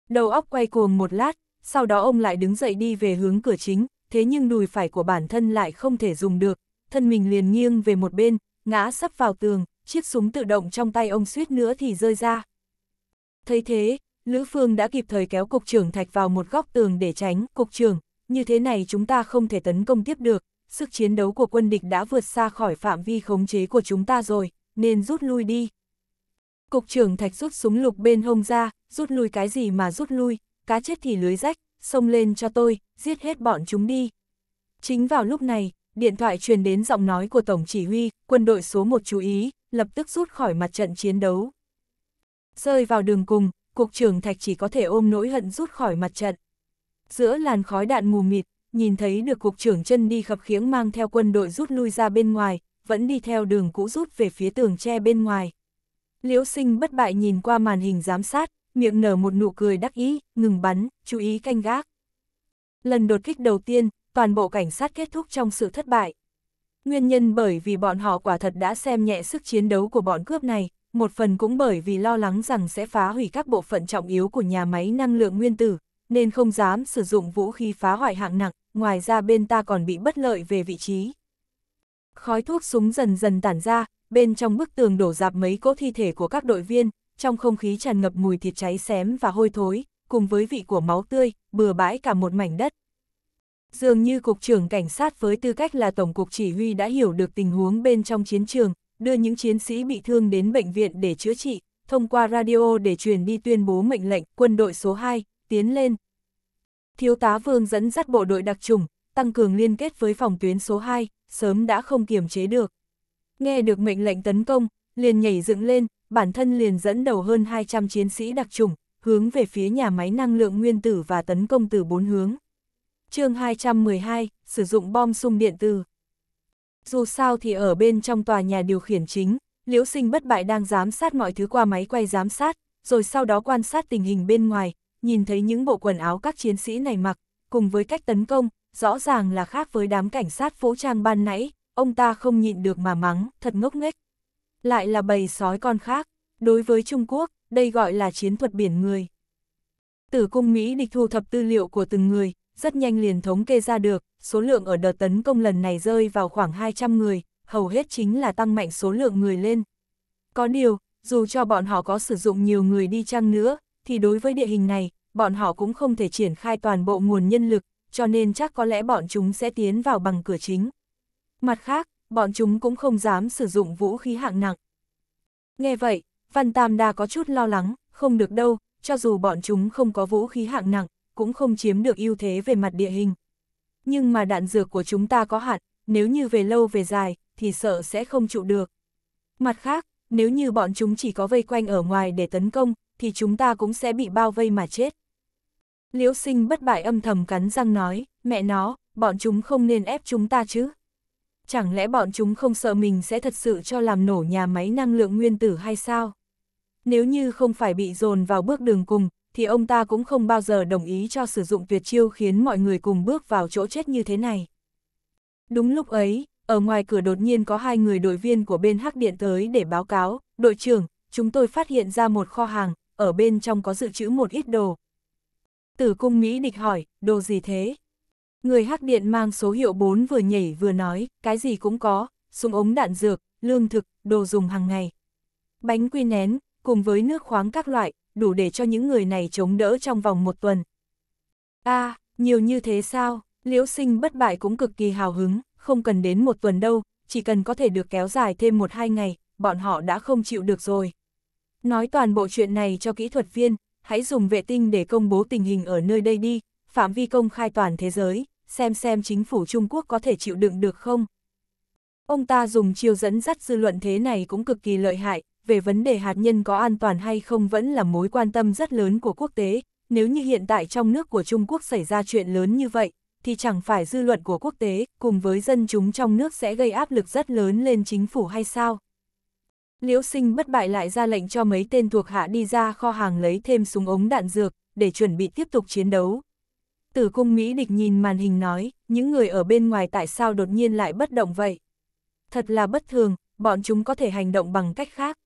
Đầu óc quay cuồng một lát, sau đó ông lại đứng dậy đi về hướng cửa chính, thế nhưng đùi phải của bản thân lại không thể dùng được, thân mình liền nghiêng về một bên, ngã sắp vào tường, chiếc súng tự động trong tay ông suýt nữa thì rơi ra. Thấy thế, Lữ Phương đã kịp thời kéo cục trưởng thạch vào một góc tường để tránh, cục trưởng, như thế này chúng ta không thể tấn công tiếp được, sức chiến đấu của quân địch đã vượt xa khỏi phạm vi khống chế của chúng ta rồi, nên rút lui đi. Cục trưởng thạch rút súng lục bên hông ra, rút lui cái gì mà rút lui, cá chết thì lưới rách, xông lên cho tôi, giết hết bọn chúng đi. Chính vào lúc này, điện thoại truyền đến giọng nói của Tổng Chỉ huy, quân đội số 1 chú ý, lập tức rút khỏi mặt trận chiến đấu. Rơi vào đường cùng, cục trưởng Thạch chỉ có thể ôm nỗi hận rút khỏi mặt trận. Giữa làn khói đạn mù mịt, nhìn thấy được cục trưởng chân đi khập khiễng mang theo quân đội rút lui ra bên ngoài, vẫn đi theo đường cũ rút về phía tường tre bên ngoài. Liễu sinh bất bại nhìn qua màn hình giám sát, miệng nở một nụ cười đắc ý, ngừng bắn, chú ý canh gác. Lần đột kích đầu tiên, toàn bộ cảnh sát kết thúc trong sự thất bại. Nguyên nhân bởi vì bọn họ quả thật đã xem nhẹ sức chiến đấu của bọn cướp này, một phần cũng bởi vì lo lắng rằng sẽ phá hủy các bộ phận trọng yếu của nhà máy năng lượng nguyên tử, nên không dám sử dụng vũ khí phá hoại hạng nặng, ngoài ra bên ta còn bị bất lợi về vị trí. Khói thuốc súng dần dần tản ra, bên trong bức tường đổ dạp mấy cỗ thi thể của các đội viên, trong không khí tràn ngập mùi thịt cháy xém và hôi thối, cùng với vị của máu tươi, bừa bãi cả một mảnh đất. Dường như Cục trưởng Cảnh sát với tư cách là Tổng cục Chỉ huy đã hiểu được tình huống bên trong chiến trường, đưa những chiến sĩ bị thương đến bệnh viện để chữa trị, thông qua radio để truyền đi tuyên bố mệnh lệnh quân đội số 2, tiến lên. Thiếu tá Vương dẫn dắt bộ đội đặc trùng, tăng cường liên kết với phòng tuyến số 2, sớm đã không kiềm chế được. Nghe được mệnh lệnh tấn công, liền nhảy dựng lên, bản thân liền dẫn đầu hơn 200 chiến sĩ đặc trùng, hướng về phía nhà máy năng lượng nguyên tử và tấn công từ bốn hướng. chương 212, sử dụng bom xung điện tử. Dù sao thì ở bên trong tòa nhà điều khiển chính, Liễu Sinh bất bại đang giám sát mọi thứ qua máy quay giám sát, rồi sau đó quan sát tình hình bên ngoài, nhìn thấy những bộ quần áo các chiến sĩ này mặc, cùng với cách tấn công, rõ ràng là khác với đám cảnh sát vũ trang ban nãy, ông ta không nhịn được mà mắng, thật ngốc nghếch. Lại là bầy sói con khác, đối với Trung Quốc, đây gọi là chiến thuật biển người. Tử cung Mỹ địch thu thập tư liệu của từng người, rất nhanh liền thống kê ra được, số lượng ở đợt tấn công lần này rơi vào khoảng 200 người, hầu hết chính là tăng mạnh số lượng người lên. Có điều, dù cho bọn họ có sử dụng nhiều người đi chăng nữa, thì đối với địa hình này, bọn họ cũng không thể triển khai toàn bộ nguồn nhân lực, cho nên chắc có lẽ bọn chúng sẽ tiến vào bằng cửa chính. Mặt khác, bọn chúng cũng không dám sử dụng vũ khí hạng nặng. Nghe vậy, Văn Tam Đa có chút lo lắng, không được đâu, cho dù bọn chúng không có vũ khí hạng nặng, cũng không chiếm được ưu thế về mặt địa hình. Nhưng mà đạn dược của chúng ta có hạn, nếu như về lâu về dài, thì sợ sẽ không trụ được. Mặt khác, nếu như bọn chúng chỉ có vây quanh ở ngoài để tấn công, thì chúng ta cũng sẽ bị bao vây mà chết. Liễu sinh bất bại âm thầm cắn răng nói, mẹ nó, bọn chúng không nên ép chúng ta chứ. Chẳng lẽ bọn chúng không sợ mình sẽ thật sự cho làm nổ nhà máy năng lượng nguyên tử hay sao? Nếu như không phải bị dồn vào bước đường cùng, thì ông ta cũng không bao giờ đồng ý cho sử dụng tuyệt chiêu khiến mọi người cùng bước vào chỗ chết như thế này. Đúng lúc ấy, ở ngoài cửa đột nhiên có hai người đội viên của bên Hắc Điện tới để báo cáo, đội trưởng, chúng tôi phát hiện ra một kho hàng, ở bên trong có dự trữ một ít đồ. Tử cung Mỹ địch hỏi, đồ gì thế? Người Hắc Điện mang số hiệu 4 vừa nhảy vừa nói, cái gì cũng có, súng ống đạn dược, lương thực, đồ dùng hàng ngày. Bánh quy nén, cùng với nước khoáng các loại, đủ để cho những người này chống đỡ trong vòng một tuần. a à, nhiều như thế sao? Liễu sinh bất bại cũng cực kỳ hào hứng, không cần đến một tuần đâu, chỉ cần có thể được kéo dài thêm một hai ngày, bọn họ đã không chịu được rồi. Nói toàn bộ chuyện này cho kỹ thuật viên, hãy dùng vệ tinh để công bố tình hình ở nơi đây đi, phạm vi công khai toàn thế giới, xem xem chính phủ Trung Quốc có thể chịu đựng được không. Ông ta dùng chiêu dẫn dắt dư luận thế này cũng cực kỳ lợi hại, về vấn đề hạt nhân có an toàn hay không vẫn là mối quan tâm rất lớn của quốc tế, nếu như hiện tại trong nước của Trung Quốc xảy ra chuyện lớn như vậy, thì chẳng phải dư luận của quốc tế cùng với dân chúng trong nước sẽ gây áp lực rất lớn lên chính phủ hay sao? Liễu sinh bất bại lại ra lệnh cho mấy tên thuộc hạ đi ra kho hàng lấy thêm súng ống đạn dược, để chuẩn bị tiếp tục chiến đấu. Tử cung Mỹ địch nhìn màn hình nói, những người ở bên ngoài tại sao đột nhiên lại bất động vậy? Thật là bất thường, bọn chúng có thể hành động bằng cách khác.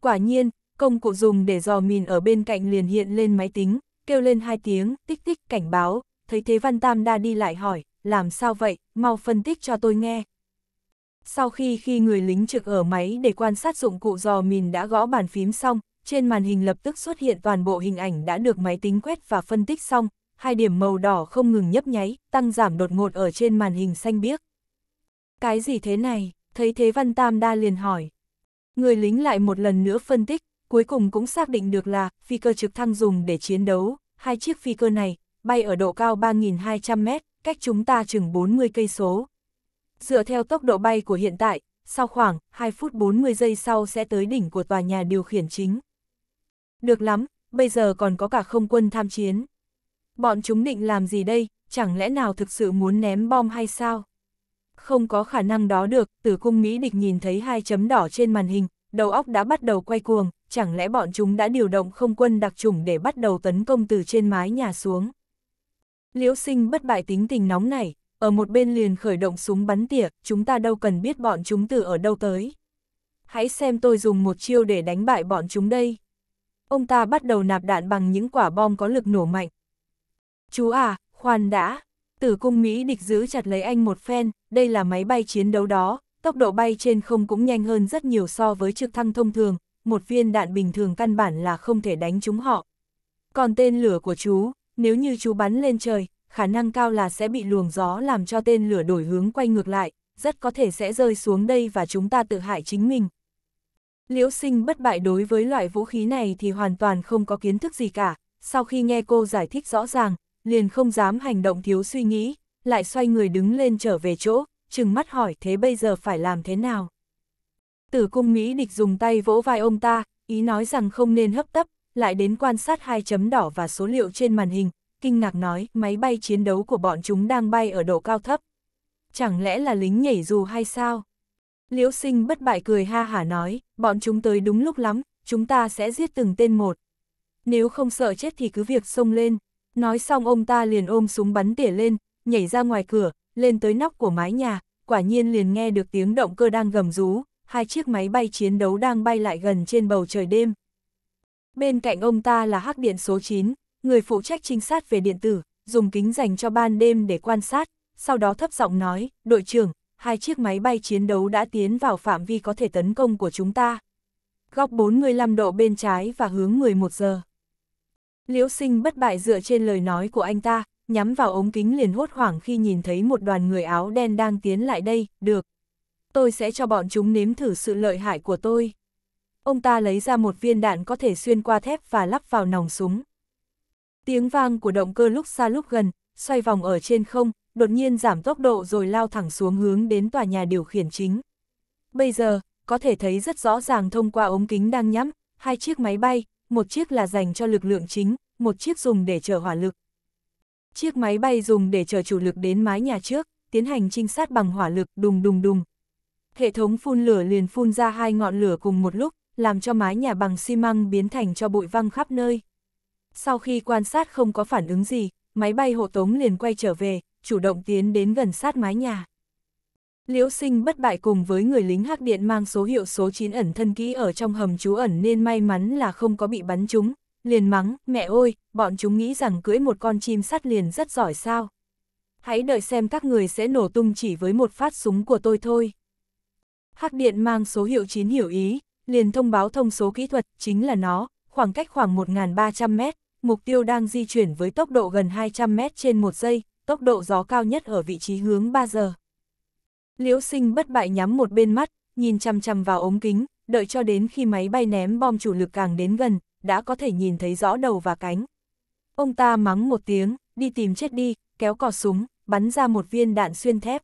Quả nhiên, công cụ dùng để dò mìn ở bên cạnh liền hiện lên máy tính, kêu lên hai tiếng, tích tích cảnh báo, thấy thế Văn Tam đa đi lại hỏi, làm sao vậy, mau phân tích cho tôi nghe. Sau khi khi người lính trực ở máy để quan sát dụng cụ dò mìn đã gõ bàn phím xong, trên màn hình lập tức xuất hiện toàn bộ hình ảnh đã được máy tính quét và phân tích xong, hai điểm màu đỏ không ngừng nhấp nháy, tăng giảm đột ngột ở trên màn hình xanh biếc. Cái gì thế này? Thấy thế Văn Tam đa liền hỏi. Người lính lại một lần nữa phân tích, cuối cùng cũng xác định được là phi cơ trực thăng dùng để chiến đấu, hai chiếc phi cơ này bay ở độ cao 3.200 mét, cách chúng ta chừng 40 cây số. Dựa theo tốc độ bay của hiện tại, sau khoảng 2 phút 40 giây sau sẽ tới đỉnh của tòa nhà điều khiển chính. Được lắm, bây giờ còn có cả không quân tham chiến. Bọn chúng định làm gì đây, chẳng lẽ nào thực sự muốn ném bom hay sao? Không có khả năng đó được, tử cung Mỹ địch nhìn thấy hai chấm đỏ trên màn hình, đầu óc đã bắt đầu quay cuồng, chẳng lẽ bọn chúng đã điều động không quân đặc chủng để bắt đầu tấn công từ trên mái nhà xuống. Liễu sinh bất bại tính tình nóng này, ở một bên liền khởi động súng bắn tỉa, chúng ta đâu cần biết bọn chúng từ ở đâu tới. Hãy xem tôi dùng một chiêu để đánh bại bọn chúng đây. Ông ta bắt đầu nạp đạn bằng những quả bom có lực nổ mạnh. Chú à, khoan đã. Tử cung Mỹ địch giữ chặt lấy anh một phen, đây là máy bay chiến đấu đó, tốc độ bay trên không cũng nhanh hơn rất nhiều so với trực thăng thông thường, một viên đạn bình thường căn bản là không thể đánh chúng họ. Còn tên lửa của chú, nếu như chú bắn lên trời, khả năng cao là sẽ bị luồng gió làm cho tên lửa đổi hướng quay ngược lại, rất có thể sẽ rơi xuống đây và chúng ta tự hại chính mình. Liễu sinh bất bại đối với loại vũ khí này thì hoàn toàn không có kiến thức gì cả, sau khi nghe cô giải thích rõ ràng, liền không dám hành động thiếu suy nghĩ, lại xoay người đứng lên trở về chỗ, chừng mắt hỏi thế bây giờ phải làm thế nào. Tử cung Mỹ địch dùng tay vỗ vai ông ta, ý nói rằng không nên hấp tấp, lại đến quan sát hai chấm đỏ và số liệu trên màn hình, kinh ngạc nói máy bay chiến đấu của bọn chúng đang bay ở độ cao thấp. Chẳng lẽ là lính nhảy dù hay sao? Liễu sinh bất bại cười ha hả nói, bọn chúng tới đúng lúc lắm, chúng ta sẽ giết từng tên một. Nếu không sợ chết thì cứ việc xông lên. Nói xong ông ta liền ôm súng bắn tỉa lên, nhảy ra ngoài cửa, lên tới nóc của mái nhà, quả nhiên liền nghe được tiếng động cơ đang gầm rú, hai chiếc máy bay chiến đấu đang bay lại gần trên bầu trời đêm. Bên cạnh ông ta là hắc điện số 9, người phụ trách trinh sát về điện tử, dùng kính dành cho ban đêm để quan sát, sau đó thấp giọng nói, đội trưởng, hai chiếc máy bay chiến đấu đã tiến vào phạm vi có thể tấn công của chúng ta. Góc 45 độ bên trái và hướng 11 giờ. Liễu sinh bất bại dựa trên lời nói của anh ta, nhắm vào ống kính liền hốt hoảng khi nhìn thấy một đoàn người áo đen đang tiến lại đây, được. Tôi sẽ cho bọn chúng nếm thử sự lợi hại của tôi. Ông ta lấy ra một viên đạn có thể xuyên qua thép và lắp vào nòng súng. Tiếng vang của động cơ lúc xa lúc gần, xoay vòng ở trên không, đột nhiên giảm tốc độ rồi lao thẳng xuống hướng đến tòa nhà điều khiển chính. Bây giờ, có thể thấy rất rõ ràng thông qua ống kính đang nhắm, hai chiếc máy bay, một chiếc là dành cho lực lượng chính, một chiếc dùng để chở hỏa lực. Chiếc máy bay dùng để chở chủ lực đến mái nhà trước, tiến hành trinh sát bằng hỏa lực đùng đùng đùng. Hệ thống phun lửa liền phun ra hai ngọn lửa cùng một lúc, làm cho mái nhà bằng xi măng biến thành cho bụi văng khắp nơi. Sau khi quan sát không có phản ứng gì, máy bay hộ tống liền quay trở về, chủ động tiến đến gần sát mái nhà. Liễu sinh bất bại cùng với người lính hắc điện mang số hiệu số 9 ẩn thân kỹ ở trong hầm trú ẩn nên may mắn là không có bị bắn trúng, liền mắng, mẹ ơi, bọn chúng nghĩ rằng cưỡi một con chim sắt liền rất giỏi sao. Hãy đợi xem các người sẽ nổ tung chỉ với một phát súng của tôi thôi. Hắc điện mang số hiệu 9 hiểu ý, liền thông báo thông số kỹ thuật, chính là nó, khoảng cách khoảng 1.300 mét, mục tiêu đang di chuyển với tốc độ gần 200 mét trên một giây, tốc độ gió cao nhất ở vị trí hướng 3 giờ. Liễu sinh bất bại nhắm một bên mắt, nhìn chăm chăm vào ống kính, đợi cho đến khi máy bay ném bom chủ lực càng đến gần, đã có thể nhìn thấy rõ đầu và cánh. Ông ta mắng một tiếng, đi tìm chết đi, kéo cò súng, bắn ra một viên đạn xuyên thép.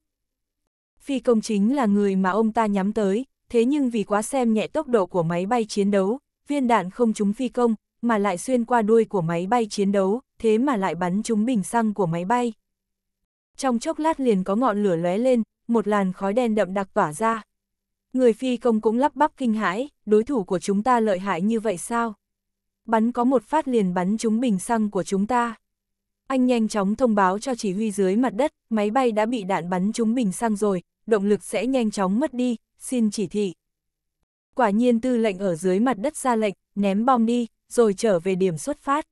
Phi công chính là người mà ông ta nhắm tới, thế nhưng vì quá xem nhẹ tốc độ của máy bay chiến đấu, viên đạn không trúng phi công, mà lại xuyên qua đuôi của máy bay chiến đấu, thế mà lại bắn trúng bình xăng của máy bay. Trong chốc lát liền có ngọn lửa lóe lên, một làn khói đen đậm đặc tỏa ra. Người phi công cũng lắp bắp kinh hãi, đối thủ của chúng ta lợi hại như vậy sao? Bắn có một phát liền bắn trúng bình xăng của chúng ta. Anh nhanh chóng thông báo cho chỉ huy dưới mặt đất, máy bay đã bị đạn bắn trúng bình xăng rồi, động lực sẽ nhanh chóng mất đi, xin chỉ thị. Quả nhiên tư lệnh ở dưới mặt đất ra lệnh, ném bom đi, rồi trở về điểm xuất phát.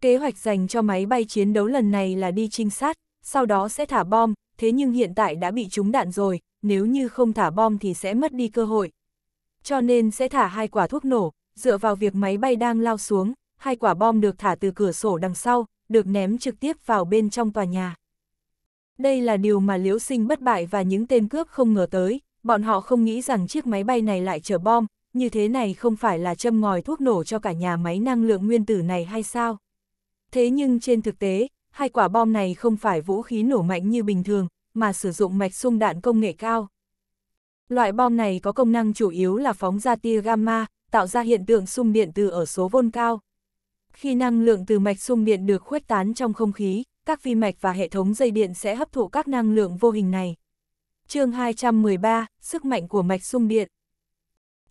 Kế hoạch dành cho máy bay chiến đấu lần này là đi trinh sát, sau đó sẽ thả bom, thế nhưng hiện tại đã bị trúng đạn rồi, nếu như không thả bom thì sẽ mất đi cơ hội. Cho nên sẽ thả hai quả thuốc nổ, dựa vào việc máy bay đang lao xuống, hai quả bom được thả từ cửa sổ đằng sau, được ném trực tiếp vào bên trong tòa nhà. Đây là điều mà Liễu Sinh bất bại và những tên cướp không ngờ tới, bọn họ không nghĩ rằng chiếc máy bay này lại chở bom, như thế này không phải là châm ngòi thuốc nổ cho cả nhà máy năng lượng nguyên tử này hay sao? Thế nhưng trên thực tế, hai quả bom này không phải vũ khí nổ mạnh như bình thường, mà sử dụng mạch xung đạn công nghệ cao. Loại bom này có công năng chủ yếu là phóng ra tia gamma, tạo ra hiện tượng xung điện từ ở số vôn cao. Khi năng lượng từ mạch xung điện được khuếch tán trong không khí, các vi mạch và hệ thống dây điện sẽ hấp thụ các năng lượng vô hình này. chương 213, Sức mạnh của mạch xung điện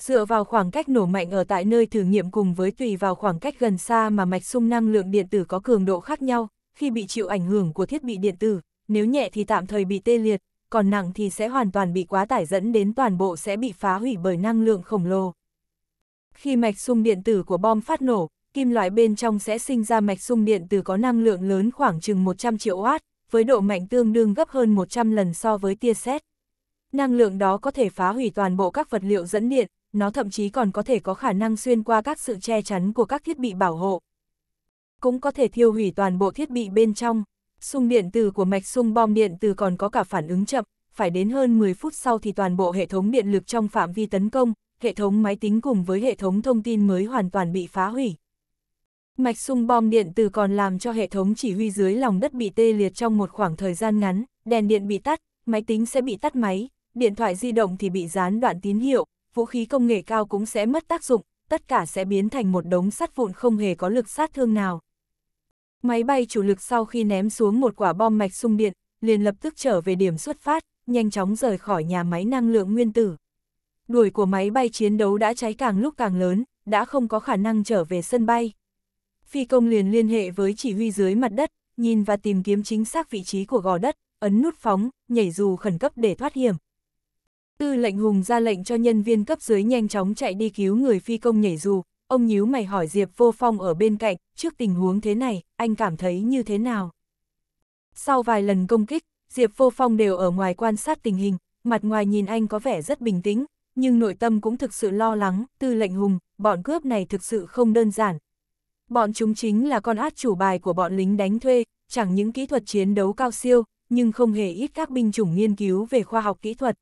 Dựa vào khoảng cách nổ mạnh ở tại nơi thử nghiệm cùng với tùy vào khoảng cách gần xa mà mạch xung năng lượng điện tử có cường độ khác nhau, khi bị chịu ảnh hưởng của thiết bị điện tử, nếu nhẹ thì tạm thời bị tê liệt, còn nặng thì sẽ hoàn toàn bị quá tải dẫn đến toàn bộ sẽ bị phá hủy bởi năng lượng khổng lồ. Khi mạch xung điện tử của bom phát nổ, kim loại bên trong sẽ sinh ra mạch xung điện tử có năng lượng lớn khoảng chừng 100 triệu watt, với độ mạnh tương đương gấp hơn 100 lần so với tia sét. Năng lượng đó có thể phá hủy toàn bộ các vật liệu dẫn điện, nó thậm chí còn có thể có khả năng xuyên qua các sự che chắn của các thiết bị bảo hộ. Cũng có thể thiêu hủy toàn bộ thiết bị bên trong. Xung điện từ của mạch xung bom điện từ còn có cả phản ứng chậm, phải đến hơn 10 phút sau thì toàn bộ hệ thống điện lực trong phạm vi tấn công, hệ thống máy tính cùng với hệ thống thông tin mới hoàn toàn bị phá hủy. Mạch xung bom điện từ còn làm cho hệ thống chỉ huy dưới lòng đất bị tê liệt trong một khoảng thời gian ngắn, đèn điện bị tắt, máy tính sẽ bị tắt máy, điện thoại di động thì bị gián đoạn tín hiệu, vũ khí công nghệ cao cũng sẽ mất tác dụng, tất cả sẽ biến thành một đống sắt vụn không hề có lực sát thương nào. Máy bay chủ lực sau khi ném xuống một quả bom mạch xung điện, liền lập tức trở về điểm xuất phát, nhanh chóng rời khỏi nhà máy năng lượng nguyên tử. Đuổi của máy bay chiến đấu đã cháy càng lúc càng lớn, đã không có khả năng trở về sân bay. Phi công liền liên hệ với chỉ huy dưới mặt đất, nhìn và tìm kiếm chính xác vị trí của gò đất, ấn nút phóng, nhảy dù khẩn cấp để thoát hiểm. Tư lệnh Hùng ra lệnh cho nhân viên cấp dưới nhanh chóng chạy đi cứu người phi công nhảy dù, ông nhíu mày hỏi Diệp Vô Phong ở bên cạnh, trước tình huống thế này, anh cảm thấy như thế nào? Sau vài lần công kích, Diệp Vô Phong đều ở ngoài quan sát tình hình, mặt ngoài nhìn anh có vẻ rất bình tĩnh, nhưng nội tâm cũng thực sự lo lắng, tư lệnh hùng, bọn cướp này thực sự không đơn giản. Bọn chúng chính là con át chủ bài của bọn lính đánh thuê, chẳng những kỹ thuật chiến đấu cao siêu, nhưng không hề ít các binh chủng nghiên cứu về khoa học kỹ thuật.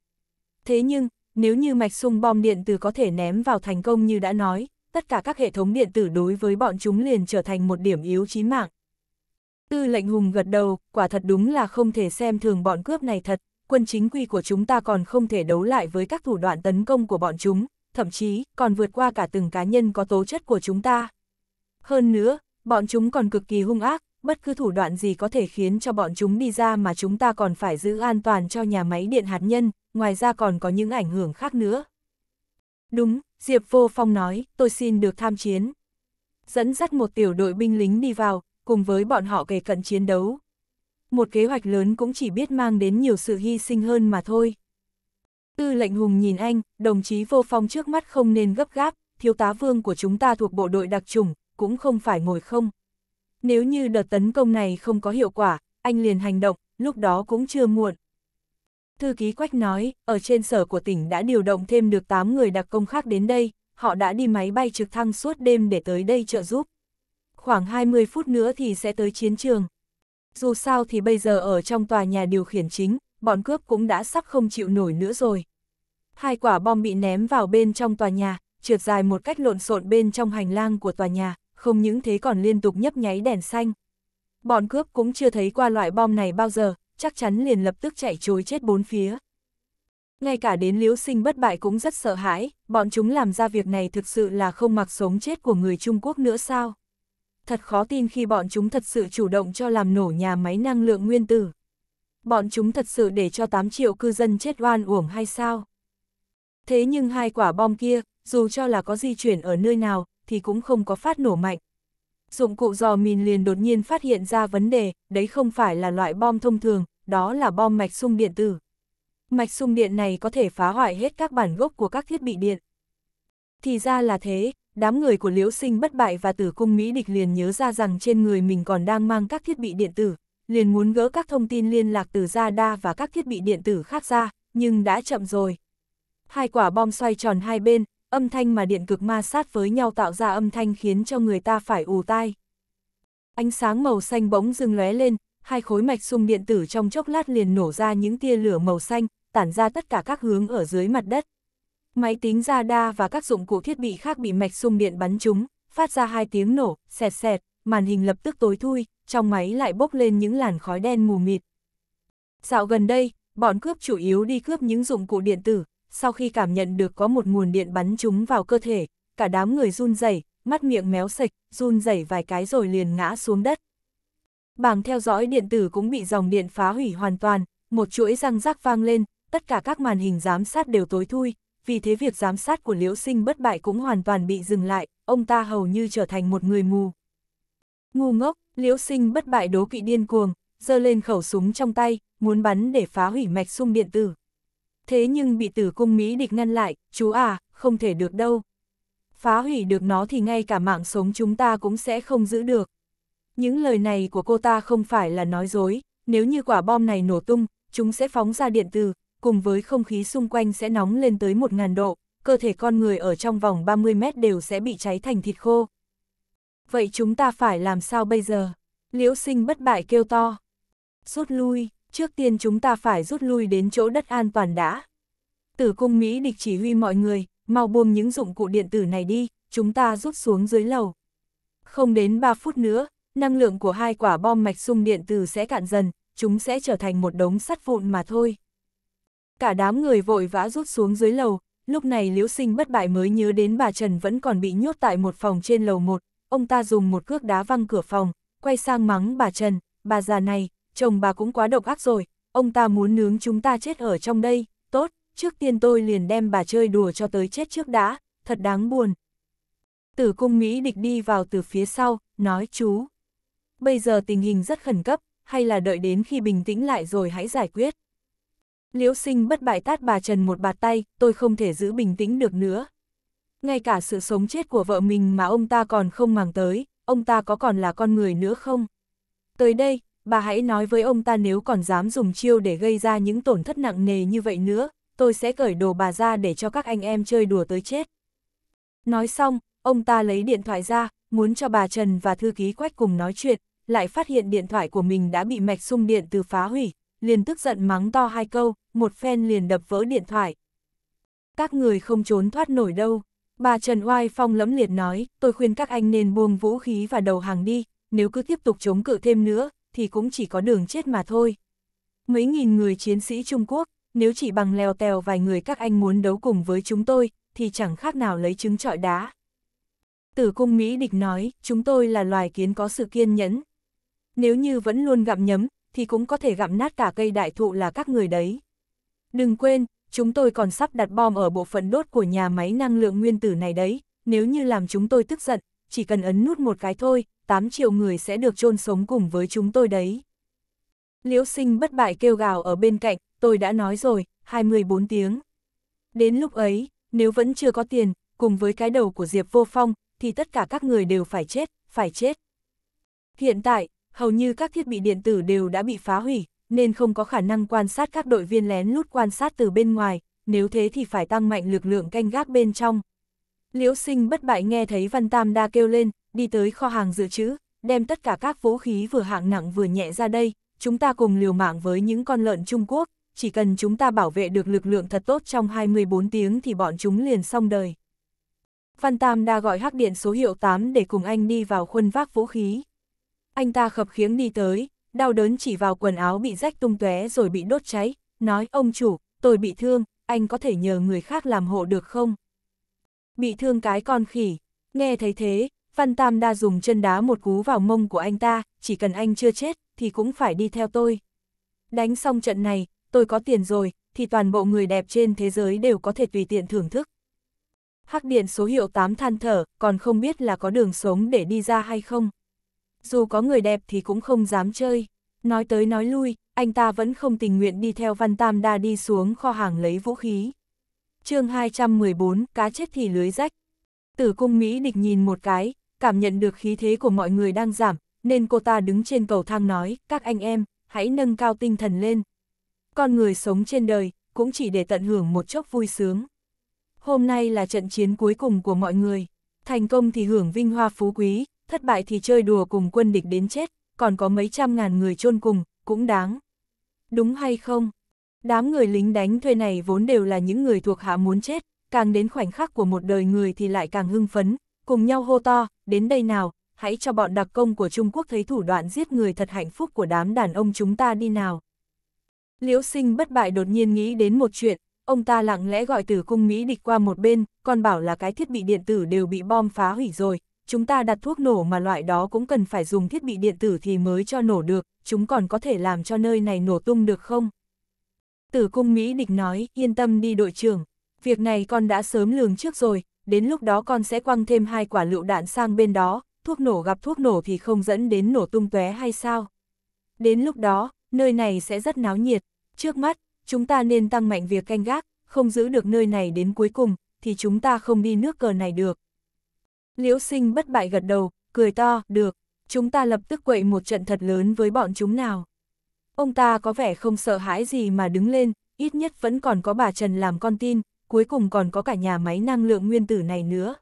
Thế nhưng, nếu như mạch sung bom điện tử có thể ném vào thành công như đã nói, tất cả các hệ thống điện tử đối với bọn chúng liền trở thành một điểm yếu chí mạng. Tư lệnh hùng gật đầu, quả thật đúng là không thể xem thường bọn cướp này thật, quân chính quy của chúng ta còn không thể đấu lại với các thủ đoạn tấn công của bọn chúng, thậm chí còn vượt qua cả từng cá nhân có tố chất của chúng ta. Hơn nữa, bọn chúng còn cực kỳ hung ác, bất cứ thủ đoạn gì có thể khiến cho bọn chúng đi ra mà chúng ta còn phải giữ an toàn cho nhà máy điện hạt nhân, ngoài ra còn có những ảnh hưởng khác nữa. Đúng, Diệp Vô Phong nói, tôi xin được tham chiến. Dẫn dắt một tiểu đội binh lính đi vào, cùng với bọn họ kề cận chiến đấu. Một kế hoạch lớn cũng chỉ biết mang đến nhiều sự hy sinh hơn mà thôi. Tư lệnh hùng nhìn anh, đồng chí Vô Phong trước mắt không nên gấp gáp, thiếu tá vương của chúng ta thuộc bộ đội đặc trùng, cũng không phải ngồi không. Nếu như đợt tấn công này không có hiệu quả, anh liền hành động, lúc đó cũng chưa muộn. Thư ký Quách nói, ở trên sở của tỉnh đã điều động thêm được 8 người đặc công khác đến đây, họ đã đi máy bay trực thăng suốt đêm để tới đây trợ giúp. Khoảng 20 phút nữa thì sẽ tới chiến trường. Dù sao thì bây giờ ở trong tòa nhà điều khiển chính, bọn cướp cũng đã sắp không chịu nổi nữa rồi. Hai quả bom bị ném vào bên trong tòa nhà, trượt dài một cách lộn xộn bên trong hành lang của tòa nhà, không những thế còn liên tục nhấp nháy đèn xanh. Bọn cướp cũng chưa thấy qua loại bom này bao giờ, chắc chắn liền lập tức chạy trối chết bốn phía. Ngay cả đến liễu sinh bất bại cũng rất sợ hãi, bọn chúng làm ra việc này thực sự là không mặc sống chết của người Trung Quốc nữa sao? Thật khó tin khi bọn chúng thật sự chủ động cho làm nổ nhà máy năng lượng nguyên tử. Bọn chúng thật sự để cho 8 triệu cư dân chết oan uổng hay sao? Thế nhưng hai quả bom kia, dù cho là có di chuyển ở nơi nào, thì cũng không có phát nổ mạnh. Dụng cụ dò mìn liền đột nhiên phát hiện ra vấn đề, đấy không phải là loại bom thông thường, đó là bom mạch sung điện tử. Mạch sung điện này có thể phá hoại hết các bản gốc của các thiết bị điện. Thì ra là thế, đám người của Liễu Sinh bất bại và tử cung Mỹ địch liền nhớ ra rằng trên người mình còn đang mang các thiết bị điện tử, liền muốn gỡ các thông tin liên lạc từ radar và các thiết bị điện tử khác ra, nhưng đã chậm rồi. Hai quả bom xoay tròn hai bên, âm thanh mà điện cực ma sát với nhau tạo ra âm thanh khiến cho người ta phải ù tai. Ánh sáng màu xanh bỗng dưng lóe lên, hai khối mạch xung điện tử trong chốc lát liền nổ ra những tia lửa màu xanh, tản ra tất cả các hướng ở dưới mặt đất. Máy tính radar và các dụng cụ thiết bị khác bị mạch xung điện bắn trúng, phát ra hai tiếng nổ, xẹt xẹt, màn hình lập tức tối thui, trong máy lại bốc lên những làn khói đen mù mịt. Dạo gần đây, bọn cướp chủ yếu đi cướp những dụng cụ điện tử, sau khi cảm nhận được có một nguồn điện bắn chúng vào cơ thể, cả đám người run rẩy, mắt miệng méo sạch, run rẩy vài cái rồi liền ngã xuống đất. Bảng theo dõi điện tử cũng bị dòng điện phá hủy hoàn toàn, một chuỗi răng rắc vang lên, tất cả các màn hình giám sát đều tối thui, vì thế việc giám sát của Liễu Sinh bất bại cũng hoàn toàn bị dừng lại, ông ta hầu như trở thành một người mù. Ngu ngốc, Liễu Sinh bất bại đố kỵ điên cuồng, giơ lên khẩu súng trong tay, muốn bắn để phá hủy mạch sung điện tử thế nhưng bị tử cung Mỹ địch ngăn lại, chú à, không thể được đâu. Phá hủy được nó thì ngay cả mạng sống chúng ta cũng sẽ không giữ được. Những lời này của cô ta không phải là nói dối, nếu như quả bom này nổ tung, chúng sẽ phóng ra điện từ, cùng với không khí xung quanh sẽ nóng lên tới 1.000 độ, cơ thể con người ở trong vòng 30 mét đều sẽ bị cháy thành thịt khô. Vậy chúng ta phải làm sao bây giờ? Liễu sinh bất bại kêu to. Rút lui trước tiên chúng ta phải rút lui đến chỗ đất an toàn đã. Tử cung Mỹ địch chỉ huy mọi người, mau buông những dụng cụ điện tử này đi, chúng ta rút xuống dưới lầu. Không đến 3 phút nữa, năng lượng của hai quả bom mạch sung điện tử sẽ cạn dần, chúng sẽ trở thành một đống sắt vụn mà thôi. Cả đám người vội vã rút xuống dưới lầu, lúc này Liễu Sinh bất bại mới nhớ đến bà Trần vẫn còn bị nhốt tại một phòng trên lầu một, ông ta dùng một cước đá văng cửa phòng, quay sang mắng bà Trần, bà già này, chồng bà cũng quá độc ác rồi, ông ta muốn nướng chúng ta chết ở trong đây, tốt, trước tiên tôi liền đem bà chơi đùa cho tới chết trước đã, thật đáng buồn. Tử cung Mỹ địch đi vào từ phía sau, nói chú. Bây giờ tình hình rất khẩn cấp, hay là đợi đến khi bình tĩnh lại rồi hãy giải quyết. Liễu sinh bất bại tát bà Trần một bạt tay, tôi không thể giữ bình tĩnh được nữa. Ngay cả sự sống chết của vợ mình mà ông ta còn không màng tới, ông ta có còn là con người nữa không? Tới đây, bà hãy nói với ông ta nếu còn dám dùng chiêu để gây ra những tổn thất nặng nề như vậy nữa, tôi sẽ cởi đồ bà ra để cho các anh em chơi đùa tới chết. Nói xong, ông ta lấy điện thoại ra, muốn cho bà Trần và thư ký Quách cùng nói chuyện, lại phát hiện điện thoại của mình đã bị mạch sung điện từ phá hủy, liền tức giận mắng to hai câu, một phen liền đập vỡ điện thoại. Các người không trốn thoát nổi đâu. Bà Trần Oai Phong lẫm liệt nói, tôi khuyên các anh nên buông vũ khí và đầu hàng đi, nếu cứ tiếp tục chống cự thêm nữa, thì cũng chỉ có đường chết mà thôi. Mấy nghìn người chiến sĩ Trung Quốc, nếu chỉ bằng leo tèo vài người các anh muốn đấu cùng với chúng tôi, thì chẳng khác nào lấy trứng trọi đá. Tử cung Mỹ địch nói, chúng tôi là loài kiến có sự kiên nhẫn. Nếu như vẫn luôn gặm nhấm, thì cũng có thể gặm nát cả cây đại thụ là các người đấy. Đừng quên, chúng tôi còn sắp đặt bom ở bộ phận đốt của nhà máy năng lượng nguyên tử này đấy, nếu như làm chúng tôi tức giận, chỉ cần ấn nút một cái thôi, 8 triệu người sẽ được chôn sống cùng với chúng tôi đấy. Liễu sinh bất bại kêu gào ở bên cạnh, tôi đã nói rồi, 24 tiếng. Đến lúc ấy, nếu vẫn chưa có tiền, cùng với cái đầu của Diệp Vô Phong, thì tất cả các người đều phải chết, phải chết. Hiện tại, hầu như các thiết bị điện tử đều đã bị phá hủy, nên không có khả năng quan sát các đội viên lén lút quan sát từ bên ngoài, nếu thế thì phải tăng mạnh lực lượng canh gác bên trong. Liễu sinh bất bại nghe thấy Văn Tam đa kêu lên, đi tới kho hàng dự trữ, đem tất cả các vũ khí vừa hạng nặng vừa nhẹ ra đây, chúng ta cùng liều mạng với những con lợn Trung Quốc, chỉ cần chúng ta bảo vệ được lực lượng thật tốt trong 24 tiếng thì bọn chúng liền xong đời. Văn Tam đa gọi hắc điện số hiệu 8 để cùng anh đi vào khuôn vác vũ khí. Anh ta khập khiếng đi tới, đau đớn chỉ vào quần áo bị rách tung tóe rồi bị đốt cháy, nói ông chủ, tôi bị thương, anh có thể nhờ người khác làm hộ được không? Bị thương cái con khỉ, nghe thấy thế, Văn Tam đa dùng chân đá một cú vào mông của anh ta, chỉ cần anh chưa chết, thì cũng phải đi theo tôi. Đánh xong trận này, tôi có tiền rồi, thì toàn bộ người đẹp trên thế giới đều có thể tùy tiện thưởng thức. Hắc điện số hiệu 8 than thở, còn không biết là có đường sống để đi ra hay không. Dù có người đẹp thì cũng không dám chơi. Nói tới nói lui, anh ta vẫn không tình nguyện đi theo Văn Tam Đa đi xuống kho hàng lấy vũ khí. chương 214, cá chết thì lưới rách. Tử cung Mỹ địch nhìn một cái, cảm nhận được khí thế của mọi người đang giảm, nên cô ta đứng trên cầu thang nói, các anh em, hãy nâng cao tinh thần lên. Con người sống trên đời, cũng chỉ để tận hưởng một chốc vui sướng. Hôm nay là trận chiến cuối cùng của mọi người. Thành công thì hưởng vinh hoa phú quý, thất bại thì chơi đùa cùng quân địch đến chết, còn có mấy trăm ngàn người chôn cùng, cũng đáng. Đúng hay không? Đám người lính đánh thuê này vốn đều là những người thuộc hạ muốn chết, càng đến khoảnh khắc của một đời người thì lại càng hưng phấn, cùng nhau hô to, đến đây nào, hãy cho bọn đặc công của Trung Quốc thấy thủ đoạn giết người thật hạnh phúc của đám đàn ông chúng ta đi nào. Liễu sinh bất bại đột nhiên nghĩ đến một chuyện, ông ta lặng lẽ gọi tử cung Mỹ địch qua một bên, còn bảo là cái thiết bị điện tử đều bị bom phá hủy rồi, chúng ta đặt thuốc nổ mà loại đó cũng cần phải dùng thiết bị điện tử thì mới cho nổ được, chúng còn có thể làm cho nơi này nổ tung được không? Tử cung Mỹ địch nói, yên tâm đi đội trưởng, việc này con đã sớm lường trước rồi, đến lúc đó con sẽ quăng thêm hai quả lựu đạn sang bên đó, thuốc nổ gặp thuốc nổ thì không dẫn đến nổ tung tóe hay sao? Đến lúc đó, nơi này sẽ rất náo nhiệt, trước mắt, chúng ta nên tăng mạnh việc canh gác, không giữ được nơi này đến cuối cùng, thì chúng ta không đi nước cờ này được. Liễu sinh bất bại gật đầu, cười to, được, chúng ta lập tức quậy một trận thật lớn với bọn chúng nào. Ông ta có vẻ không sợ hãi gì mà đứng lên, ít nhất vẫn còn có bà Trần làm con tin, cuối cùng còn có cả nhà máy năng lượng nguyên tử này nữa.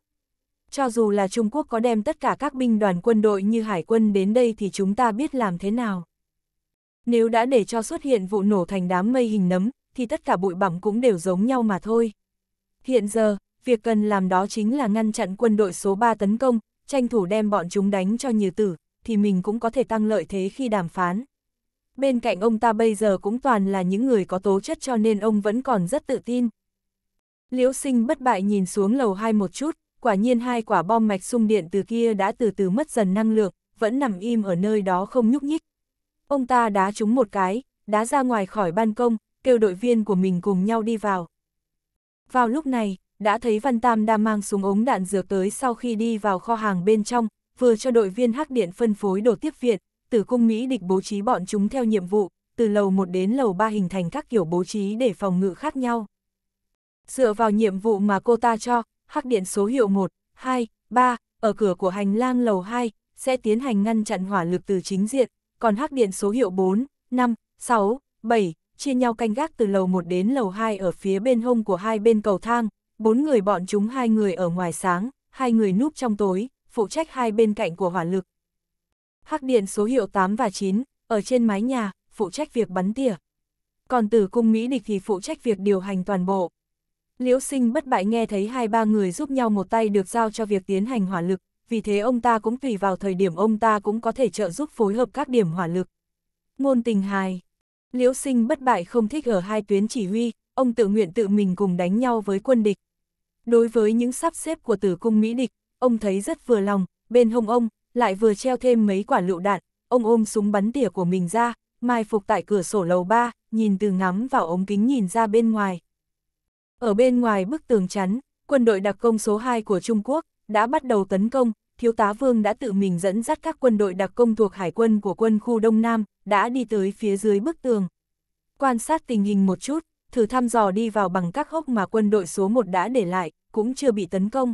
Cho dù là Trung Quốc có đem tất cả các binh đoàn quân đội như hải quân đến đây thì chúng ta biết làm thế nào. Nếu đã để cho xuất hiện vụ nổ thành đám mây hình nấm, thì tất cả bụi bặm cũng đều giống nhau mà thôi. Hiện giờ, việc cần làm đó chính là ngăn chặn quân đội số 3 tấn công, tranh thủ đem bọn chúng đánh cho như tử, thì mình cũng có thể tăng lợi thế khi đàm phán. Bên cạnh ông ta bây giờ cũng toàn là những người có tố chất cho nên ông vẫn còn rất tự tin. Liễu sinh bất bại nhìn xuống lầu hai một chút, quả nhiên hai quả bom mạch sung điện từ kia đã từ từ mất dần năng lượng, vẫn nằm im ở nơi đó không nhúc nhích. Ông ta đá trúng một cái, đá ra ngoài khỏi ban công, kêu đội viên của mình cùng nhau đi vào. Vào lúc này, đã thấy Văn Tam đang mang súng ống đạn dược tới sau khi đi vào kho hàng bên trong, vừa cho đội viên hắc điện phân phối đồ tiếp viện, tử cung Mỹ địch bố trí bọn chúng theo nhiệm vụ, từ lầu 1 đến lầu 3 hình thành các kiểu bố trí để phòng ngự khác nhau. Dựa vào nhiệm vụ mà cô ta cho, hắc điện số hiệu 1, 2, 3, ở cửa của hành lang lầu 2, sẽ tiến hành ngăn chặn hỏa lực từ chính diện, còn hắc điện số hiệu 4, 5, 6, 7, chia nhau canh gác từ lầu 1 đến lầu 2 ở phía bên hông của hai bên cầu thang, bốn người bọn chúng hai người ở ngoài sáng, hai người núp trong tối, phụ trách hai bên cạnh của hỏa lực. Hắc điện số hiệu 8 và 9, ở trên mái nhà, phụ trách việc bắn tỉa. Còn tử cung Mỹ địch thì phụ trách việc điều hành toàn bộ. Liễu sinh bất bại nghe thấy hai ba người giúp nhau một tay được giao cho việc tiến hành hỏa lực, vì thế ông ta cũng tùy vào thời điểm ông ta cũng có thể trợ giúp phối hợp các điểm hỏa lực. Ngôn tình hài Liễu sinh bất bại không thích ở hai tuyến chỉ huy, ông tự nguyện tự mình cùng đánh nhau với quân địch. Đối với những sắp xếp của tử cung Mỹ địch, ông thấy rất vừa lòng, bên hông ông, lại vừa treo thêm mấy quả lựu đạn, ông ôm súng bắn tỉa của mình ra, mai phục tại cửa sổ lầu 3, nhìn từ ngắm vào ống kính nhìn ra bên ngoài. Ở bên ngoài bức tường chắn, quân đội đặc công số 2 của Trung Quốc đã bắt đầu tấn công, thiếu tá Vương đã tự mình dẫn dắt các quân đội đặc công thuộc hải quân của quân khu Đông Nam, đã đi tới phía dưới bức tường. Quan sát tình hình một chút, thử thăm dò đi vào bằng các hốc mà quân đội số 1 đã để lại, cũng chưa bị tấn công.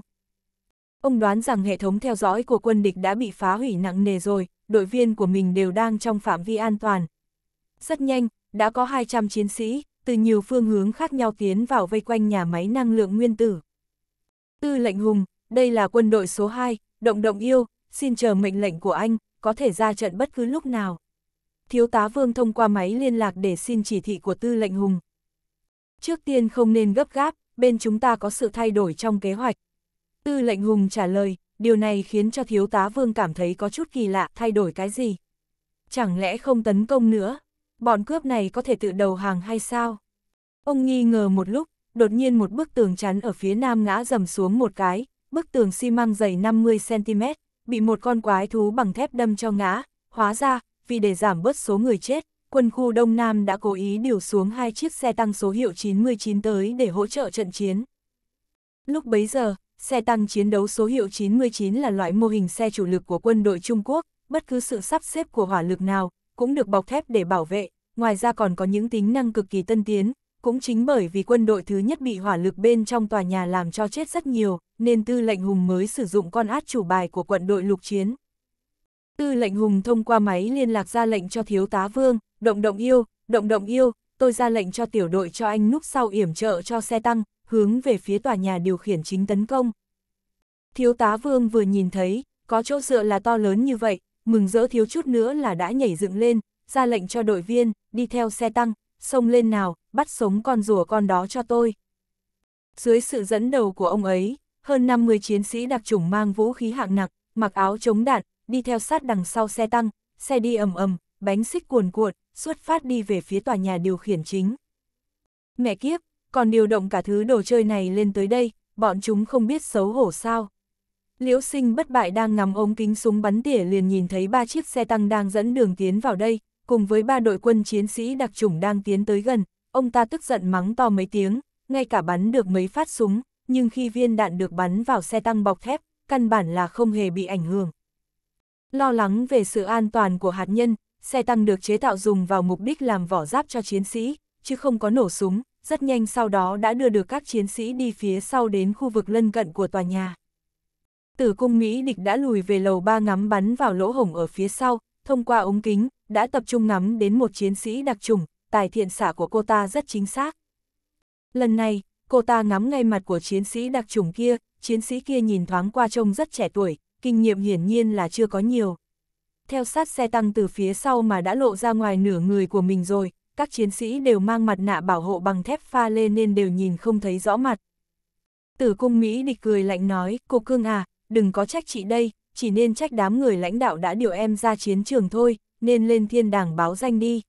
Ông đoán rằng hệ thống theo dõi của quân địch đã bị phá hủy nặng nề rồi, đội viên của mình đều đang trong phạm vi an toàn. Rất nhanh, đã có 200 chiến sĩ, từ nhiều phương hướng khác nhau tiến vào vây quanh nhà máy năng lượng nguyên tử. Tư lệnh Hùng, đây là quân đội số 2, động động yêu, xin chờ mệnh lệnh của anh, có thể ra trận bất cứ lúc nào. Thiếu tá Vương thông qua máy liên lạc để xin chỉ thị của tư lệnh Hùng. Trước tiên không nên gấp gáp, bên chúng ta có sự thay đổi trong kế hoạch. Tư lệnh Hùng trả lời, điều này khiến cho thiếu tá Vương cảm thấy có chút kỳ lạ, thay đổi cái gì? Chẳng lẽ không tấn công nữa? Bọn cướp này có thể tự đầu hàng hay sao? Ông nghi ngờ một lúc, đột nhiên một bức tường chắn ở phía nam ngã dầm xuống một cái, bức tường xi măng dày 50cm, bị một con quái thú bằng thép đâm cho ngã, hóa ra, vì để giảm bớt số người chết, quân khu Đông Nam đã cố ý điều xuống hai chiếc xe tăng số hiệu 99 tới để hỗ trợ trận chiến. Lúc bấy giờ, xe tăng chiến đấu số hiệu 99 là loại mô hình xe chủ lực của quân đội Trung Quốc, bất cứ sự sắp xếp của hỏa lực nào, cũng được bọc thép để bảo vệ, ngoài ra còn có những tính năng cực kỳ tân tiến, cũng chính bởi vì quân đội thứ nhất bị hỏa lực bên trong tòa nhà làm cho chết rất nhiều, nên tư lệnh Hùng mới sử dụng con át chủ bài của quận đội lục chiến. Tư lệnh Hùng thông qua máy liên lạc ra lệnh cho thiếu tá Vương, động động yêu, động động yêu, tôi ra lệnh cho tiểu đội cho anh núp sau yểm trợ cho xe tăng, hướng về phía tòa nhà điều khiển chính tấn công. Thiếu tá Vương vừa nhìn thấy, có chỗ dựa là to lớn như vậy, mừng rỡ thiếu chút nữa là đã nhảy dựng lên, ra lệnh cho đội viên, đi theo xe tăng, xông lên nào, bắt sống con rùa con đó cho tôi. Dưới sự dẫn đầu của ông ấy, hơn 50 chiến sĩ đặc chủng mang vũ khí hạng nặng, mặc áo chống đạn, đi theo sát đằng sau xe tăng, xe đi ầm ầm, bánh xích cuồn cuộn, xuất phát đi về phía tòa nhà điều khiển chính. Mẹ kiếp, còn điều động cả thứ đồ chơi này lên tới đây, bọn chúng không biết xấu hổ sao. Liễu sinh bất bại đang ngắm ống kính súng bắn tỉa liền nhìn thấy ba chiếc xe tăng đang dẫn đường tiến vào đây, cùng với ba đội quân chiến sĩ đặc chủng đang tiến tới gần, ông ta tức giận mắng to mấy tiếng, ngay cả bắn được mấy phát súng, nhưng khi viên đạn được bắn vào xe tăng bọc thép, căn bản là không hề bị ảnh hưởng. Lo lắng về sự an toàn của hạt nhân, xe tăng được chế tạo dùng vào mục đích làm vỏ giáp cho chiến sĩ, chứ không có nổ súng, rất nhanh sau đó đã đưa được các chiến sĩ đi phía sau đến khu vực lân cận của tòa nhà. Tử cung Mỹ địch đã lùi về lầu ba ngắm bắn vào lỗ hổng ở phía sau, thông qua ống kính, đã tập trung ngắm đến một chiến sĩ đặc trùng, tài thiện xả của cô ta rất chính xác. Lần này, cô ta ngắm ngay mặt của chiến sĩ đặc trùng kia, chiến sĩ kia nhìn thoáng qua trông rất trẻ tuổi, kinh nghiệm hiển nhiên là chưa có nhiều. Theo sát xe tăng từ phía sau mà đã lộ ra ngoài nửa người của mình rồi, các chiến sĩ đều mang mặt nạ bảo hộ bằng thép pha lên nên đều nhìn không thấy rõ mặt. Tử cung Mỹ địch cười lạnh nói, cô cương à, đừng có trách chị đây, chỉ nên trách đám người lãnh đạo đã điều em ra chiến trường thôi, nên lên thiên đàng báo danh đi.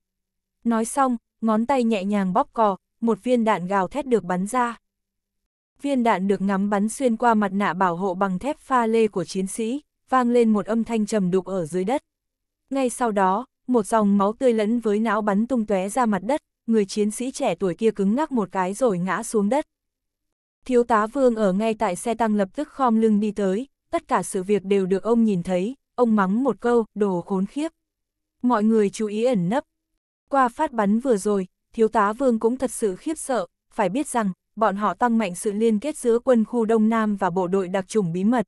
Nói xong, ngón tay nhẹ nhàng bóp cò, một viên đạn gào thét được bắn ra. Viên đạn được ngắm bắn xuyên qua mặt nạ bảo hộ bằng thép pha lê của chiến sĩ, vang lên một âm thanh trầm đục ở dưới đất. Ngay sau đó, một dòng máu tươi lẫn với não bắn tung tóe ra mặt đất, người chiến sĩ trẻ tuổi kia cứng ngắc một cái rồi ngã xuống đất. Thiếu tá Vương ở ngay tại xe tăng lập tức khom lưng đi tới, tất cả sự việc đều được ông nhìn thấy, ông mắng một câu, đồ khốn khiếp. Mọi người chú ý ẩn nấp. Qua phát bắn vừa rồi, thiếu tá Vương cũng thật sự khiếp sợ, phải biết rằng, bọn họ tăng mạnh sự liên kết giữa quân khu Đông Nam và bộ đội đặc chủng bí mật.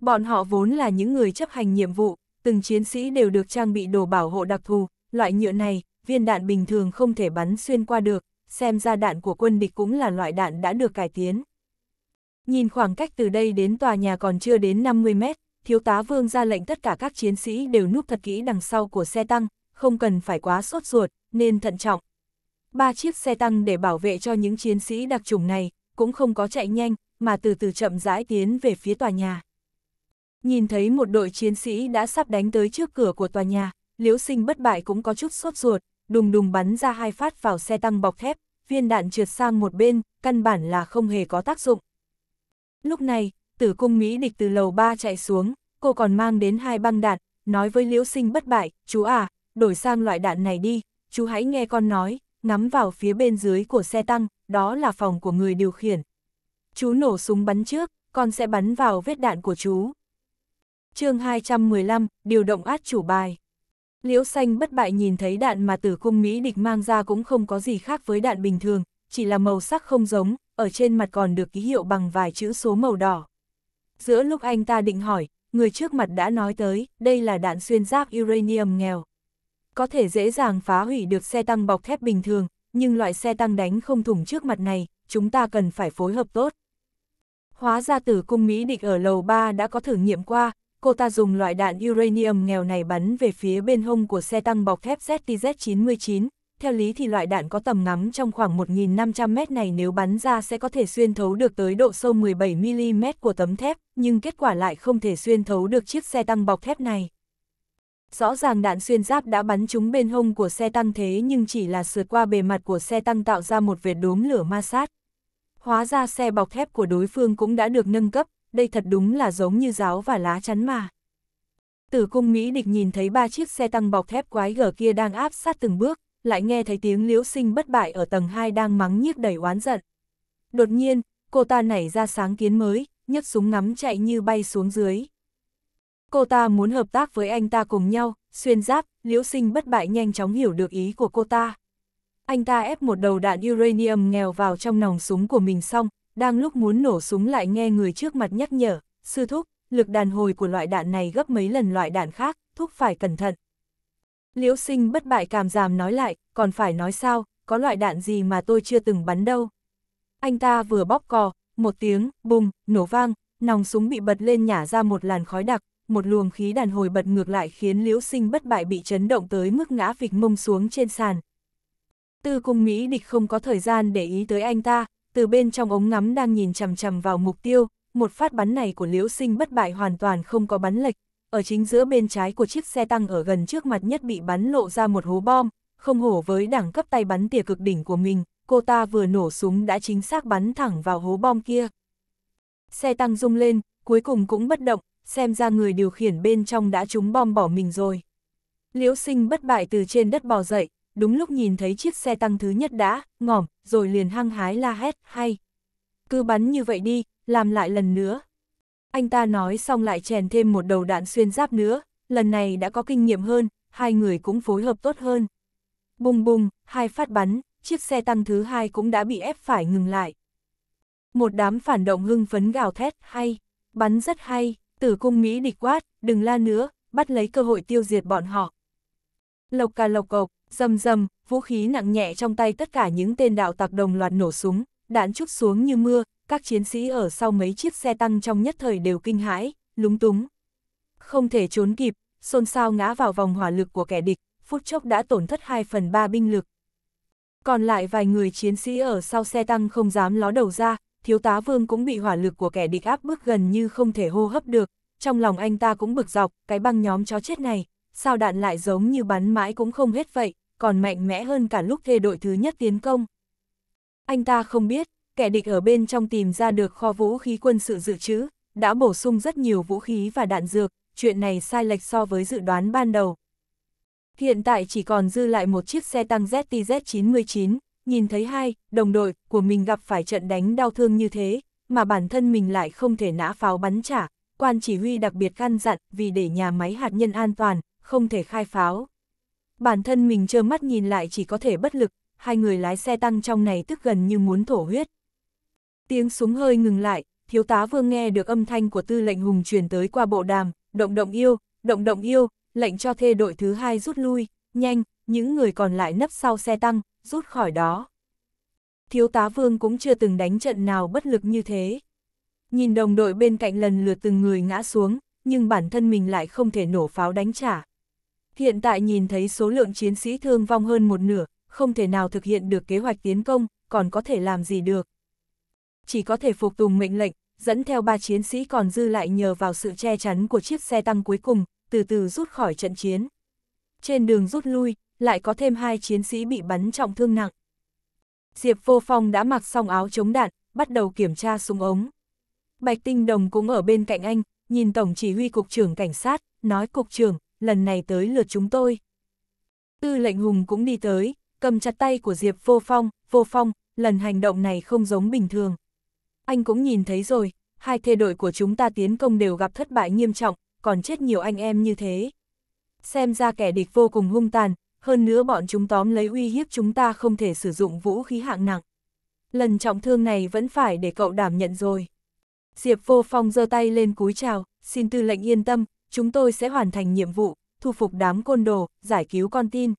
Bọn họ vốn là những người chấp hành nhiệm vụ, từng chiến sĩ đều được trang bị đồ bảo hộ đặc thù, loại nhựa này, viên đạn bình thường không thể bắn xuyên qua được, xem ra đạn của quân địch cũng là loại đạn đã được cải tiến. Nhìn khoảng cách từ đây đến tòa nhà còn chưa đến 50 mét, thiếu tá vương ra lệnh tất cả các chiến sĩ đều núp thật kỹ đằng sau của xe tăng, không cần phải quá sốt ruột, nên thận trọng. Ba chiếc xe tăng để bảo vệ cho những chiến sĩ đặc chủng này, cũng không có chạy nhanh, mà từ từ chậm rãi tiến về phía tòa nhà. Nhìn thấy một đội chiến sĩ đã sắp đánh tới trước cửa của tòa nhà, liễu sinh bất bại cũng có chút sốt ruột, đùng đùng bắn ra hai phát vào xe tăng bọc thép, viên đạn trượt sang một bên, căn bản là không hề có tác dụng. Lúc này, tử cung Mỹ địch từ lầu 3 chạy xuống, cô còn mang đến hai băng đạn, nói với liễu sinh bất bại, chú à, đổi sang loại đạn này đi, chú hãy nghe con nói, ngắm vào phía bên dưới của xe tăng, đó là phòng của người điều khiển. Chú nổ súng bắn trước, con sẽ bắn vào vết đạn của chú. chương 215, điều động át chủ bài. Liễu xanh bất bại nhìn thấy đạn mà tử cung Mỹ địch mang ra cũng không có gì khác với đạn bình thường, chỉ là màu sắc không giống, ở trên mặt còn được ký hiệu bằng vài chữ số màu đỏ. Giữa lúc anh ta định hỏi, người trước mặt đã nói tới, đây là đạn xuyên giáp uranium nghèo. Có thể dễ dàng phá hủy được xe tăng bọc thép bình thường, nhưng loại xe tăng đánh không thủng trước mặt này, chúng ta cần phải phối hợp tốt. Hóa ra tử cung Mỹ địch ở lầu 3 đã có thử nghiệm qua, cô ta dùng loại đạn uranium nghèo này bắn về phía bên hông của xe tăng bọc thép ZTZ-99. Theo lý thì loại đạn có tầm ngắm trong khoảng 1.500 mét này nếu bắn ra sẽ có thể xuyên thấu được tới độ sâu 17mm của tấm thép, nhưng kết quả lại không thể xuyên thấu được chiếc xe tăng bọc thép này. Rõ ràng đạn xuyên giáp đã bắn trúng bên hông của xe tăng thế nhưng chỉ là sượt qua bề mặt của xe tăng tạo ra một vệt đốm lửa ma sát. Hóa ra xe bọc thép của đối phương cũng đã được nâng cấp, đây thật đúng là giống như giáo và lá chắn mà. Tử cung Mỹ địch nhìn thấy ba chiếc xe tăng bọc thép quái gở kia đang áp sát từng bước, lại nghe thấy tiếng liễu sinh bất bại ở tầng 2 đang mắng nhiếc đầy oán giận. Đột nhiên, cô ta nảy ra sáng kiến mới, nhấc súng ngắm chạy như bay xuống dưới. Cô ta muốn hợp tác với anh ta cùng nhau, xuyên giáp, liễu sinh bất bại nhanh chóng hiểu được ý của cô ta. Anh ta ép một đầu đạn uranium nghèo vào trong nòng súng của mình xong, đang lúc muốn nổ súng lại nghe người trước mặt nhắc nhở, sư thúc, lực đàn hồi của loại đạn này gấp mấy lần loại đạn khác, thúc phải cẩn thận. Liễu sinh bất bại cảm giảm nói lại, còn phải nói sao, có loại đạn gì mà tôi chưa từng bắn đâu. Anh ta vừa bóp cò, một tiếng, bùng, nổ vang, nòng súng bị bật lên nhả ra một làn khói đặc, một luồng khí đàn hồi bật ngược lại khiến liễu sinh bất bại bị chấn động tới mức ngã vịch mông xuống trên sàn. Tư cung Mỹ địch không có thời gian để ý tới anh ta, từ bên trong ống ngắm đang nhìn chằm chằm vào mục tiêu, một phát bắn này của liễu sinh bất bại hoàn toàn không có bắn lệch, ở chính giữa bên trái của chiếc xe tăng ở gần trước mặt nhất bị bắn lộ ra một hố bom, không hổ với đẳng cấp tay bắn tỉa cực đỉnh của mình, cô ta vừa nổ súng đã chính xác bắn thẳng vào hố bom kia. Xe tăng rung lên, cuối cùng cũng bất động, xem ra người điều khiển bên trong đã trúng bom bỏ mình rồi. Liễu sinh bất bại từ trên đất bò dậy, đúng lúc nhìn thấy chiếc xe tăng thứ nhất đã, ngỏm, rồi liền hăng hái la hét, hay. Cứ bắn như vậy đi, làm lại lần nữa. Anh ta nói xong lại chèn thêm một đầu đạn xuyên giáp nữa, lần này đã có kinh nghiệm hơn, hai người cũng phối hợp tốt hơn. Bùng bùng, hai phát bắn, chiếc xe tăng thứ hai cũng đã bị ép phải ngừng lại. Một đám phản động hưng phấn gào thét, hay, bắn rất hay, tử cung Mỹ địch quát, đừng la nữa, bắt lấy cơ hội tiêu diệt bọn họ. Lộc cà lộc cộc, dầm dầm, vũ khí nặng nhẹ trong tay tất cả những tên đạo tặc đồng loạt nổ súng, đạn chút xuống như mưa, các chiến sĩ ở sau mấy chiếc xe tăng trong nhất thời đều kinh hãi, lúng túng. Không thể trốn kịp, xôn xao ngã vào vòng hỏa lực của kẻ địch, phút chốc đã tổn thất 2 phần 3 binh lực. Còn lại vài người chiến sĩ ở sau xe tăng không dám ló đầu ra, thiếu tá vương cũng bị hỏa lực của kẻ địch áp bức gần như không thể hô hấp được, trong lòng anh ta cũng bực dọc, cái băng nhóm chó chết này, sao đạn lại giống như bắn mãi cũng không hết vậy, còn mạnh mẽ hơn cả lúc thê đội thứ nhất tiến công. Anh ta không biết, kẻ địch ở bên trong tìm ra được kho vũ khí quân sự dự trữ, đã bổ sung rất nhiều vũ khí và đạn dược, chuyện này sai lệch so với dự đoán ban đầu. Hiện tại chỉ còn dư lại một chiếc xe tăng ZTZ-99, nhìn thấy hai, đồng đội của mình gặp phải trận đánh đau thương như thế, mà bản thân mình lại không thể nã pháo bắn trả, quan chỉ huy đặc biệt căn dặn vì để nhà máy hạt nhân an toàn, không thể khai pháo. Bản thân mình trơ mắt nhìn lại chỉ có thể bất lực, hai người lái xe tăng trong này tức gần như muốn thổ huyết. Tiếng súng hơi ngừng lại, thiếu tá vương nghe được âm thanh của tư lệnh hùng truyền tới qua bộ đàm, động động yêu, động động yêu, lệnh cho thê đội thứ hai rút lui, nhanh, những người còn lại nấp sau xe tăng, rút khỏi đó. Thiếu tá vương cũng chưa từng đánh trận nào bất lực như thế. Nhìn đồng đội bên cạnh lần lượt từng người ngã xuống, nhưng bản thân mình lại không thể nổ pháo đánh trả. Hiện tại nhìn thấy số lượng chiến sĩ thương vong hơn một nửa, không thể nào thực hiện được kế hoạch tiến công, còn có thể làm gì được. Chỉ có thể phục tùng mệnh lệnh, dẫn theo ba chiến sĩ còn dư lại nhờ vào sự che chắn của chiếc xe tăng cuối cùng, từ từ rút khỏi trận chiến. Trên đường rút lui, lại có thêm hai chiến sĩ bị bắn trọng thương nặng. Diệp Vô Phong đã mặc xong áo chống đạn, bắt đầu kiểm tra súng ống. Bạch Tinh Đồng cũng ở bên cạnh anh, nhìn Tổng chỉ huy Cục trưởng Cảnh sát, nói Cục trưởng, lần này tới lượt chúng tôi. Tư lệnh Hùng cũng đi tới, cầm chặt tay của Diệp Vô Phong, Vô Phong, lần hành động này không giống bình thường. Anh cũng nhìn thấy rồi, hai thê đội của chúng ta tiến công đều gặp thất bại nghiêm trọng, còn chết nhiều anh em như thế. Xem ra kẻ địch vô cùng hung tàn, hơn nữa bọn chúng tóm lấy uy hiếp chúng ta không thể sử dụng vũ khí hạng nặng. Lần trọng thương này vẫn phải để cậu đảm nhận rồi. Diệp Vô Phong giơ tay lên cúi chào, xin tư lệnh yên tâm, chúng tôi sẽ hoàn thành nhiệm vụ, thu phục đám côn đồ, giải cứu con tin.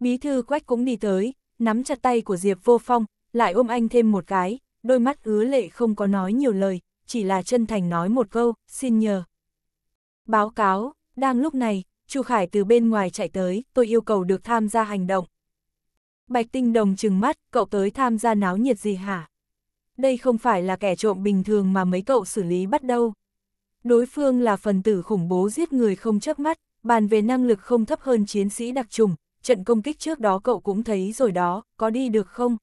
Bí thư Quách cũng đi tới, nắm chặt tay của Diệp Vô Phong, lại ôm anh thêm một cái, đôi mắt ứa lệ không có nói nhiều lời, chỉ là chân thành nói một câu, xin nhờ. Báo cáo, đang lúc này, Chu Khải từ bên ngoài chạy tới, tôi yêu cầu được tham gia hành động. Bạch Tinh Đồng trừng mắt, cậu tới tham gia náo nhiệt gì hả? Đây không phải là kẻ trộm bình thường mà mấy cậu xử lý bắt đâu. Đối phương là phần tử khủng bố giết người không chớp mắt, bàn về năng lực không thấp hơn chiến sĩ đặc trùng, trận công kích trước đó cậu cũng thấy rồi đó, có đi được không?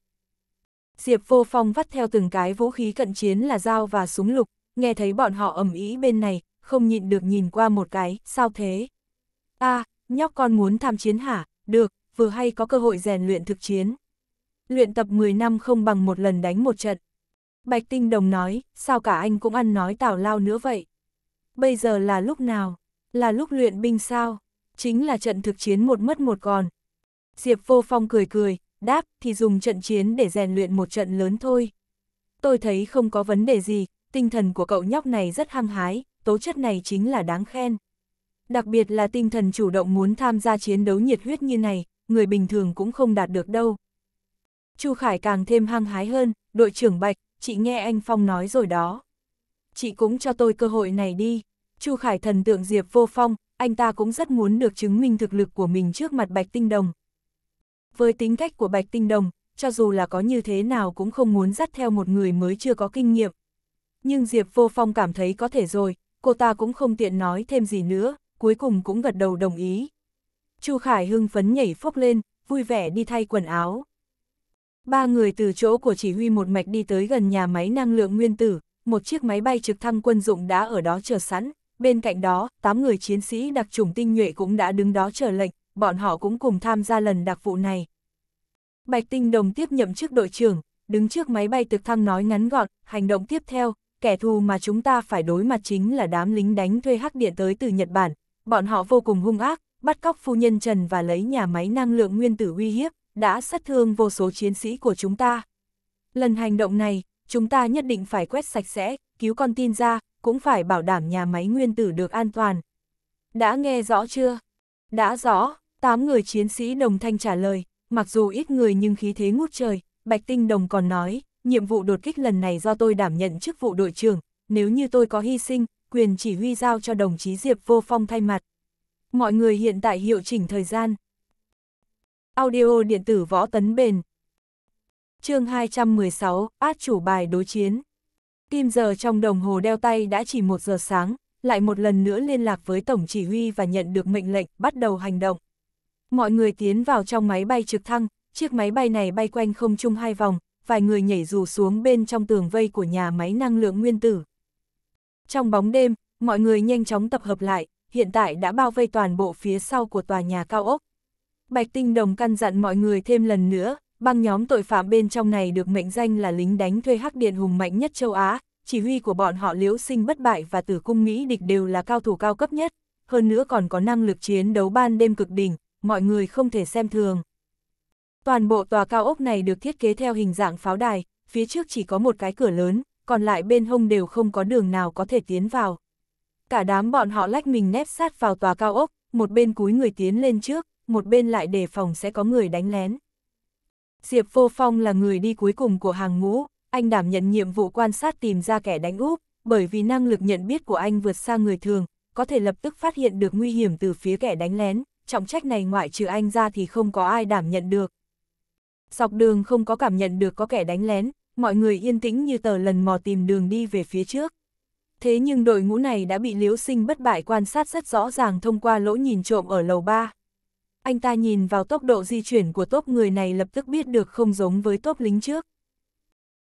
Diệp Vô Phong vắt theo từng cái vũ khí cận chiến là dao và súng lục, nghe thấy bọn họ ầm ĩ bên này, không nhịn được nhìn qua một cái, sao thế? a à, nhóc con muốn tham chiến hả? Được, vừa hay có cơ hội rèn luyện thực chiến. Luyện tập 10 năm không bằng một lần đánh một trận. Bạch Tinh Đồng nói, sao cả anh cũng ăn nói tào lao nữa vậy? Bây giờ là lúc nào? Là lúc luyện binh sao? Chính là trận thực chiến một mất một còn. Diệp Vô Phong cười cười, đáp thì dùng trận chiến để rèn luyện một trận lớn thôi. Tôi thấy không có vấn đề gì, tinh thần của cậu nhóc này rất hăng hái, tố chất này chính là đáng khen. Đặc biệt là tinh thần chủ động muốn tham gia chiến đấu nhiệt huyết như này, người bình thường cũng không đạt được đâu. Chu Khải càng thêm hăng hái hơn, đội trưởng Bạch, chị nghe anh Phong nói rồi đó. Chị cũng cho tôi cơ hội này đi. Chu Khải thần tượng Diệp Vô Phong, anh ta cũng rất muốn được chứng minh thực lực của mình trước mặt Bạch Tinh Đồng. Với tính cách của Bạch Tinh Đồng, cho dù là có như thế nào cũng không muốn dắt theo một người mới chưa có kinh nghiệm. Nhưng Diệp Vô Phong cảm thấy có thể rồi, cô ta cũng không tiện nói thêm gì nữa, cuối cùng cũng gật đầu đồng ý. Chu Khải hưng phấn nhảy phốc lên, vui vẻ đi thay quần áo. Ba người từ chỗ của chỉ huy một mạch đi tới gần nhà máy năng lượng nguyên tử, một chiếc máy bay trực thăng quân dụng đã ở đó chờ sẵn, bên cạnh đó, 8 người chiến sĩ đặc trùng tinh nhuệ cũng đã đứng đó chờ lệnh, bọn họ cũng cùng tham gia lần đặc vụ này. Bạch Tinh Đồng tiếp nhậm chức đội trưởng, đứng trước máy bay trực thăng nói ngắn gọn, hành động tiếp theo, kẻ thù mà chúng ta phải đối mặt chính là đám lính đánh thuê hắc điện tới từ Nhật Bản, bọn họ vô cùng hung ác, bắt cóc phu nhân Trần và lấy nhà máy năng lượng nguyên tử uy hiếp, đã sát thương vô số chiến sĩ của chúng ta. Lần hành động này, chúng ta nhất định phải quét sạch sẽ, cứu con tin ra, cũng phải bảo đảm nhà máy nguyên tử được an toàn. Đã nghe rõ chưa? Đã rõ, tám người chiến sĩ đồng thanh trả lời, mặc dù ít người nhưng khí thế ngút trời, Bạch Tinh Đồng còn nói, nhiệm vụ đột kích lần này do tôi đảm nhận chức vụ đội trưởng, nếu như tôi có hy sinh, quyền chỉ huy giao cho đồng chí Diệp Vô Phong thay mặt. Mọi người hiện tại hiệu chỉnh thời gian. Audio điện tử võ tấn bền. chương 216, át chủ bài đối chiến. Kim giờ trong đồng hồ đeo tay đã chỉ một giờ sáng, lại một lần nữa liên lạc với Tổng chỉ huy và nhận được mệnh lệnh bắt đầu hành động. Mọi người tiến vào trong máy bay trực thăng, chiếc máy bay này bay quanh không trung hai vòng, vài người nhảy dù xuống bên trong tường vây của nhà máy năng lượng nguyên tử. Trong bóng đêm, mọi người nhanh chóng tập hợp lại, hiện tại đã bao vây toàn bộ phía sau của tòa nhà cao ốc. Bạch Tinh Đồng căn dặn mọi người thêm lần nữa, băng nhóm tội phạm bên trong này được mệnh danh là lính đánh thuê hắc điện hùng mạnh nhất châu Á, chỉ huy của bọn họ liễu sinh bất bại và tử cung Mỹ địch đều là cao thủ cao cấp nhất, hơn nữa còn có năng lực chiến đấu ban đêm cực đỉnh, mọi người không thể xem thường. Toàn bộ tòa cao ốc này được thiết kế theo hình dạng pháo đài, phía trước chỉ có một cái cửa lớn, còn lại bên hông đều không có đường nào có thể tiến vào. Cả đám bọn họ lách mình nép sát vào tòa cao ốc, một bên cúi người tiến lên trước, một bên lại đề phòng sẽ có người đánh lén. Diệp Vô Phong là người đi cuối cùng của hàng ngũ, anh đảm nhận nhiệm vụ quan sát tìm ra kẻ đánh úp, bởi vì năng lực nhận biết của anh vượt xa người thường, có thể lập tức phát hiện được nguy hiểm từ phía kẻ đánh lén, trọng trách này ngoại trừ anh ra thì không có ai đảm nhận được. Dọc đường không có cảm nhận được có kẻ đánh lén, mọi người yên tĩnh như tờ lần mò tìm đường đi về phía trước. Thế nhưng đội ngũ này đã bị liễu sinh bất bại quan sát rất rõ ràng thông qua lỗ nhìn trộm ở lầu 3. Anh ta nhìn vào tốc độ di chuyển của tốp người này lập tức biết được không giống với tốp lính trước.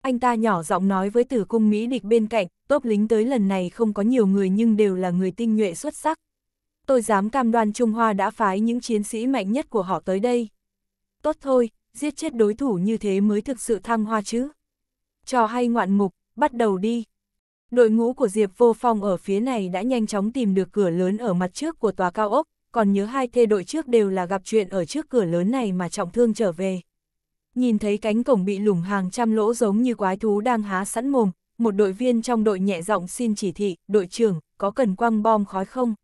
Anh ta nhỏ giọng nói với tử cung Mỹ địch bên cạnh, tốp lính tới lần này không có nhiều người nhưng đều là người tinh nhuệ xuất sắc. Tôi dám cam đoan Trung Hoa đã phái những chiến sĩ mạnh nhất của họ tới đây. Tốt thôi, giết chết đối thủ như thế mới thực sự thăng hoa chứ. Trò hay ngoạn mục, bắt đầu đi. Đội ngũ của Diệp Vô Phong ở phía này đã nhanh chóng tìm được cửa lớn ở mặt trước của tòa cao ốc, còn nhớ hai thê đội trước đều là gặp chuyện ở trước cửa lớn này mà trọng thương trở về. Nhìn thấy cánh cổng bị lủng hàng trăm lỗ giống như quái thú đang há sẵn mồm, một đội viên trong đội nhẹ giọng xin chỉ thị, đội trưởng, có cần quăng bom khói không?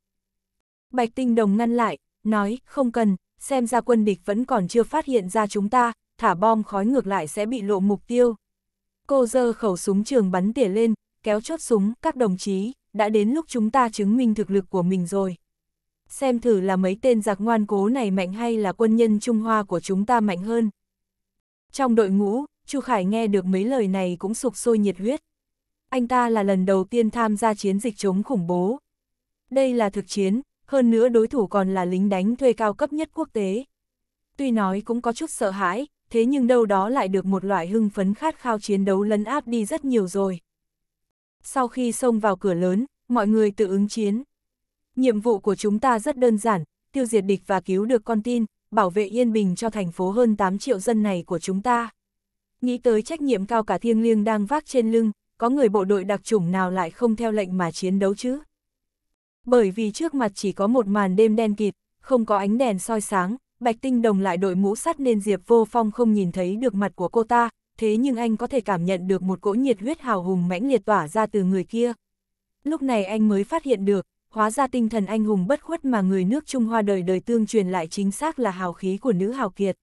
Bạch Tinh Đồng ngăn lại, nói, không cần, xem ra quân địch vẫn còn chưa phát hiện ra chúng ta, thả bom khói ngược lại sẽ bị lộ mục tiêu. Cô dơ khẩu súng trường bắn tỉa lên, kéo chốt súng, các đồng chí, đã đến lúc chúng ta chứng minh thực lực của mình rồi. Xem thử là mấy tên giặc ngoan cố này mạnh hay là quân nhân Trung Hoa của chúng ta mạnh hơn. Trong đội ngũ, Chu Khải nghe được mấy lời này cũng sục sôi nhiệt huyết. Anh ta là lần đầu tiên tham gia chiến dịch chống khủng bố. Đây là thực chiến, hơn nữa đối thủ còn là lính đánh thuê cao cấp nhất quốc tế. Tuy nói cũng có chút sợ hãi, thế nhưng đâu đó lại được một loại hưng phấn khát khao chiến đấu lấn áp đi rất nhiều rồi. Sau khi xông vào cửa lớn, mọi người tự ứng chiến. Nhiệm vụ của chúng ta rất đơn giản, tiêu diệt địch và cứu được con tin, bảo vệ yên bình cho thành phố hơn 8 triệu dân này của chúng ta. Nghĩ tới trách nhiệm cao cả thiêng liêng đang vác trên lưng, có người bộ đội đặc chủng nào lại không theo lệnh mà chiến đấu chứ? Bởi vì trước mặt chỉ có một màn đêm đen kịt, không có ánh đèn soi sáng, Bạch Tinh Đồng lại đội mũ sắt nên Diệp Vô Phong không nhìn thấy được mặt của cô ta, thế nhưng anh có thể cảm nhận được một cỗ nhiệt huyết hào hùng mãnh liệt tỏa ra từ người kia. Lúc này anh mới phát hiện được, hóa ra tinh thần anh hùng bất khuất mà người nước Trung Hoa đời đời tương truyền lại chính xác là hào khí của nữ hào kiệt.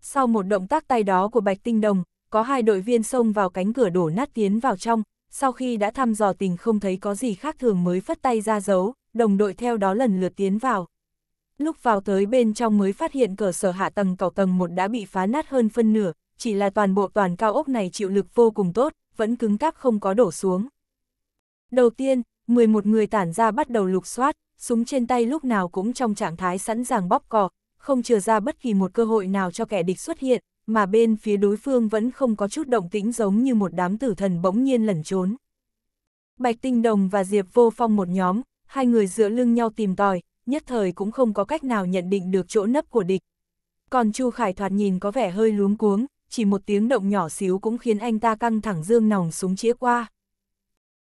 Sau một động tác tay đó của Bạch Tinh Đồng, có hai đội viên xông vào cánh cửa đổ nát tiến vào trong, sau khi đã thăm dò tình không thấy có gì khác thường mới phất tay ra dấu, đồng đội theo đó lần lượt tiến vào. Lúc vào tới bên trong mới phát hiện cửa sở hạ tầng cầu tầng một đã bị phá nát hơn phân nửa, chỉ là toàn bộ toàn cao ốc này chịu lực vô cùng tốt, vẫn cứng cáp không có đổ xuống. Đầu tiên, 11 người tản ra bắt đầu lục soát, súng trên tay lúc nào cũng trong trạng thái sẵn sàng bóp cò, không chừa ra bất kỳ một cơ hội nào cho kẻ địch xuất hiện, mà bên phía đối phương vẫn không có chút động tĩnh giống như một đám tử thần bỗng nhiên lẩn trốn. Bạch Tinh Đồng và Diệp Vô Phong một nhóm, hai người dựa lưng nhau tìm tòi, nhất thời cũng không có cách nào nhận định được chỗ nấp của địch. Còn Chu Khải thoạt nhìn có vẻ hơi luống cuống, chỉ một tiếng động nhỏ xíu cũng khiến anh ta căng thẳng dương nòng súng chĩa qua.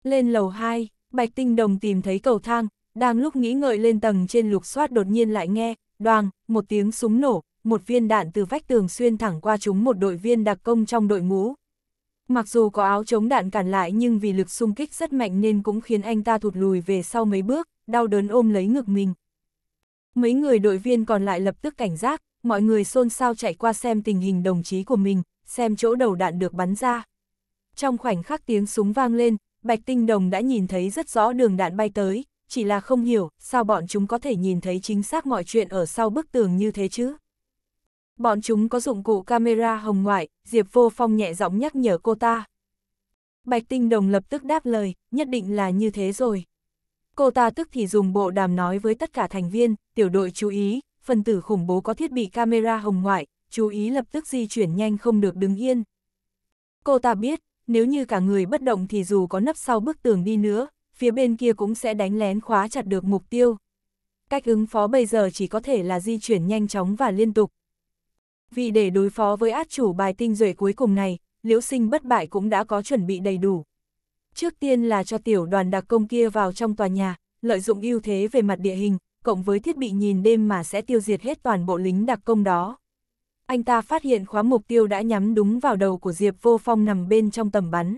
Lên lầu 2, Bạch Tinh Đồng tìm thấy cầu thang, đang lúc nghĩ ngợi lên tầng trên lục soát đột nhiên lại nghe, đoàng, một tiếng súng nổ, một viên đạn từ vách tường xuyên thẳng qua chúng một đội viên đặc công trong đội ngũ. Mặc dù có áo chống đạn cản lại nhưng vì lực xung kích rất mạnh nên cũng khiến anh ta thụt lùi về sau mấy bước, đau đớn ôm lấy ngực mình. Mấy người đội viên còn lại lập tức cảnh giác, mọi người xôn xao chạy qua xem tình hình đồng chí của mình, xem chỗ đầu đạn được bắn ra. Trong khoảnh khắc tiếng súng vang lên, Bạch Tinh Đồng đã nhìn thấy rất rõ đường đạn bay tới, chỉ là không hiểu sao bọn chúng có thể nhìn thấy chính xác mọi chuyện ở sau bức tường như thế chứ. Bọn chúng có dụng cụ camera hồng ngoại, Diệp Vô Phong nhẹ giọng nhắc nhở cô ta. Bạch Tinh Đồng lập tức đáp lời, nhất định là như thế rồi. Cô ta tức thì dùng bộ đàm nói với tất cả thành viên, tiểu đội chú ý, phần tử khủng bố có thiết bị camera hồng ngoại, chú ý lập tức di chuyển nhanh không được đứng yên. Cô ta biết, nếu như cả người bất động thì dù có nấp sau bức tường đi nữa, phía bên kia cũng sẽ đánh lén khóa chặt được mục tiêu. Cách ứng phó bây giờ chỉ có thể là di chuyển nhanh chóng và liên tục. Vì để đối phó với át chủ bài tinh duệ cuối cùng này, liễu sinh bất bại cũng đã có chuẩn bị đầy đủ. Trước tiên là cho tiểu đoàn đặc công kia vào trong tòa nhà, lợi dụng ưu thế về mặt địa hình, cộng với thiết bị nhìn đêm mà sẽ tiêu diệt hết toàn bộ lính đặc công đó. Anh ta phát hiện khóa mục tiêu đã nhắm đúng vào đầu của Diệp Vô Phong nằm bên trong tầm bắn.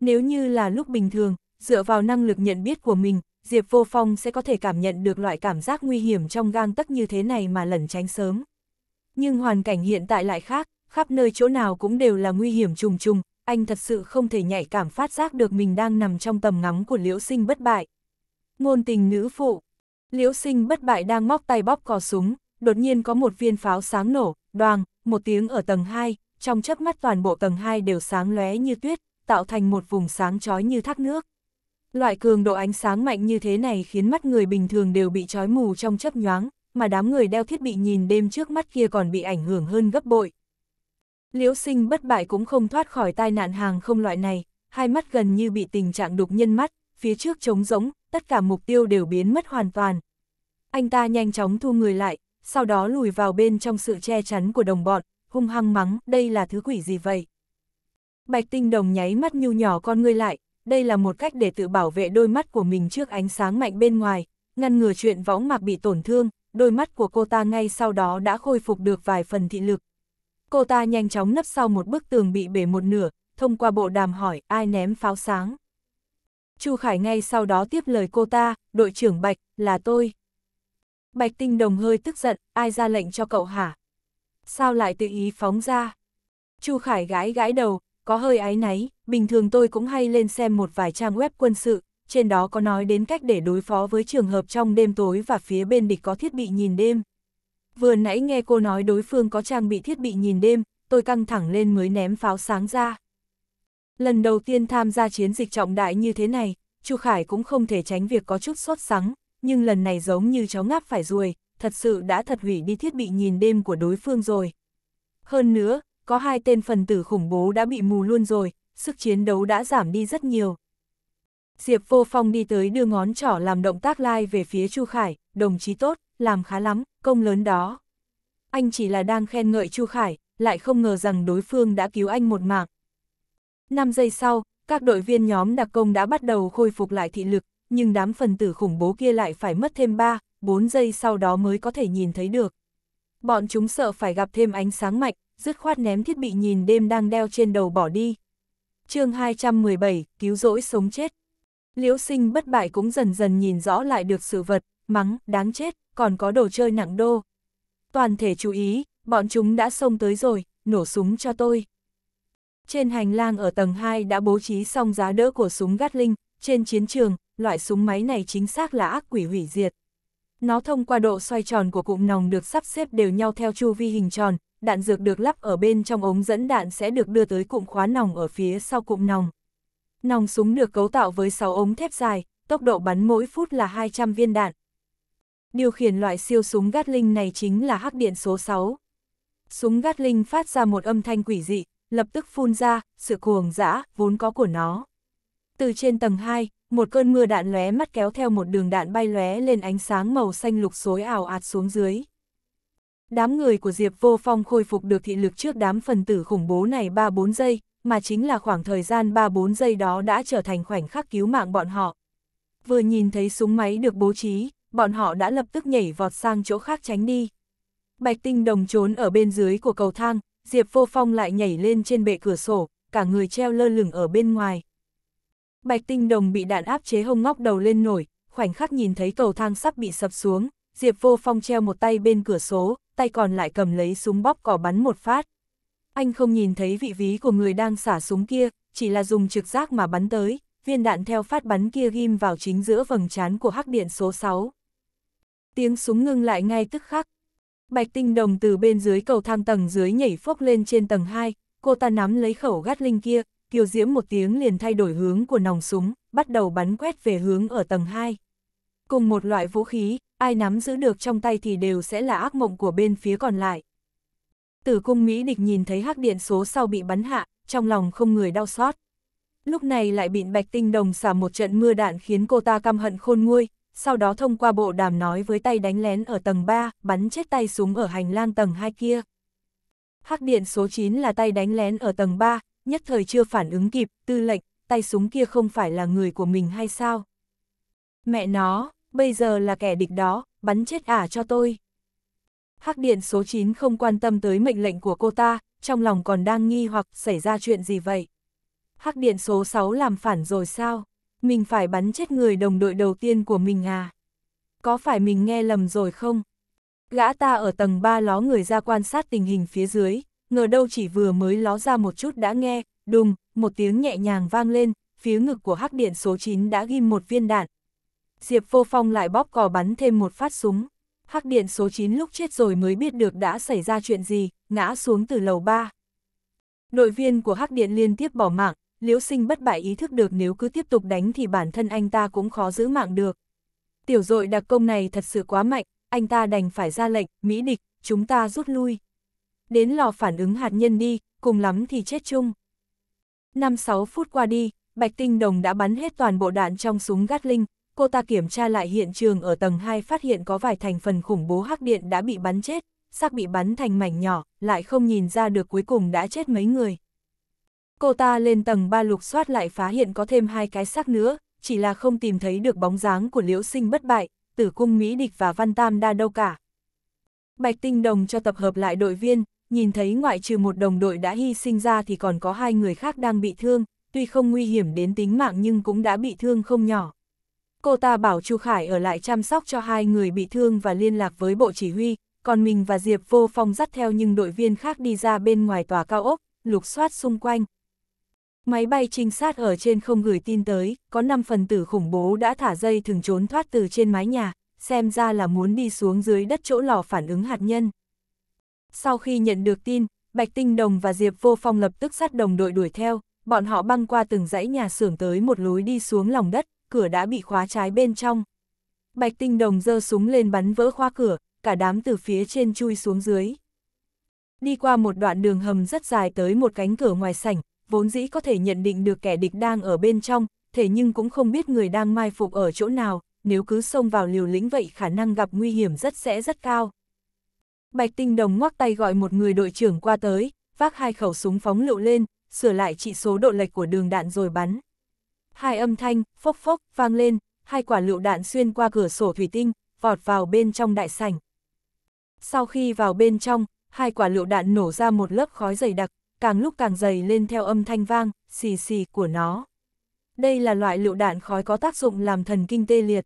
Nếu như là lúc bình thường, dựa vào năng lực nhận biết của mình, Diệp Vô Phong sẽ có thể cảm nhận được loại cảm giác nguy hiểm trong gang tấc như thế này mà lẩn tránh sớm. Nhưng hoàn cảnh hiện tại lại khác, khắp nơi chỗ nào cũng đều là nguy hiểm trùng trùng, anh thật sự không thể nhạy cảm phát giác được mình đang nằm trong tầm ngắm của liễu sinh bất bại. Ngôn tình nữ phụ, liễu sinh bất bại đang móc tay bóp cò súng, đột nhiên có một viên pháo sáng nổ, đoàng, một tiếng ở tầng 2, trong chớp mắt toàn bộ tầng 2 đều sáng lóe như tuyết, tạo thành một vùng sáng chói như thác nước. Loại cường độ ánh sáng mạnh như thế này khiến mắt người bình thường đều bị chói mù trong chớp nhoáng, mà đám người đeo thiết bị nhìn đêm trước mắt kia còn bị ảnh hưởng hơn gấp bội. Liễu sinh bất bại cũng không thoát khỏi tai nạn hàng không loại này, hai mắt gần như bị tình trạng đục nhân mắt, phía trước trống rỗng, tất cả mục tiêu đều biến mất hoàn toàn. Anh ta nhanh chóng thu người lại, sau đó lùi vào bên trong sự che chắn của đồng bọn, hung hăng mắng, đây là thứ quỷ gì vậy? Bạch tinh đồng nháy mắt nhu nhỏ con ngươi lại, đây là một cách để tự bảo vệ đôi mắt của mình trước ánh sáng mạnh bên ngoài, ngăn ngừa chuyện võng mạc bị tổn thương, đôi mắt của cô ta ngay sau đó đã khôi phục được vài phần thị lực. Cô ta nhanh chóng nấp sau một bức tường bị bể một nửa, thông qua bộ đàm hỏi ai ném pháo sáng. Chu Khải ngay sau đó tiếp lời cô ta, đội trưởng Bạch, là tôi. Bạch Tinh Đồng hơi tức giận, ai ra lệnh cho cậu hả? Sao lại tự ý phóng ra? Chu Khải gãi gãi đầu, có hơi áy náy, bình thường tôi cũng hay lên xem một vài trang web quân sự, trên đó có nói đến cách để đối phó với trường hợp trong đêm tối và phía bên địch có thiết bị nhìn đêm. Vừa nãy nghe cô nói đối phương có trang bị thiết bị nhìn đêm, tôi căng thẳng lên mới ném pháo sáng ra. Lần đầu tiên tham gia chiến dịch trọng đại như thế này, Chu Khải cũng không thể tránh việc có chút sốt sắng, nhưng lần này giống như chó ngáp phải ruồi, thật sự đã thật hủy đi thiết bị nhìn đêm của đối phương rồi. Hơn nữa, có hai tên phần tử khủng bố đã bị mù luôn rồi, sức chiến đấu đã giảm đi rất nhiều. Diệp Vô Phong đi tới đưa ngón trỏ làm động tác lai like về phía Chu Khải, đồng chí tốt, làm khá lắm, công lớn đó. Anh chỉ là đang khen ngợi Chu Khải, lại không ngờ rằng đối phương đã cứu anh một mạng. 5 giây sau, các đội viên nhóm đặc công đã bắt đầu khôi phục lại thị lực, nhưng đám phần tử khủng bố kia lại phải mất thêm 3, 4 giây sau đó mới có thể nhìn thấy được. Bọn chúng sợ phải gặp thêm ánh sáng mạnh, dứt khoát ném thiết bị nhìn đêm đang đeo trên đầu bỏ đi. chương 217, cứu rỗi sống chết. Liễu sinh bất bại cũng dần dần nhìn rõ lại được sự vật, mắng, đáng chết, còn có đồ chơi nặng đô. Toàn thể chú ý, bọn chúng đã xông tới rồi, nổ súng cho tôi. Trên hành lang ở tầng 2 đã bố trí xong giá đỡ của súng Gatling, trên chiến trường, loại súng máy này chính xác là ác quỷ hủy diệt. Nó thông qua độ xoay tròn của cụm nòng được sắp xếp đều nhau theo chu vi hình tròn, đạn dược được lắp ở bên trong ống dẫn đạn sẽ được đưa tới cụm khóa nòng ở phía sau cụm nòng. Nòng súng được cấu tạo với 6 ống thép dài, tốc độ bắn mỗi phút là 200 viên đạn. Điều khiển loại siêu súng Gatling này chính là hắc điện số 6. Súng Gatling phát ra một âm thanh quỷ dị, lập tức phun ra, sự cuồng dã, vốn có của nó. Từ trên tầng 2, một cơn mưa đạn lóe mắt kéo theo một đường đạn bay lóe lên ánh sáng màu xanh lục xối ảo ạt xuống dưới. Đám người của Diệp Vô Phong khôi phục được thị lực trước đám phần tử khủng bố này 3-4 giây, mà chính là khoảng thời gian 3-4 giây đó đã trở thành khoảnh khắc cứu mạng bọn họ. Vừa nhìn thấy súng máy được bố trí, bọn họ đã lập tức nhảy vọt sang chỗ khác tránh đi. Bạch Tinh Đồng trốn ở bên dưới của cầu thang, Diệp Vô Phong lại nhảy lên trên bệ cửa sổ, cả người treo lơ lửng ở bên ngoài. Bạch Tinh Đồng bị đạn áp chế hông ngóc đầu lên nổi, khoảnh khắc nhìn thấy cầu thang sắp bị sập xuống, Diệp Vô Phong treo một tay bên cửa sổ, tay còn lại cầm lấy súng bóp cỏ bắn một phát. Anh không nhìn thấy vị ví của người đang xả súng kia, chỉ là dùng trực giác mà bắn tới, viên đạn theo phát bắn kia ghim vào chính giữa vầng trán của hắc điện số 6. Tiếng súng ngưng lại ngay tức khắc. Bạch tinh đồng từ bên dưới cầu thang tầng dưới nhảy phốc lên trên tầng 2, cô ta nắm lấy khẩu gắt linh kia, kiều diễm một tiếng liền thay đổi hướng của nòng súng, bắt đầu bắn quét về hướng ở tầng 2. Cùng một loại vũ khí, ai nắm giữ được trong tay thì đều sẽ là ác mộng của bên phía còn lại. Tử cung Mỹ địch nhìn thấy hắc điện số sau bị bắn hạ, trong lòng không người đau xót. Lúc này lại bị bạch tinh đồng xả một trận mưa đạn khiến cô ta căm hận khôn nguôi, sau đó thông qua bộ đàm nói với tay đánh lén ở tầng 3, bắn chết tay súng ở hành lang tầng 2 kia. Hắc điện số 9 là tay đánh lén ở tầng 3, nhất thời chưa phản ứng kịp, tư lệnh, tay súng kia không phải là người của mình hay sao? Mẹ nó, bây giờ là kẻ địch đó, bắn chết ả cho tôi. Hắc điện số 9 không quan tâm tới mệnh lệnh của cô ta, trong lòng còn đang nghi hoặc xảy ra chuyện gì vậy. Hắc điện số 6 làm phản rồi sao? Mình phải bắn chết người đồng đội đầu tiên của mình à? Có phải mình nghe lầm rồi không? Gã ta ở tầng 3 ló người ra quan sát tình hình phía dưới, ngờ đâu chỉ vừa mới ló ra một chút đã nghe, đùng, một tiếng nhẹ nhàng vang lên, phía ngực của hắc điện số 9 đã ghim một viên đạn. Diệp Vô Phong lại bóp cò bắn thêm một phát súng. Hắc điện số 9 lúc chết rồi mới biết được đã xảy ra chuyện gì, ngã xuống từ lầu 3. Nội viên của Hắc điện liên tiếp bỏ mạng, Liễu Sinh bất bại ý thức được nếu cứ tiếp tục đánh thì bản thân anh ta cũng khó giữ mạng được. Tiểu dội đặc công này thật sự quá mạnh, anh ta đành phải ra lệnh, Mỹ địch, chúng ta rút lui. Đến lò phản ứng hạt nhân đi, cùng lắm thì chết chung. 5-6 phút qua đi, Bạch Tinh Đồng đã bắn hết toàn bộ đạn trong súng Gatling, cô ta kiểm tra lại hiện trường ở tầng 2 phát hiện có vài thành phần khủng bố hắc điện đã bị bắn chết, xác bị bắn thành mảnh nhỏ, lại không nhìn ra được cuối cùng đã chết mấy người. Cô ta lên tầng 3 lục soát lại phá hiện có thêm hai cái xác nữa, chỉ là không tìm thấy được bóng dáng của liễu sinh bất bại, tử cung Mỹ địch và văn tam đa đâu cả. Bạch Tinh Đồng cho tập hợp lại đội viên, nhìn thấy ngoại trừ một đồng đội đã hy sinh ra thì còn có hai người khác đang bị thương, tuy không nguy hiểm đến tính mạng nhưng cũng đã bị thương không nhỏ. Cô ta bảo Chu Khải ở lại chăm sóc cho hai người bị thương và liên lạc với bộ chỉ huy, còn mình và Diệp Vô Phong dắt theo những đội viên khác đi ra bên ngoài tòa cao ốc, lục soát xung quanh. Máy bay trinh sát ở trên không gửi tin tới, có 5 phần tử khủng bố đã thả dây thường trốn thoát từ trên mái nhà, xem ra là muốn đi xuống dưới đất chỗ lò phản ứng hạt nhân. Sau khi nhận được tin, Bạch Tinh Đồng và Diệp Vô Phong lập tức sát đồng đội đuổi theo, bọn họ băng qua từng dãy nhà xưởng tới một lối đi xuống lòng đất, cửa đã bị khóa trái bên trong. Bạch Tinh Đồng giơ súng lên bắn vỡ khóa cửa, cả đám từ phía trên chui xuống dưới. Đi qua một đoạn đường hầm rất dài tới một cánh cửa ngoài sảnh, vốn dĩ có thể nhận định được kẻ địch đang ở bên trong, thế nhưng cũng không biết người đang mai phục ở chỗ nào, nếu cứ xông vào liều lĩnh vậy khả năng gặp nguy hiểm rất sẽ rất cao. Bạch Tinh Đồng ngoắc tay gọi một người đội trưởng qua tới, vác hai khẩu súng phóng lựu lên, sửa lại trị số độ lệch của đường đạn rồi bắn. Hai âm thanh, phốc phốc, vang lên, hai quả lựu đạn xuyên qua cửa sổ thủy tinh, vọt vào bên trong đại sảnh. Sau khi vào bên trong, hai quả lựu đạn nổ ra một lớp khói dày đặc, càng lúc càng dày lên theo âm thanh vang, xì xì của nó. Đây là loại lựu đạn khói có tác dụng làm thần kinh tê liệt.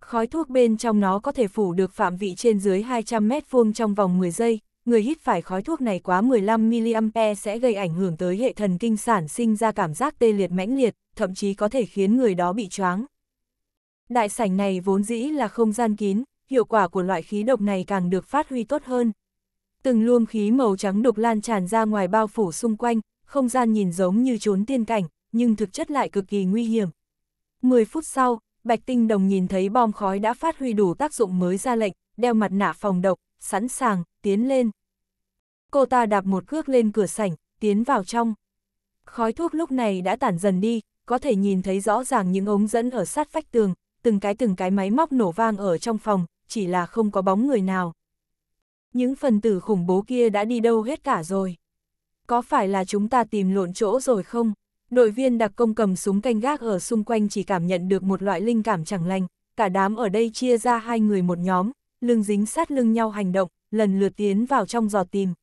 Khói thuốc bên trong nó có thể phủ được phạm vị trên dưới 200 mét vuông trong vòng 10 giây, người hít phải khói thuốc này quá 15mA sẽ gây ảnh hưởng tới hệ thần kinh sản sinh ra cảm giác tê liệt mãnh liệt, thậm chí có thể khiến người đó bị choáng. Đại sảnh này vốn dĩ là không gian kín, hiệu quả của loại khí độc này càng được phát huy tốt hơn. Từng luồng khí màu trắng độc lan tràn ra ngoài bao phủ xung quanh, không gian nhìn giống như trốn tiên cảnh, nhưng thực chất lại cực kỳ nguy hiểm. 10 phút sau, Bạch Tinh Đồng nhìn thấy bom khói đã phát huy đủ tác dụng mới ra lệnh, đeo mặt nạ phòng độc, sẵn sàng, tiến lên. Cô ta đạp một cước lên cửa sảnh, tiến vào trong. Khói thuốc lúc này đã tản dần đi, có thể nhìn thấy rõ ràng những ống dẫn ở sát vách tường, từng cái từng cái máy móc nổ vang ở trong phòng, chỉ là không có bóng người nào. Những phần tử khủng bố kia đã đi đâu hết cả rồi. Có phải là chúng ta tìm lộn chỗ rồi không? Đội viên đặc công cầm súng canh gác ở xung quanh chỉ cảm nhận được một loại linh cảm chẳng lành, cả đám ở đây chia ra hai người một nhóm, lưng dính sát lưng nhau hành động, lần lượt tiến vào trong giò tìm.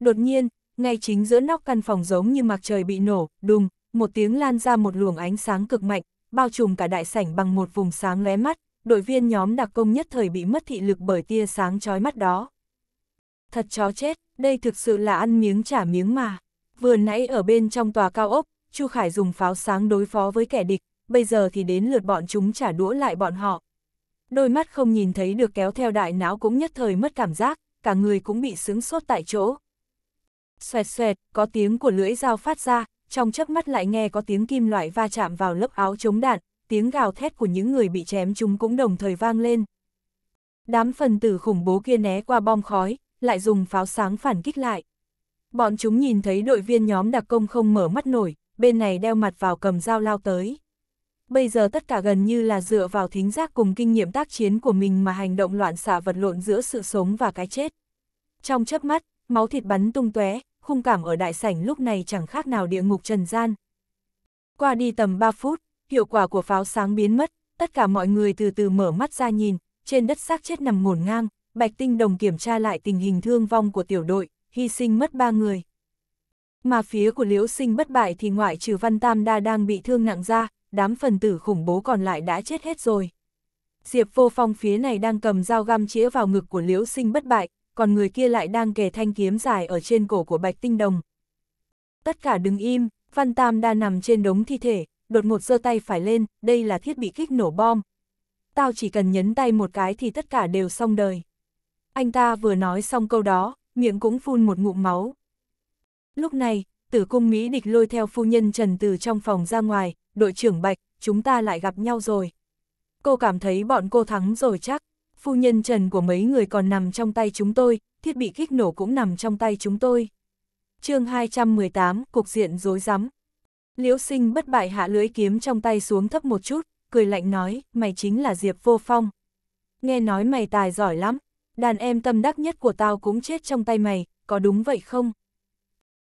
Đột nhiên, ngay chính giữa nóc căn phòng giống như mặt trời bị nổ, đùng, một tiếng lan ra một luồng ánh sáng cực mạnh, bao trùm cả đại sảnh bằng một vùng sáng lóe mắt, đội viên nhóm đặc công nhất thời bị mất thị lực bởi tia sáng chói mắt đó. Thật chó chết, đây thực sự là ăn miếng trả miếng mà. Vừa nãy ở bên trong tòa cao ốc, Chu Khải dùng pháo sáng đối phó với kẻ địch, bây giờ thì đến lượt bọn chúng trả đũa lại bọn họ. Đôi mắt không nhìn thấy được kéo theo đại não cũng nhất thời mất cảm giác, cả người cũng bị sướng sốt tại chỗ. Xoẹt xoẹt, có tiếng của lưỡi dao phát ra, trong chớp mắt lại nghe có tiếng kim loại va chạm vào lớp áo chống đạn, tiếng gào thét của những người bị chém chúng cũng đồng thời vang lên. Đám phần tử khủng bố kia né qua bom khói, lại dùng pháo sáng phản kích lại. Bọn chúng nhìn thấy đội viên nhóm đặc công không mở mắt nổi, bên này đeo mặt vào cầm dao lao tới. Bây giờ tất cả gần như là dựa vào thính giác cùng kinh nghiệm tác chiến của mình mà hành động loạn xạ vật lộn giữa sự sống và cái chết. Trong chớp mắt, máu thịt bắn tung tóe, khung cảm ở đại sảnh lúc này chẳng khác nào địa ngục trần gian. Qua đi tầm 3 phút, hiệu quả của pháo sáng biến mất, tất cả mọi người từ từ mở mắt ra nhìn, trên đất xác chết nằm ngổn ngang, Bạch Tinh Đồng kiểm tra lại tình hình thương vong của tiểu đội, hy sinh mất ba người. Mà phía của Liễu Sinh bất bại thì ngoại trừ Văn Tam Đa đang bị thương nặng ra, đám phần tử khủng bố còn lại đã chết hết rồi. Diệp Vô Phong phía này đang cầm dao găm chĩa vào ngực của Liễu Sinh bất bại, còn người kia lại đang kề thanh kiếm dài ở trên cổ của Bạch Tinh Đồng. Tất cả đứng im, Văn Tam đa nằm trên đống thi thể, đột ngột giơ tay phải lên, đây là thiết bị kích nổ bom. Tao chỉ cần nhấn tay một cái thì tất cả đều xong đời. Anh ta vừa nói xong câu đó, miệng cũng phun một ngụm máu. Lúc này, tử cung Mỹ địch lôi theo phu nhân Trần từ trong phòng ra ngoài, đội trưởng Bạch, chúng ta lại gặp nhau rồi. Cô cảm thấy bọn cô thắng rồi chắc, phu nhân Trần của mấy người còn nằm trong tay chúng tôi, thiết bị kích nổ cũng nằm trong tay chúng tôi. chương 218, Cục diện rối rắm. Liễu sinh bất bại hạ lưỡi kiếm trong tay xuống thấp một chút, cười lạnh nói, mày chính là Diệp Vô Phong. Nghe nói mày tài giỏi lắm, đàn em tâm đắc nhất của tao cũng chết trong tay mày, có đúng vậy không?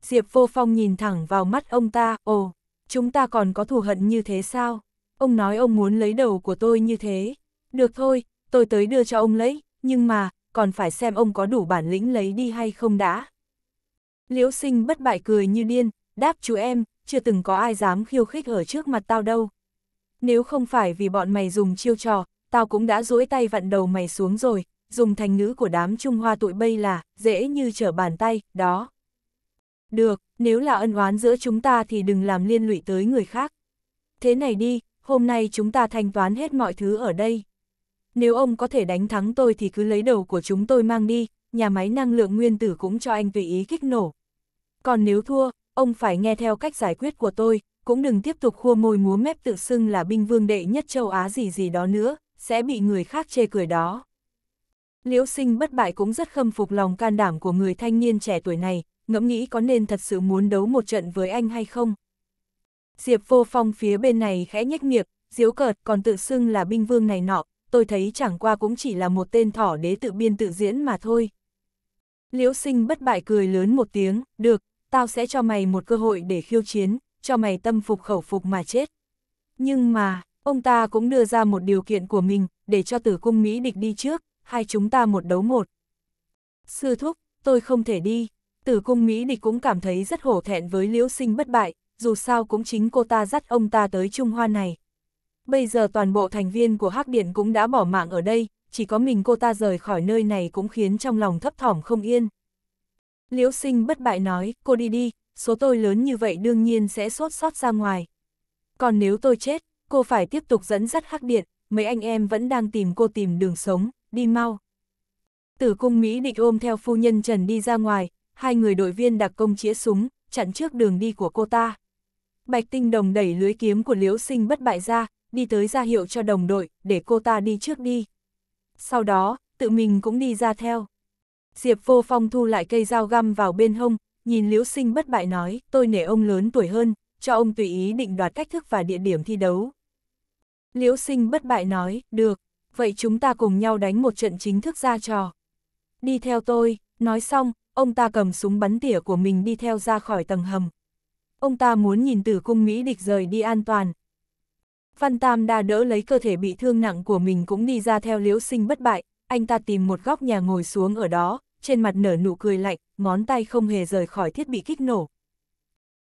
Diệp Vô Phong nhìn thẳng vào mắt ông ta, ồ, chúng ta còn có thù hận như thế sao? Ông nói ông muốn lấy đầu của tôi như thế. Được thôi, tôi tới đưa cho ông lấy, nhưng mà, còn phải xem ông có đủ bản lĩnh lấy đi hay không đã. Liễu sinh bất bại cười như điên, đáp chú em, chưa từng có ai dám khiêu khích ở trước mặt tao đâu. Nếu không phải vì bọn mày dùng chiêu trò, tao cũng đã duỗi tay vặn đầu mày xuống rồi, dùng thành ngữ của đám Trung Hoa tụi bây là, dễ như trở bàn tay, đó. Được, nếu là ân oán giữa chúng ta thì đừng làm liên lụy tới người khác. Thế này đi, hôm nay chúng ta thanh toán hết mọi thứ ở đây. Nếu ông có thể đánh thắng tôi thì cứ lấy đầu của chúng tôi mang đi, nhà máy năng lượng nguyên tử cũng cho anh tùy ý kích nổ. Còn nếu thua, ông phải nghe theo cách giải quyết của tôi, cũng đừng tiếp tục khua môi múa mép tự xưng là binh vương đệ nhất châu Á gì gì đó nữa, sẽ bị người khác chê cười đó. Liễu sinh bất bại cũng rất khâm phục lòng can đảm của người thanh niên trẻ tuổi này, ngẫm nghĩ có nên thật sự muốn đấu một trận với anh hay không. Diệp vô phong phía bên này khẽ nhếch miệng, diếu cợt còn tự xưng là binh vương này nọ, tôi thấy chẳng qua cũng chỉ là một tên thỏ đế tự biên tự diễn mà thôi. Liễu sinh bất bại cười lớn một tiếng, được, tao sẽ cho mày một cơ hội để khiêu chiến, cho mày tâm phục khẩu phục mà chết. Nhưng mà, ông ta cũng đưa ra một điều kiện của mình, để cho tử cung Mỹ địch đi trước, hai chúng ta một đấu một. Sư thúc, tôi không thể đi, tử cung Mỹ địch cũng cảm thấy rất hổ thẹn với liễu sinh bất bại, dù sao cũng chính cô ta dắt ông ta tới Trung Hoa này. Bây giờ toàn bộ thành viên của Hắc Điện cũng đã bỏ mạng ở đây, chỉ có mình cô ta rời khỏi nơi này cũng khiến trong lòng thấp thỏm không yên. Liễu sinh bất bại nói, cô đi đi, số tôi lớn như vậy đương nhiên sẽ sốt sót ra ngoài. Còn nếu tôi chết, cô phải tiếp tục dẫn dắt Hắc Điện, mấy anh em vẫn đang tìm cô tìm đường sống, đi mau. Tử cung Mỹ định ôm theo phu nhân Trần đi ra ngoài, hai người đội viên đặc công chĩa súng, chặn trước đường đi của cô ta. Bạch Tinh Đồng đẩy lưới kiếm của Liễu Sinh bất bại ra, đi tới ra hiệu cho đồng đội, để cô ta đi trước đi. Sau đó, tự mình cũng đi ra theo. Diệp Vô Phong thu lại cây dao găm vào bên hông, nhìn Liễu Sinh bất bại nói, tôi nể ông lớn tuổi hơn, cho ông tùy ý định đoạt cách thức và địa điểm thi đấu. Liễu Sinh bất bại nói, được, vậy chúng ta cùng nhau đánh một trận chính thức ra trò. Đi theo tôi, nói xong, ông ta cầm súng bắn tỉa của mình đi theo ra khỏi tầng hầm. Ông ta muốn nhìn tử cung Mỹ địch rời đi an toàn. Văn Tam đa đỡ lấy cơ thể bị thương nặng của mình cũng đi ra theo liễu sinh bất bại, anh ta tìm một góc nhà ngồi xuống ở đó, trên mặt nở nụ cười lạnh, ngón tay không hề rời khỏi thiết bị kích nổ.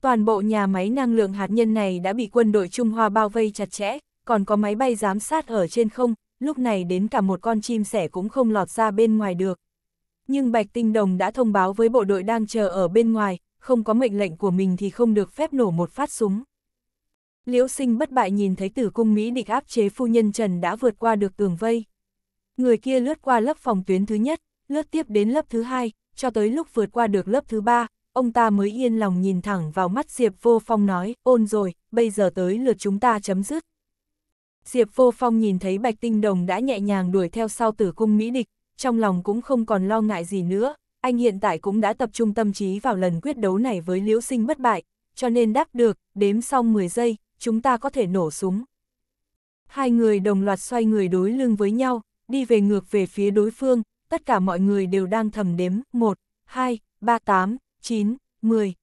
Toàn bộ nhà máy năng lượng hạt nhân này đã bị quân đội Trung Hoa bao vây chặt chẽ, còn có máy bay giám sát ở trên không, lúc này đến cả một con chim sẻ cũng không lọt ra bên ngoài được. Nhưng Bạch Tinh Đồng đã thông báo với bộ đội đang chờ ở bên ngoài, không có mệnh lệnh của mình thì không được phép nổ một phát súng. Liễu sinh bất bại nhìn thấy tử cung Mỹ địch áp chế phu nhân Trần đã vượt qua được tường vây. Người kia lướt qua lớp phòng tuyến thứ nhất, lướt tiếp đến lớp thứ hai, cho tới lúc vượt qua được lớp thứ ba, ông ta mới yên lòng nhìn thẳng vào mắt Diệp Vô Phong nói, ôn rồi, bây giờ tới lượt chúng ta chấm dứt. Diệp Vô Phong nhìn thấy Bạch Tinh Đồng đã nhẹ nhàng đuổi theo sau tử cung Mỹ địch, trong lòng cũng không còn lo ngại gì nữa, anh hiện tại cũng đã tập trung tâm trí vào lần quyết đấu này với liễu sinh bất bại, cho nên đáp được, đếm xong 10 giây, chúng ta có thể nổ súng. Hai người đồng loạt xoay người đối lưng với nhau, đi về ngược về phía đối phương, tất cả mọi người đều đang thầm đếm, 1, 2, 3, 8, 9, 10.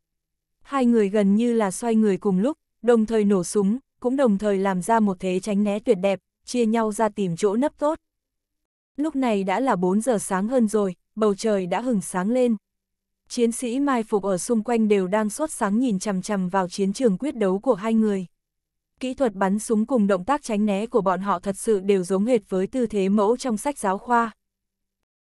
Hai người gần như là xoay người cùng lúc, đồng thời nổ súng, cũng đồng thời làm ra một thế tránh né tuyệt đẹp, chia nhau ra tìm chỗ nấp tốt. Lúc này đã là 4 giờ sáng hơn rồi, bầu trời đã hừng sáng lên. Chiến sĩ mai phục ở xung quanh đều đang sốt sáng nhìn chằm chằm vào chiến trường quyết đấu của hai người. Kỹ thuật bắn súng cùng động tác tránh né của bọn họ thật sự đều giống hệt với tư thế mẫu trong sách giáo khoa.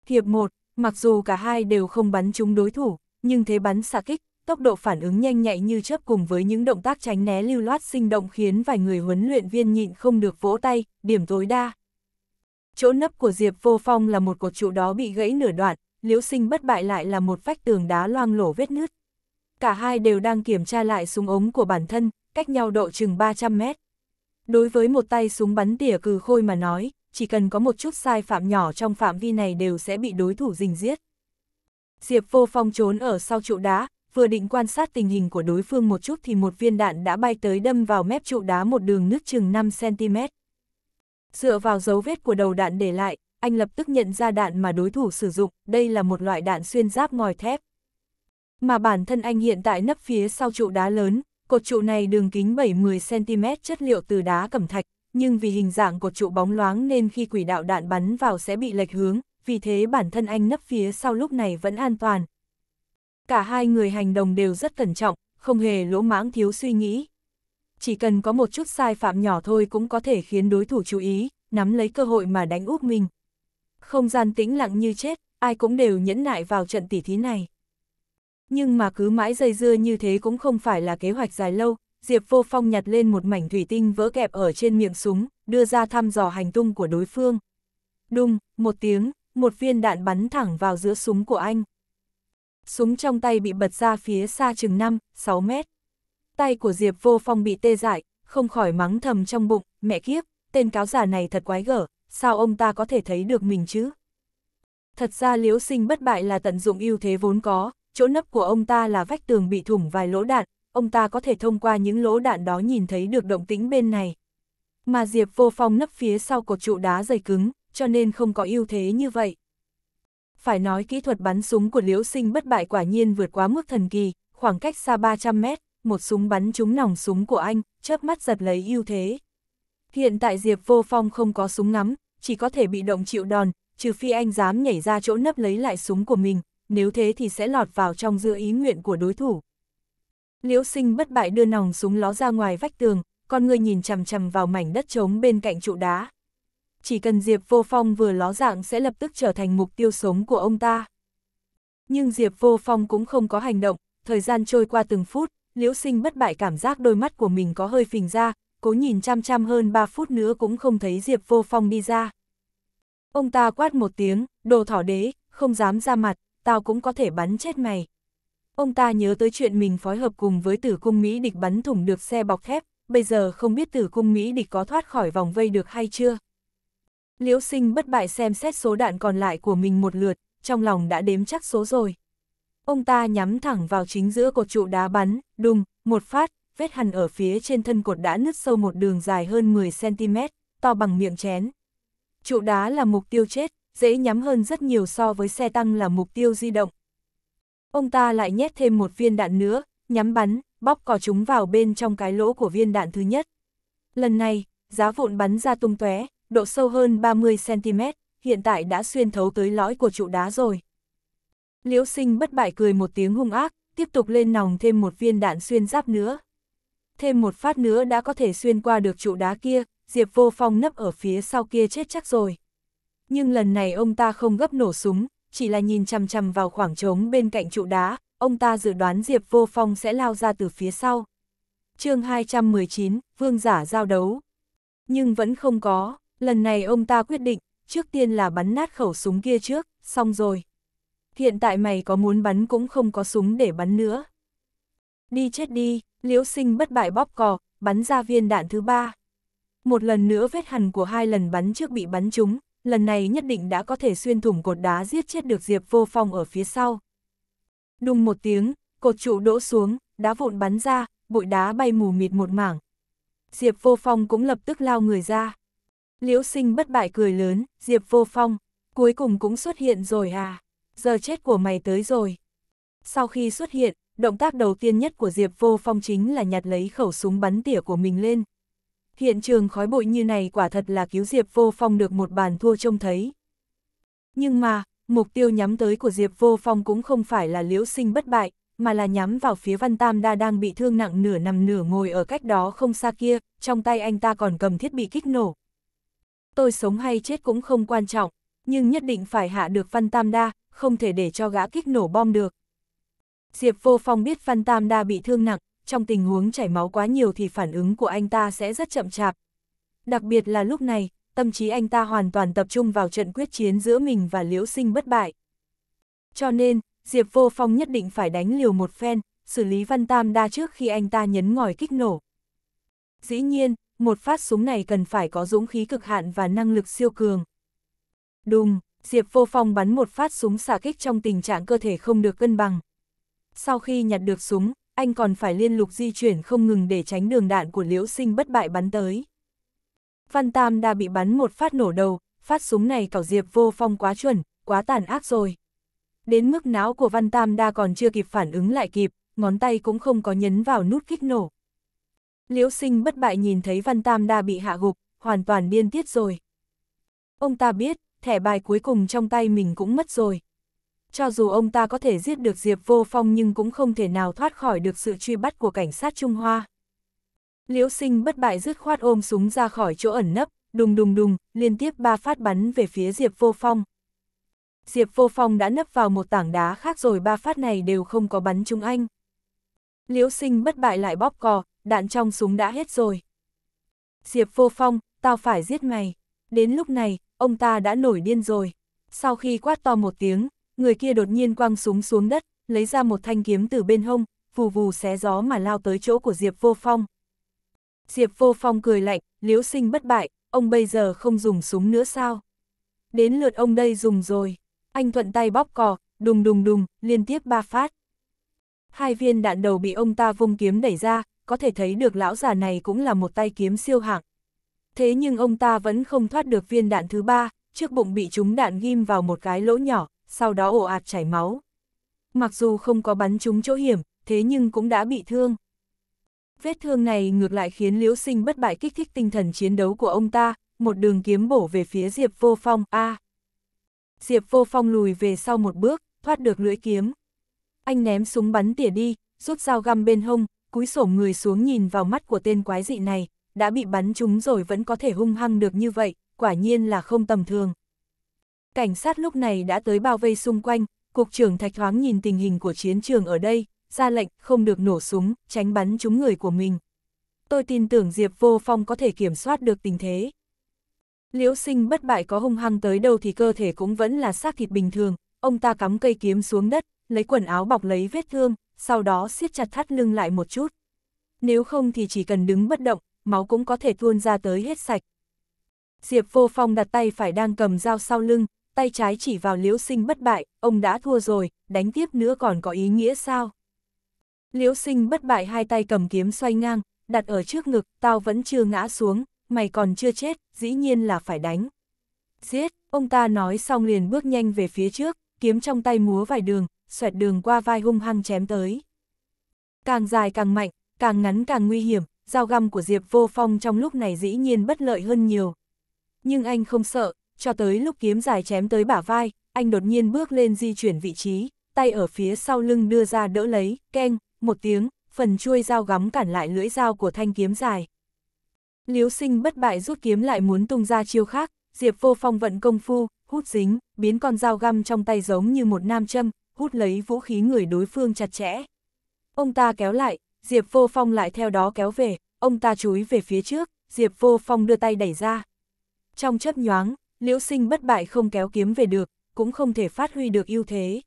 Hiệp 1, mặc dù cả hai đều không bắn trúng đối thủ, nhưng thế bắn xạ kích, tốc độ phản ứng nhanh nhạy như chớp cùng với những động tác tránh né lưu loát sinh động khiến vài người huấn luyện viên nhịn không được vỗ tay, điểm tối đa. Chỗ nấp của Diệp Vô Phong là một cột trụ đó bị gãy nửa đoạn, liễu sinh bất bại lại là một vách tường đá loang lổ vết nứt. Cả hai đều đang kiểm tra lại súng ống của bản thân, cách nhau độ chừng 300 mét. Đối với một tay súng bắn tỉa cừ khôi mà nói, chỉ cần có một chút sai phạm nhỏ trong phạm vi này đều sẽ bị đối thủ rình giết. Diệp Vô Phong trốn ở sau trụ đá, vừa định quan sát tình hình của đối phương một chút thì một viên đạn đã bay tới đâm vào mép trụ đá một đường nứt chừng 5cm. Dựa vào dấu vết của đầu đạn để lại, anh lập tức nhận ra đạn mà đối thủ sử dụng, đây là một loại đạn xuyên giáp ngòi thép. Mà bản thân anh hiện tại nấp phía sau trụ đá lớn, cột trụ này đường kính 70cm chất liệu từ đá cẩm thạch, nhưng vì hình dạng cột trụ bóng loáng nên khi quỷ đạo đạn bắn vào sẽ bị lệch hướng, vì thế bản thân anh nấp phía sau lúc này vẫn an toàn. Cả hai người hành động đều rất cẩn trọng, không hề lỗ mãng thiếu suy nghĩ. Chỉ cần có một chút sai phạm nhỏ thôi cũng có thể khiến đối thủ chú ý, nắm lấy cơ hội mà đánh úp mình. Không gian tĩnh lặng như chết, ai cũng đều nhẫn nại vào trận tỉ thí này. Nhưng mà cứ mãi dây dưa như thế cũng không phải là kế hoạch dài lâu, Diệp Vô Phong nhặt lên một mảnh thủy tinh vỡ kẹp ở trên miệng súng, đưa ra thăm dò hành tung của đối phương. Đùng, một tiếng, một viên đạn bắn thẳng vào giữa súng của anh. Súng trong tay bị bật ra phía xa chừng 5, 6 mét. Tay của Diệp Vô Phong bị tê dại, không khỏi mắng thầm trong bụng, mẹ kiếp, tên cáo giả này thật quái gở, sao ông ta có thể thấy được mình chứ? Thật ra liễu sinh bất bại là tận dụng ưu thế vốn có, chỗ nấp của ông ta là vách tường bị thủng vài lỗ đạn, ông ta có thể thông qua những lỗ đạn đó nhìn thấy được động tĩnh bên này. Mà Diệp Vô Phong nấp phía sau cột trụ đá dày cứng, cho nên không có ưu thế như vậy. Phải nói kỹ thuật bắn súng của Liễu Sinh bất bại quả nhiên vượt quá mức thần kỳ, khoảng cách xa 300 mét, một súng bắn trúng nòng súng của anh, chớp mắt giật lấy ưu thế. Hiện tại Diệp Vô Phong không có súng ngắm, chỉ có thể bị động chịu đòn, trừ phi anh dám nhảy ra chỗ nấp lấy lại súng của mình, nếu thế thì sẽ lọt vào trong giữa ý nguyện của đối thủ. Liễu sinh bất bại đưa nòng súng ló ra ngoài vách tường, con người nhìn chằm chằm vào mảnh đất trống bên cạnh trụ đá. Chỉ cần Diệp Vô Phong vừa ló dạng sẽ lập tức trở thành mục tiêu sống của ông ta. Nhưng Diệp Vô Phong cũng không có hành động, thời gian trôi qua từng phút, liễu sinh bất bại cảm giác đôi mắt của mình có hơi phình ra, cố nhìn chăm chăm hơn 3 phút nữa cũng không thấy Diệp Vô Phong đi ra. Ông ta quát một tiếng, đồ thỏ đế, không dám ra mặt, tao cũng có thể bắn chết mày. Ông ta nhớ tới chuyện mình phối hợp cùng với tử cung Mỹ địch bắn thủng được xe bọc thép, bây giờ không biết tử cung Mỹ địch có thoát khỏi vòng vây được hay chưa. Liễu sinh bất bại xem xét số đạn còn lại của mình một lượt, trong lòng đã đếm chắc số rồi. Ông ta nhắm thẳng vào chính giữa cột trụ đá bắn, đùng, một phát, vết hằn ở phía trên thân cột đã nứt sâu một đường dài hơn 10cm, to bằng miệng chén. Trụ đá là mục tiêu chết, dễ nhắm hơn rất nhiều so với xe tăng là mục tiêu di động. Ông ta lại nhét thêm một viên đạn nữa, nhắm bắn, bóc cò chúng vào bên trong cái lỗ của viên đạn thứ nhất. Lần này, giá vụn bắn ra tung tóe, độ sâu hơn 30cm, hiện tại đã xuyên thấu tới lõi của trụ đá rồi. Liễu sinh bất bại cười một tiếng hung ác, tiếp tục lên nòng thêm một viên đạn xuyên giáp nữa. Thêm một phát nữa đã có thể xuyên qua được trụ đá kia, Diệp Vô Phong nấp ở phía sau kia chết chắc rồi. Nhưng lần này ông ta không gấp nổ súng, chỉ là nhìn chằm chằm vào khoảng trống bên cạnh trụ đá, ông ta dự đoán Diệp Vô Phong sẽ lao ra từ phía sau. chương 219, Vương giả giao đấu. Nhưng vẫn không có, lần này ông ta quyết định, trước tiên là bắn nát khẩu súng kia trước, xong rồi. Hiện tại mày có muốn bắn cũng không có súng để bắn nữa. Đi chết đi, liễu sinh bất bại bóp cò, bắn ra viên đạn thứ ba. Một lần nữa vết hằn của hai lần bắn trước bị bắn trúng, lần này nhất định đã có thể xuyên thủng cột đá giết chết được Diệp Vô Phong ở phía sau. Đùng một tiếng, cột trụ đỗ xuống, đá vụn bắn ra, bụi đá bay mù mịt một mảng. Diệp Vô Phong cũng lập tức lao người ra. Liễu sinh bất bại cười lớn, Diệp Vô Phong, cuối cùng cũng xuất hiện rồi à, giờ chết của mày tới rồi. Sau khi xuất hiện, động tác đầu tiên nhất của Diệp Vô Phong chính là nhặt lấy khẩu súng bắn tỉa của mình lên. Hiện trường khói bụi như này quả thật là cứu Diệp Vô Phong được một bàn thua trông thấy. Nhưng mà, mục tiêu nhắm tới của Diệp Vô Phong cũng không phải là liễu sinh bất bại, mà là nhắm vào phía Văn Tam Đa đang bị thương nặng nửa nằm nửa ngồi ở cách đó không xa kia, trong tay anh ta còn cầm thiết bị kích nổ. Tôi sống hay chết cũng không quan trọng, nhưng nhất định phải hạ được Văn Tam Đa, không thể để cho gã kích nổ bom được. Diệp Vô Phong biết Văn Tam Đa bị thương nặng, trong tình huống chảy máu quá nhiều thì phản ứng của anh ta sẽ rất chậm chạp. Đặc biệt là lúc này, tâm trí anh ta hoàn toàn tập trung vào trận quyết chiến giữa mình và Liễu Sinh bất bại. Cho nên, Diệp Vô Phong nhất định phải đánh liều một phen, xử lý Văn Tam Đa trước khi anh ta nhấn ngòi kích nổ. Dĩ nhiên, một phát súng này cần phải có dũng khí cực hạn và năng lực siêu cường. Đùng, Diệp Vô Phong bắn một phát súng xả kích trong tình trạng cơ thể không được cân bằng. Sau khi nhặt được súng, anh còn phải liên lục di chuyển không ngừng để tránh đường đạn của liễu sinh bất bại bắn tới. Văn Tam đã bị bắn một phát nổ đầu, phát súng này cảo Diệp Vô Phong quá chuẩn, quá tàn ác rồi. Đến mức não của Văn Tam đa còn chưa kịp phản ứng lại kịp, ngón tay cũng không có nhấn vào nút kích nổ. Liễu sinh bất bại nhìn thấy Văn Tam đa bị hạ gục, hoàn toàn điên tiết rồi. Ông ta biết, thẻ bài cuối cùng trong tay mình cũng mất rồi. Cho dù ông ta có thể giết được Diệp Vô Phong nhưng cũng không thể nào thoát khỏi được sự truy bắt của cảnh sát Trung Hoa. Liễu sinh bất bại dứt khoát ôm súng ra khỏi chỗ ẩn nấp, đùng đùng đùng, liên tiếp ba phát bắn về phía Diệp Vô Phong. Diệp Vô Phong đã nấp vào một tảng đá khác rồi ba phát này đều không có bắn trúng anh. Liễu sinh bất bại lại bóp cò, đạn trong súng đã hết rồi. Diệp Vô Phong, tao phải giết mày. Đến lúc này, ông ta đã nổi điên rồi. Sau khi quát to một tiếng, người kia đột nhiên quăng súng xuống đất, lấy ra một thanh kiếm từ bên hông, vù vù xé gió mà lao tới chỗ của Diệp Vô Phong. Diệp Vô Phong cười lạnh, liễu sinh bất bại, ông bây giờ không dùng súng nữa sao? Đến lượt ông đây dùng rồi. Anh thuận tay bóp cò, đùng đùng đùng, liên tiếp ba phát. Hai viên đạn đầu bị ông ta vung kiếm đẩy ra, có thể thấy được lão già này cũng là một tay kiếm siêu hạng. Thế nhưng ông ta vẫn không thoát được viên đạn thứ ba, trước bụng bị trúng đạn ghim vào một cái lỗ nhỏ, sau đó ổ ạt chảy máu. Mặc dù không có bắn trúng chỗ hiểm, thế nhưng cũng đã bị thương. Vết thương này ngược lại khiến Liễu Sinh bất bại kích thích tinh thần chiến đấu của ông ta, một đường kiếm bổ về phía Diệp Vô Phong, a. Diệp Vô Phong lùi về sau một bước, thoát được lưỡi kiếm. Anh ném súng bắn tỉa đi, rút dao găm bên hông, cúi sổm người xuống nhìn vào mắt của tên quái dị này, đã bị bắn trúng rồi vẫn có thể hung hăng được như vậy, quả nhiên là không tầm thường. Cảnh sát lúc này đã tới bao vây xung quanh, cục trưởng thạch thoáng nhìn tình hình của chiến trường ở đây, ra lệnh không được nổ súng, tránh bắn trúng người của mình. Tôi tin tưởng Diệp Vô Phong có thể kiểm soát được tình thế. Liễu sinh bất bại có hung hăng tới đâu thì cơ thể cũng vẫn là xác thịt bình thường, ông ta cắm cây kiếm xuống đất, lấy quần áo bọc lấy vết thương, sau đó siết chặt thắt lưng lại một chút. Nếu không thì chỉ cần đứng bất động, máu cũng có thể tuôn ra tới hết sạch. Diệp Vô Phong đặt tay phải đang cầm dao sau lưng, tay trái chỉ vào liễu sinh bất bại, ông đã thua rồi, đánh tiếp nữa còn có ý nghĩa sao? Liễu sinh bất bại hai tay cầm kiếm xoay ngang, đặt ở trước ngực, tao vẫn chưa ngã xuống, mày còn chưa chết, dĩ nhiên là phải đánh. Giết, ông ta nói xong liền bước nhanh về phía trước, kiếm trong tay múa vài đường, xoẹt đường qua vai hung hăng chém tới. Càng dài càng mạnh, càng ngắn càng nguy hiểm, dao găm của Diệp Vô Phong trong lúc này dĩ nhiên bất lợi hơn nhiều. Nhưng anh không sợ, cho tới lúc kiếm dài chém tới bả vai, anh đột nhiên bước lên di chuyển vị trí, tay ở phía sau lưng đưa ra đỡ lấy, keng, một tiếng, phần chuôi dao gắm cản lại lưỡi dao của thanh kiếm dài. Liếu sinh bất bại rút kiếm lại muốn tung ra chiêu khác, Diệp Vô Phong vận công phu, hút dính, biến con dao găm trong tay giống như một nam châm, hút lấy vũ khí người đối phương chặt chẽ. Ông ta kéo lại, Diệp Vô Phong lại theo đó kéo về, ông ta chúi về phía trước, Diệp Vô Phong đưa tay đẩy ra. Trong chấp nhoáng, liễu sinh bất bại không kéo kiếm về được, cũng không thể phát huy được ưu thế.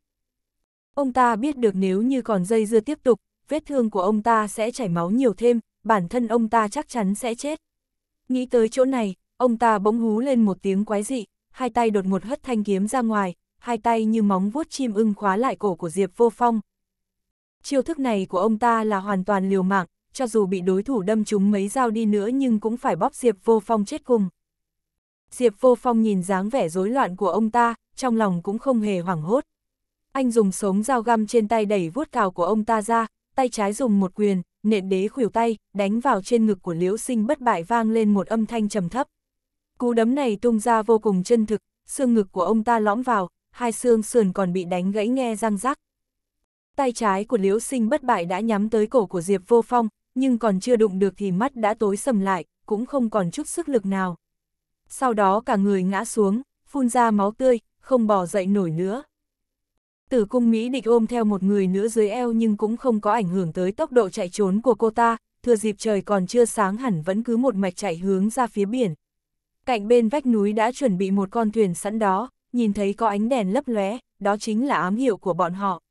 Ông ta biết được nếu như còn dây dưa tiếp tục, vết thương của ông ta sẽ chảy máu nhiều thêm, bản thân ông ta chắc chắn sẽ chết. Nghĩ tới chỗ này, ông ta bỗng hú lên một tiếng quái dị, hai tay đột ngột hất thanh kiếm ra ngoài, hai tay như móng vuốt chim ưng khóa lại cổ của Diệp Vô Phong. Chiêu thức này của ông ta là hoàn toàn liều mạng, cho dù bị đối thủ đâm trúng mấy dao đi nữa nhưng cũng phải bóp Diệp Vô Phong chết cùng. Diệp Vô Phong nhìn dáng vẻ rối loạn của ông ta, trong lòng cũng không hề hoảng hốt. Anh dùng sống dao găm trên tay đẩy vuốt cào của ông ta ra, tay trái dùng một quyền, nện đế khuỷu tay, đánh vào trên ngực của liễu sinh bất bại vang lên một âm thanh trầm thấp. Cú đấm này tung ra vô cùng chân thực, xương ngực của ông ta lõm vào, hai xương sườn còn bị đánh gãy nghe răng rắc. Tay trái của liễu sinh bất bại đã nhắm tới cổ của Diệp Vô Phong, nhưng còn chưa đụng được thì mắt đã tối sầm lại, cũng không còn chút sức lực nào. Sau đó cả người ngã xuống, phun ra máu tươi, không bò dậy nổi nữa. Tử cung Mỹ địch ôm theo một người nữa dưới eo nhưng cũng không có ảnh hưởng tới tốc độ chạy trốn của cô ta, thừa dịp trời còn chưa sáng hẳn vẫn cứ một mạch chạy hướng ra phía biển. Cạnh bên vách núi đã chuẩn bị một con thuyền sẵn đó, nhìn thấy có ánh đèn lấp lóe, đó chính là ám hiệu của bọn họ.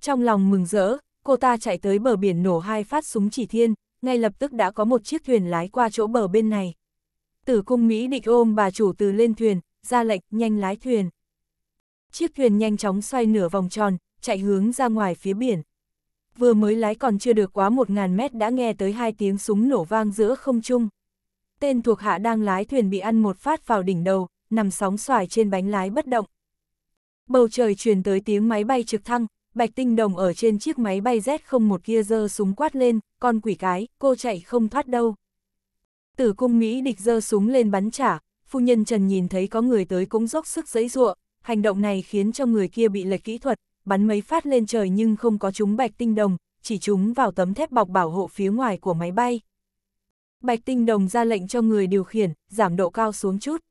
Trong lòng mừng rỡ, cô ta chạy tới bờ biển nổ hai phát súng chỉ thiên, ngay lập tức đã có một chiếc thuyền lái qua chỗ bờ bên này. Tử cung Mỹ địch ôm bà chủ từ lên thuyền, ra lệnh nhanh lái thuyền. Chiếc thuyền nhanh chóng xoay nửa vòng tròn, chạy hướng ra ngoài phía biển. Vừa mới lái còn chưa được quá 1.000 mét đã nghe tới hai tiếng súng nổ vang giữa không trung. Tên thuộc hạ đang lái thuyền bị ăn một phát vào đỉnh đầu, nằm sóng xoài trên bánh lái bất động. Bầu trời truyền tới tiếng máy bay trực thăng, Bạch Tinh Đồng ở trên chiếc máy bay Z01 kia giơ súng quát lên, con quỷ cái, cô chạy không thoát đâu. Tử cung Mỹ địch giơ súng lên bắn trả, phu nhân Trần nhìn thấy có người tới cũng dốc sức giấy ruộng, hành động này khiến cho người kia bị lệch kỹ thuật, bắn mấy phát lên trời nhưng không có trúng Bạch Tinh Đồng, chỉ trúng vào tấm thép bọc bảo hộ phía ngoài của máy bay. Bạch Tinh Đồng ra lệnh cho người điều khiển, giảm độ cao xuống chút.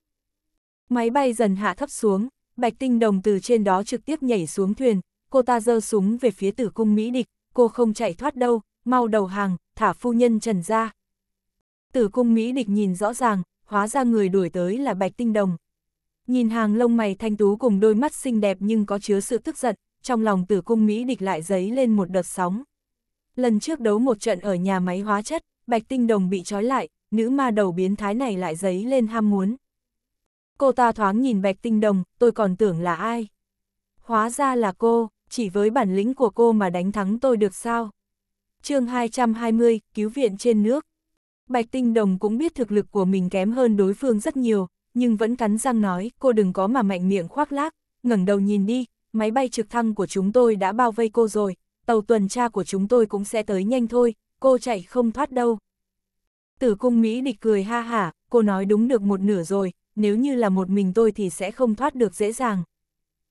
Máy bay dần hạ thấp xuống, Bạch Tinh Đồng từ trên đó trực tiếp nhảy xuống thuyền, cô ta giơ súng về phía tử cung Mỹ địch, cô không chạy thoát đâu, mau đầu hàng, thả phu nhân trần ra. Tử cung Mỹ địch nhìn rõ ràng, hóa ra người đuổi tới là Bạch Tinh Đồng. Nhìn hàng lông mày thanh tú cùng đôi mắt xinh đẹp nhưng có chứa sự tức giận, trong lòng tử cung Mỹ địch lại dấy lên một đợt sóng. Lần trước đấu một trận ở nhà máy hóa chất, Bạch Tinh Đồng bị trói lại, nữ ma đầu biến thái này lại dấy lên ham muốn. Cô ta thoáng nhìn Bạch Tinh Đồng, tôi còn tưởng là ai. Hóa ra là cô, chỉ với bản lĩnh của cô mà đánh thắng tôi được sao? chương 220, cứu viện trên nước. Bạch Tinh Đồng cũng biết thực lực của mình kém hơn đối phương rất nhiều, nhưng vẫn cắn răng nói, cô đừng có mà mạnh miệng khoác lác, ngẩng đầu nhìn đi, máy bay trực thăng của chúng tôi đã bao vây cô rồi, tàu tuần tra của chúng tôi cũng sẽ tới nhanh thôi, cô chạy không thoát đâu. Tử cung Mỹ địch cười ha hả, cô nói đúng được một nửa rồi, nếu như là một mình tôi thì sẽ không thoát được dễ dàng.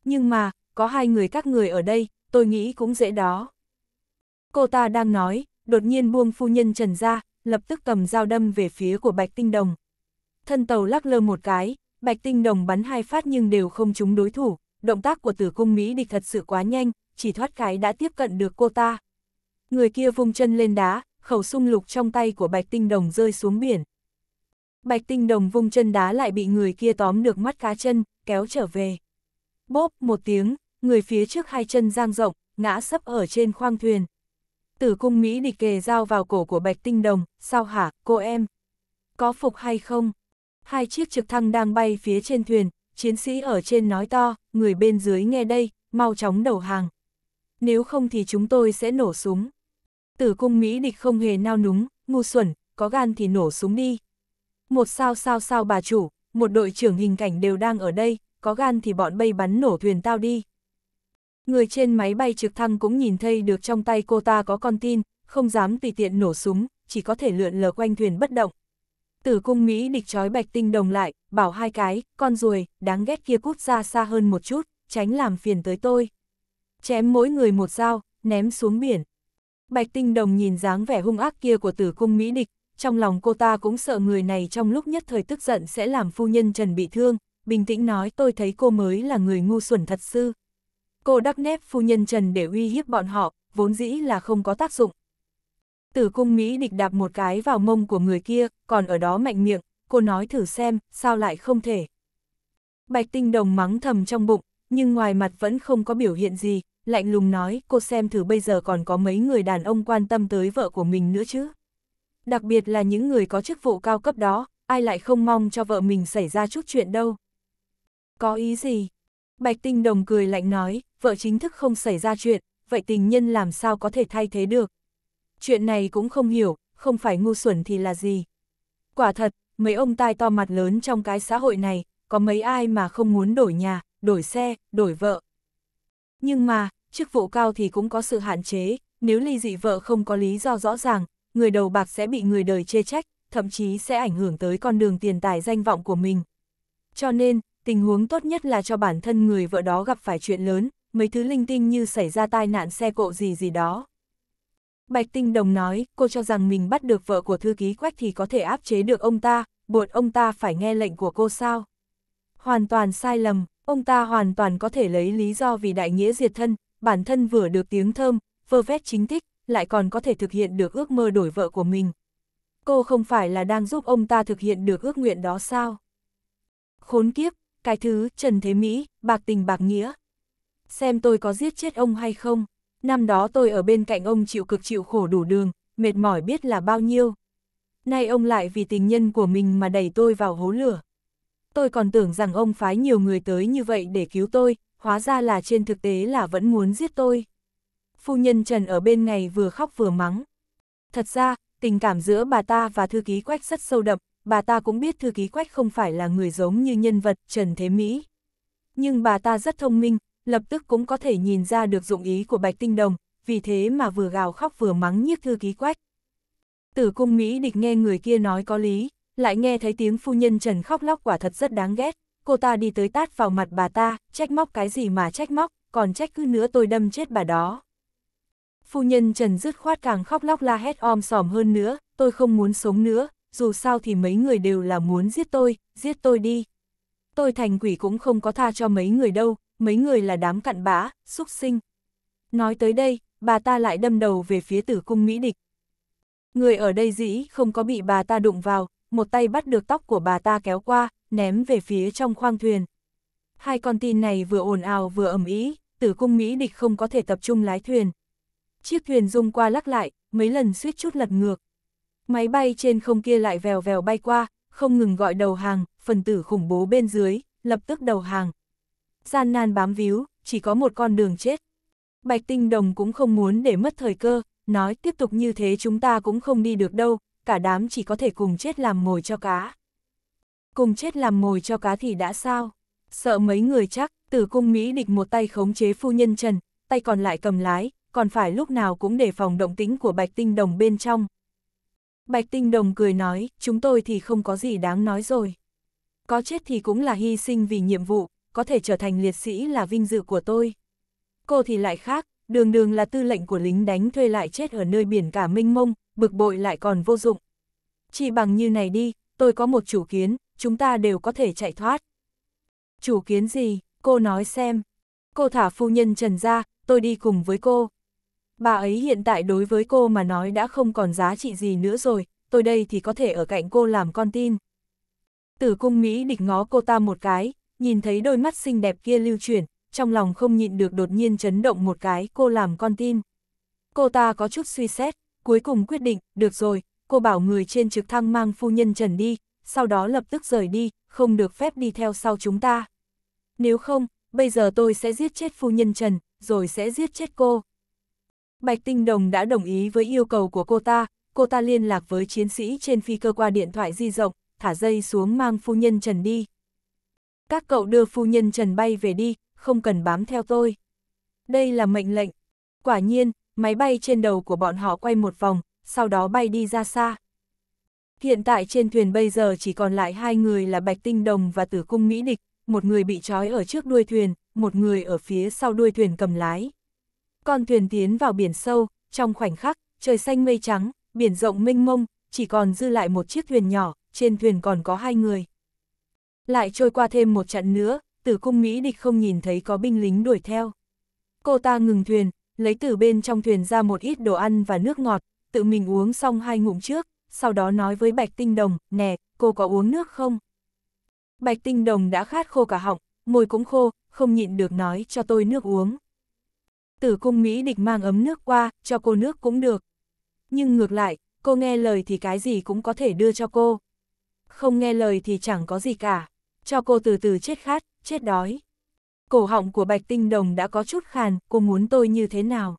Nhưng mà, có hai người các người ở đây, tôi nghĩ cũng dễ đó. Cô ta đang nói, đột nhiên buông phu nhân trần ra, lập tức cầm dao đâm về phía của Bạch Tinh Đồng. Thân tàu lắc lơ một cái, Bạch Tinh Đồng bắn hai phát nhưng đều không trúng đối thủ, động tác của tử cung Mỹ địch thật sự quá nhanh, chỉ thoát cái đã tiếp cận được cô ta. Người kia vung chân lên đá, khẩu sung lục trong tay của Bạch Tinh Đồng rơi xuống biển. Bạch Tinh Đồng vung chân đá lại bị người kia tóm được mắt cá chân, kéo trở về. Bốp một tiếng, người phía trước hai chân giang rộng, ngã sấp ở trên khoang thuyền. Tử cung Mỹ địch kề dao vào cổ của Bạch Tinh Đồng, sao hả, cô em? Có phục hay không? Hai chiếc trực thăng đang bay phía trên thuyền, chiến sĩ ở trên nói to, người bên dưới nghe đây, mau chóng đầu hàng. Nếu không thì chúng tôi sẽ nổ súng. Tử cung Mỹ địch không hề nao núng, ngu xuẩn, có gan thì nổ súng đi. Một sao sao sao bà chủ, một đội trưởng hình cảnh đều đang ở đây, có gan thì bọn bay bắn nổ thuyền tao đi. Người trên máy bay trực thăng cũng nhìn thấy được trong tay cô ta có con tin, không dám tùy tiện nổ súng, chỉ có thể lượn lờ quanh thuyền bất động. Tử cung Mỹ địch trói bạch tinh đồng lại, bảo hai cái, con ruồi, đáng ghét kia cút ra xa hơn một chút, tránh làm phiền tới tôi. Chém mỗi người một dao, ném xuống biển. Bạch tinh đồng nhìn dáng vẻ hung ác kia của tử cung Mỹ địch, trong lòng cô ta cũng sợ người này trong lúc nhất thời tức giận sẽ làm phu nhân Trần bị thương, bình tĩnh nói tôi thấy cô mới là người ngu xuẩn thật sư. Cô đắc nép phu nhân Trần để uy hiếp bọn họ, vốn dĩ là không có tác dụng. Tử cung Mỹ địch đạp một cái vào mông của người kia, còn ở đó mạnh miệng, cô nói thử xem, sao lại không thể. Bạch tinh đồng mắng thầm trong bụng, nhưng ngoài mặt vẫn không có biểu hiện gì, lạnh lùng nói, cô xem thử bây giờ còn có mấy người đàn ông quan tâm tới vợ của mình nữa chứ. Đặc biệt là những người có chức vụ cao cấp đó, ai lại không mong cho vợ mình xảy ra chút chuyện đâu. Có ý gì? Bạch Tinh Đồng cười lạnh nói, vợ chính thức không xảy ra chuyện, vậy tình nhân làm sao có thể thay thế được? Chuyện này cũng không hiểu, không phải ngu xuẩn thì là gì? Quả thật, mấy ông tai to mặt lớn trong cái xã hội này, có mấy ai mà không muốn đổi nhà, đổi xe, đổi vợ. Nhưng mà, chức vụ cao thì cũng có sự hạn chế, nếu ly dị vợ không có lý do rõ ràng, người đầu bạc sẽ bị người đời chê trách, thậm chí sẽ ảnh hưởng tới con đường tiền tài danh vọng của mình. Cho nên, tình huống tốt nhất là cho bản thân người vợ đó gặp phải chuyện lớn, mấy thứ linh tinh như xảy ra tai nạn xe cộ gì gì đó. Bạch Tinh Đồng nói, cô cho rằng mình bắt được vợ của thư ký Quách thì có thể áp chế được ông ta, buộc ông ta phải nghe lệnh của cô sao. hoàn toàn sai lầm, ông ta hoàn toàn có thể lấy lý do vì đại nghĩa diệt thân, bản thân vừa được tiếng thơm, vơ vét chính tích, lại còn có thể thực hiện được ước mơ đổi vợ của mình. Cô không phải là đang giúp ông ta thực hiện được ước nguyện đó sao? Khốn kiếp, cái thứ, Trần Thế Mỹ, bạc tình bạc nghĩa. Xem tôi có giết chết ông hay không? Năm đó tôi ở bên cạnh ông chịu cực chịu khổ đủ đường, mệt mỏi biết là bao nhiêu. Nay ông lại vì tình nhân của mình mà đẩy tôi vào hố lửa. Tôi còn tưởng rằng ông phái nhiều người tới như vậy để cứu tôi, hóa ra là trên thực tế là vẫn muốn giết tôi. Phu nhân Trần ở bên ngày vừa khóc vừa mắng. Thật ra, tình cảm giữa bà ta và thư ký quách rất sâu đậm, bà ta cũng biết thư ký quách không phải là người giống như nhân vật Trần Thế Mỹ. Nhưng bà ta rất thông minh, lập tức cũng có thể nhìn ra được dụng ý của Bạch Tinh Đồng, vì thế mà vừa gào khóc vừa mắng nhiếc thư ký quách. Tử cung Mỹ địch nghe người kia nói có lý, lại nghe thấy tiếng phu nhân Trần khóc lóc quả thật rất đáng ghét, cô ta đi tới tát vào mặt bà ta, trách móc cái gì mà trách móc, còn trách cứ nữa tôi đâm chết bà đó. Phu nhân Trần dứt khoát càng khóc lóc la hét om sòm hơn nữa, tôi không muốn sống nữa, dù sao thì mấy người đều là muốn giết tôi, giết tôi đi. Tôi thành quỷ cũng không có tha cho mấy người đâu, mấy người là đám cặn bã, xúc sinh. Nói tới đây, bà ta lại đâm đầu về phía tử cung Mỹ địch. Người ở đây dĩ không có bị bà ta đụng vào, một tay bắt được tóc của bà ta kéo qua, ném về phía trong khoang thuyền. Hai con tin này vừa ồn ào vừa ầm ĩ, tử cung Mỹ địch không có thể tập trung lái thuyền. Chiếc thuyền rung qua lắc lại, mấy lần suýt chút lật ngược. Máy bay trên không kia lại vèo vèo bay qua, không ngừng gọi đầu hàng, phần tử khủng bố bên dưới, lập tức đầu hàng. Gian nan bám víu, chỉ có một con đường chết. Bạch Tinh Đồng cũng không muốn để mất thời cơ, nói tiếp tục như thế chúng ta cũng không đi được đâu, cả đám chỉ có thể cùng chết làm mồi cho cá. Cùng chết làm mồi cho cá thì đã sao? Sợ mấy người chắc, tử cung Mỹ địch một tay khống chế phu nhân Trần, tay còn lại cầm lái, còn phải lúc nào cũng đề phòng động tĩnh của Bạch Tinh Đồng bên trong. Bạch Tinh Đồng cười nói, chúng tôi thì không có gì đáng nói rồi. Có chết thì cũng là hy sinh vì nhiệm vụ, có thể trở thành liệt sĩ là vinh dự của tôi. Cô thì lại khác, đường đường là tư lệnh của lính đánh thuê lại chết ở nơi biển cả minh mông, bực bội lại còn vô dụng. Chỉ bằng như này đi, tôi có một chủ kiến, chúng ta đều có thể chạy thoát. Chủ kiến gì, cô nói xem. Cô thả phu nhân Trần ra, tôi đi cùng với cô. Bà ấy hiện tại đối với cô mà nói đã không còn giá trị gì nữa rồi, tôi đây thì có thể ở cạnh cô làm con tin. Tử cung Mỹ địch ngó cô ta một cái, nhìn thấy đôi mắt xinh đẹp kia lưu chuyển, trong lòng không nhịn được đột nhiên chấn động một cái, cô làm con tin. Cô ta có chút suy xét, cuối cùng quyết định, được rồi, cô bảo người trên trực thăng mang phu nhân Trần đi, sau đó lập tức rời đi, không được phép đi theo sau chúng ta. Nếu không, bây giờ tôi sẽ giết chết phu nhân Trần, rồi sẽ giết chết cô. Bạch Tinh Đồng đã đồng ý với yêu cầu của cô ta, cô ta liên lạc với chiến sĩ trên phi cơ qua điện thoại di rộng, thả dây xuống mang phu nhân Trần đi. Các cậu đưa phu nhân Trần bay về đi, không cần bám theo tôi. Đây là mệnh lệnh. Quả nhiên, máy bay trên đầu của bọn họ quay một vòng, sau đó bay đi ra xa. Hiện tại trên thuyền bây giờ chỉ còn lại hai người là Bạch Tinh Đồng và Tử Cung Mỹ Địch, một người bị trói ở trước đuôi thuyền, một người ở phía sau đuôi thuyền cầm lái. Con thuyền tiến vào biển sâu, trong khoảnh khắc, trời xanh mây trắng, biển rộng mênh mông, chỉ còn dư lại một chiếc thuyền nhỏ, trên thuyền còn có hai người. Lại trôi qua thêm một trận nữa, tử cung Mỹ địch không nhìn thấy có binh lính đuổi theo. Cô ta ngừng thuyền, lấy từ bên trong thuyền ra một ít đồ ăn và nước ngọt, tự mình uống xong hai ngụm trước, sau đó nói với Bạch Tinh Đồng, nè, cô có uống nước không? Bạch Tinh Đồng đã khát khô cả họng, môi cũng khô, không nhịn được nói cho tôi nước uống. Tử cung Mỹ địch mang ấm nước qua, cho cô nước cũng được. Nhưng ngược lại, cô nghe lời thì cái gì cũng có thể đưa cho cô. Không nghe lời thì chẳng có gì cả. Cho cô từ từ chết khát, chết đói. Cổ họng của Bạch Tinh Đồng đã có chút khàn, cô muốn tôi như thế nào?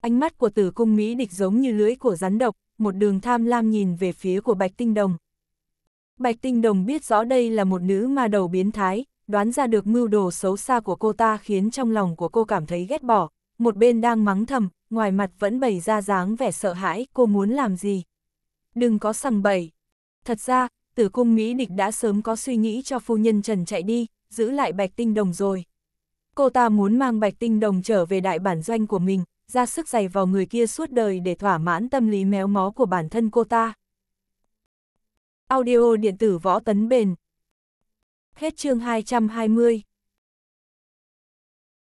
Ánh mắt của tử cung Mỹ địch giống như lưỡi của rắn độc, một đường tham lam nhìn về phía của Bạch Tinh Đồng. Bạch Tinh Đồng biết rõ đây là một nữ ma đầu biến thái, đoán ra được mưu đồ xấu xa của cô ta khiến trong lòng của cô cảm thấy ghét bỏ, một bên đang mắng thầm, ngoài mặt vẫn bày ra dáng vẻ sợ hãi, cô muốn làm gì? Đừng có sằng bậy. Thật ra, tử cung Mỹ địch đã sớm có suy nghĩ cho phu nhân Trần chạy đi, giữ lại Bạch Tinh Đồng rồi. Cô ta muốn mang Bạch Tinh Đồng trở về đại bản doanh của mình, ra sức giày vào người kia suốt đời để thỏa mãn tâm lý méo mó của bản thân cô ta. Audio điện tử võ tấn bền Hết chương 220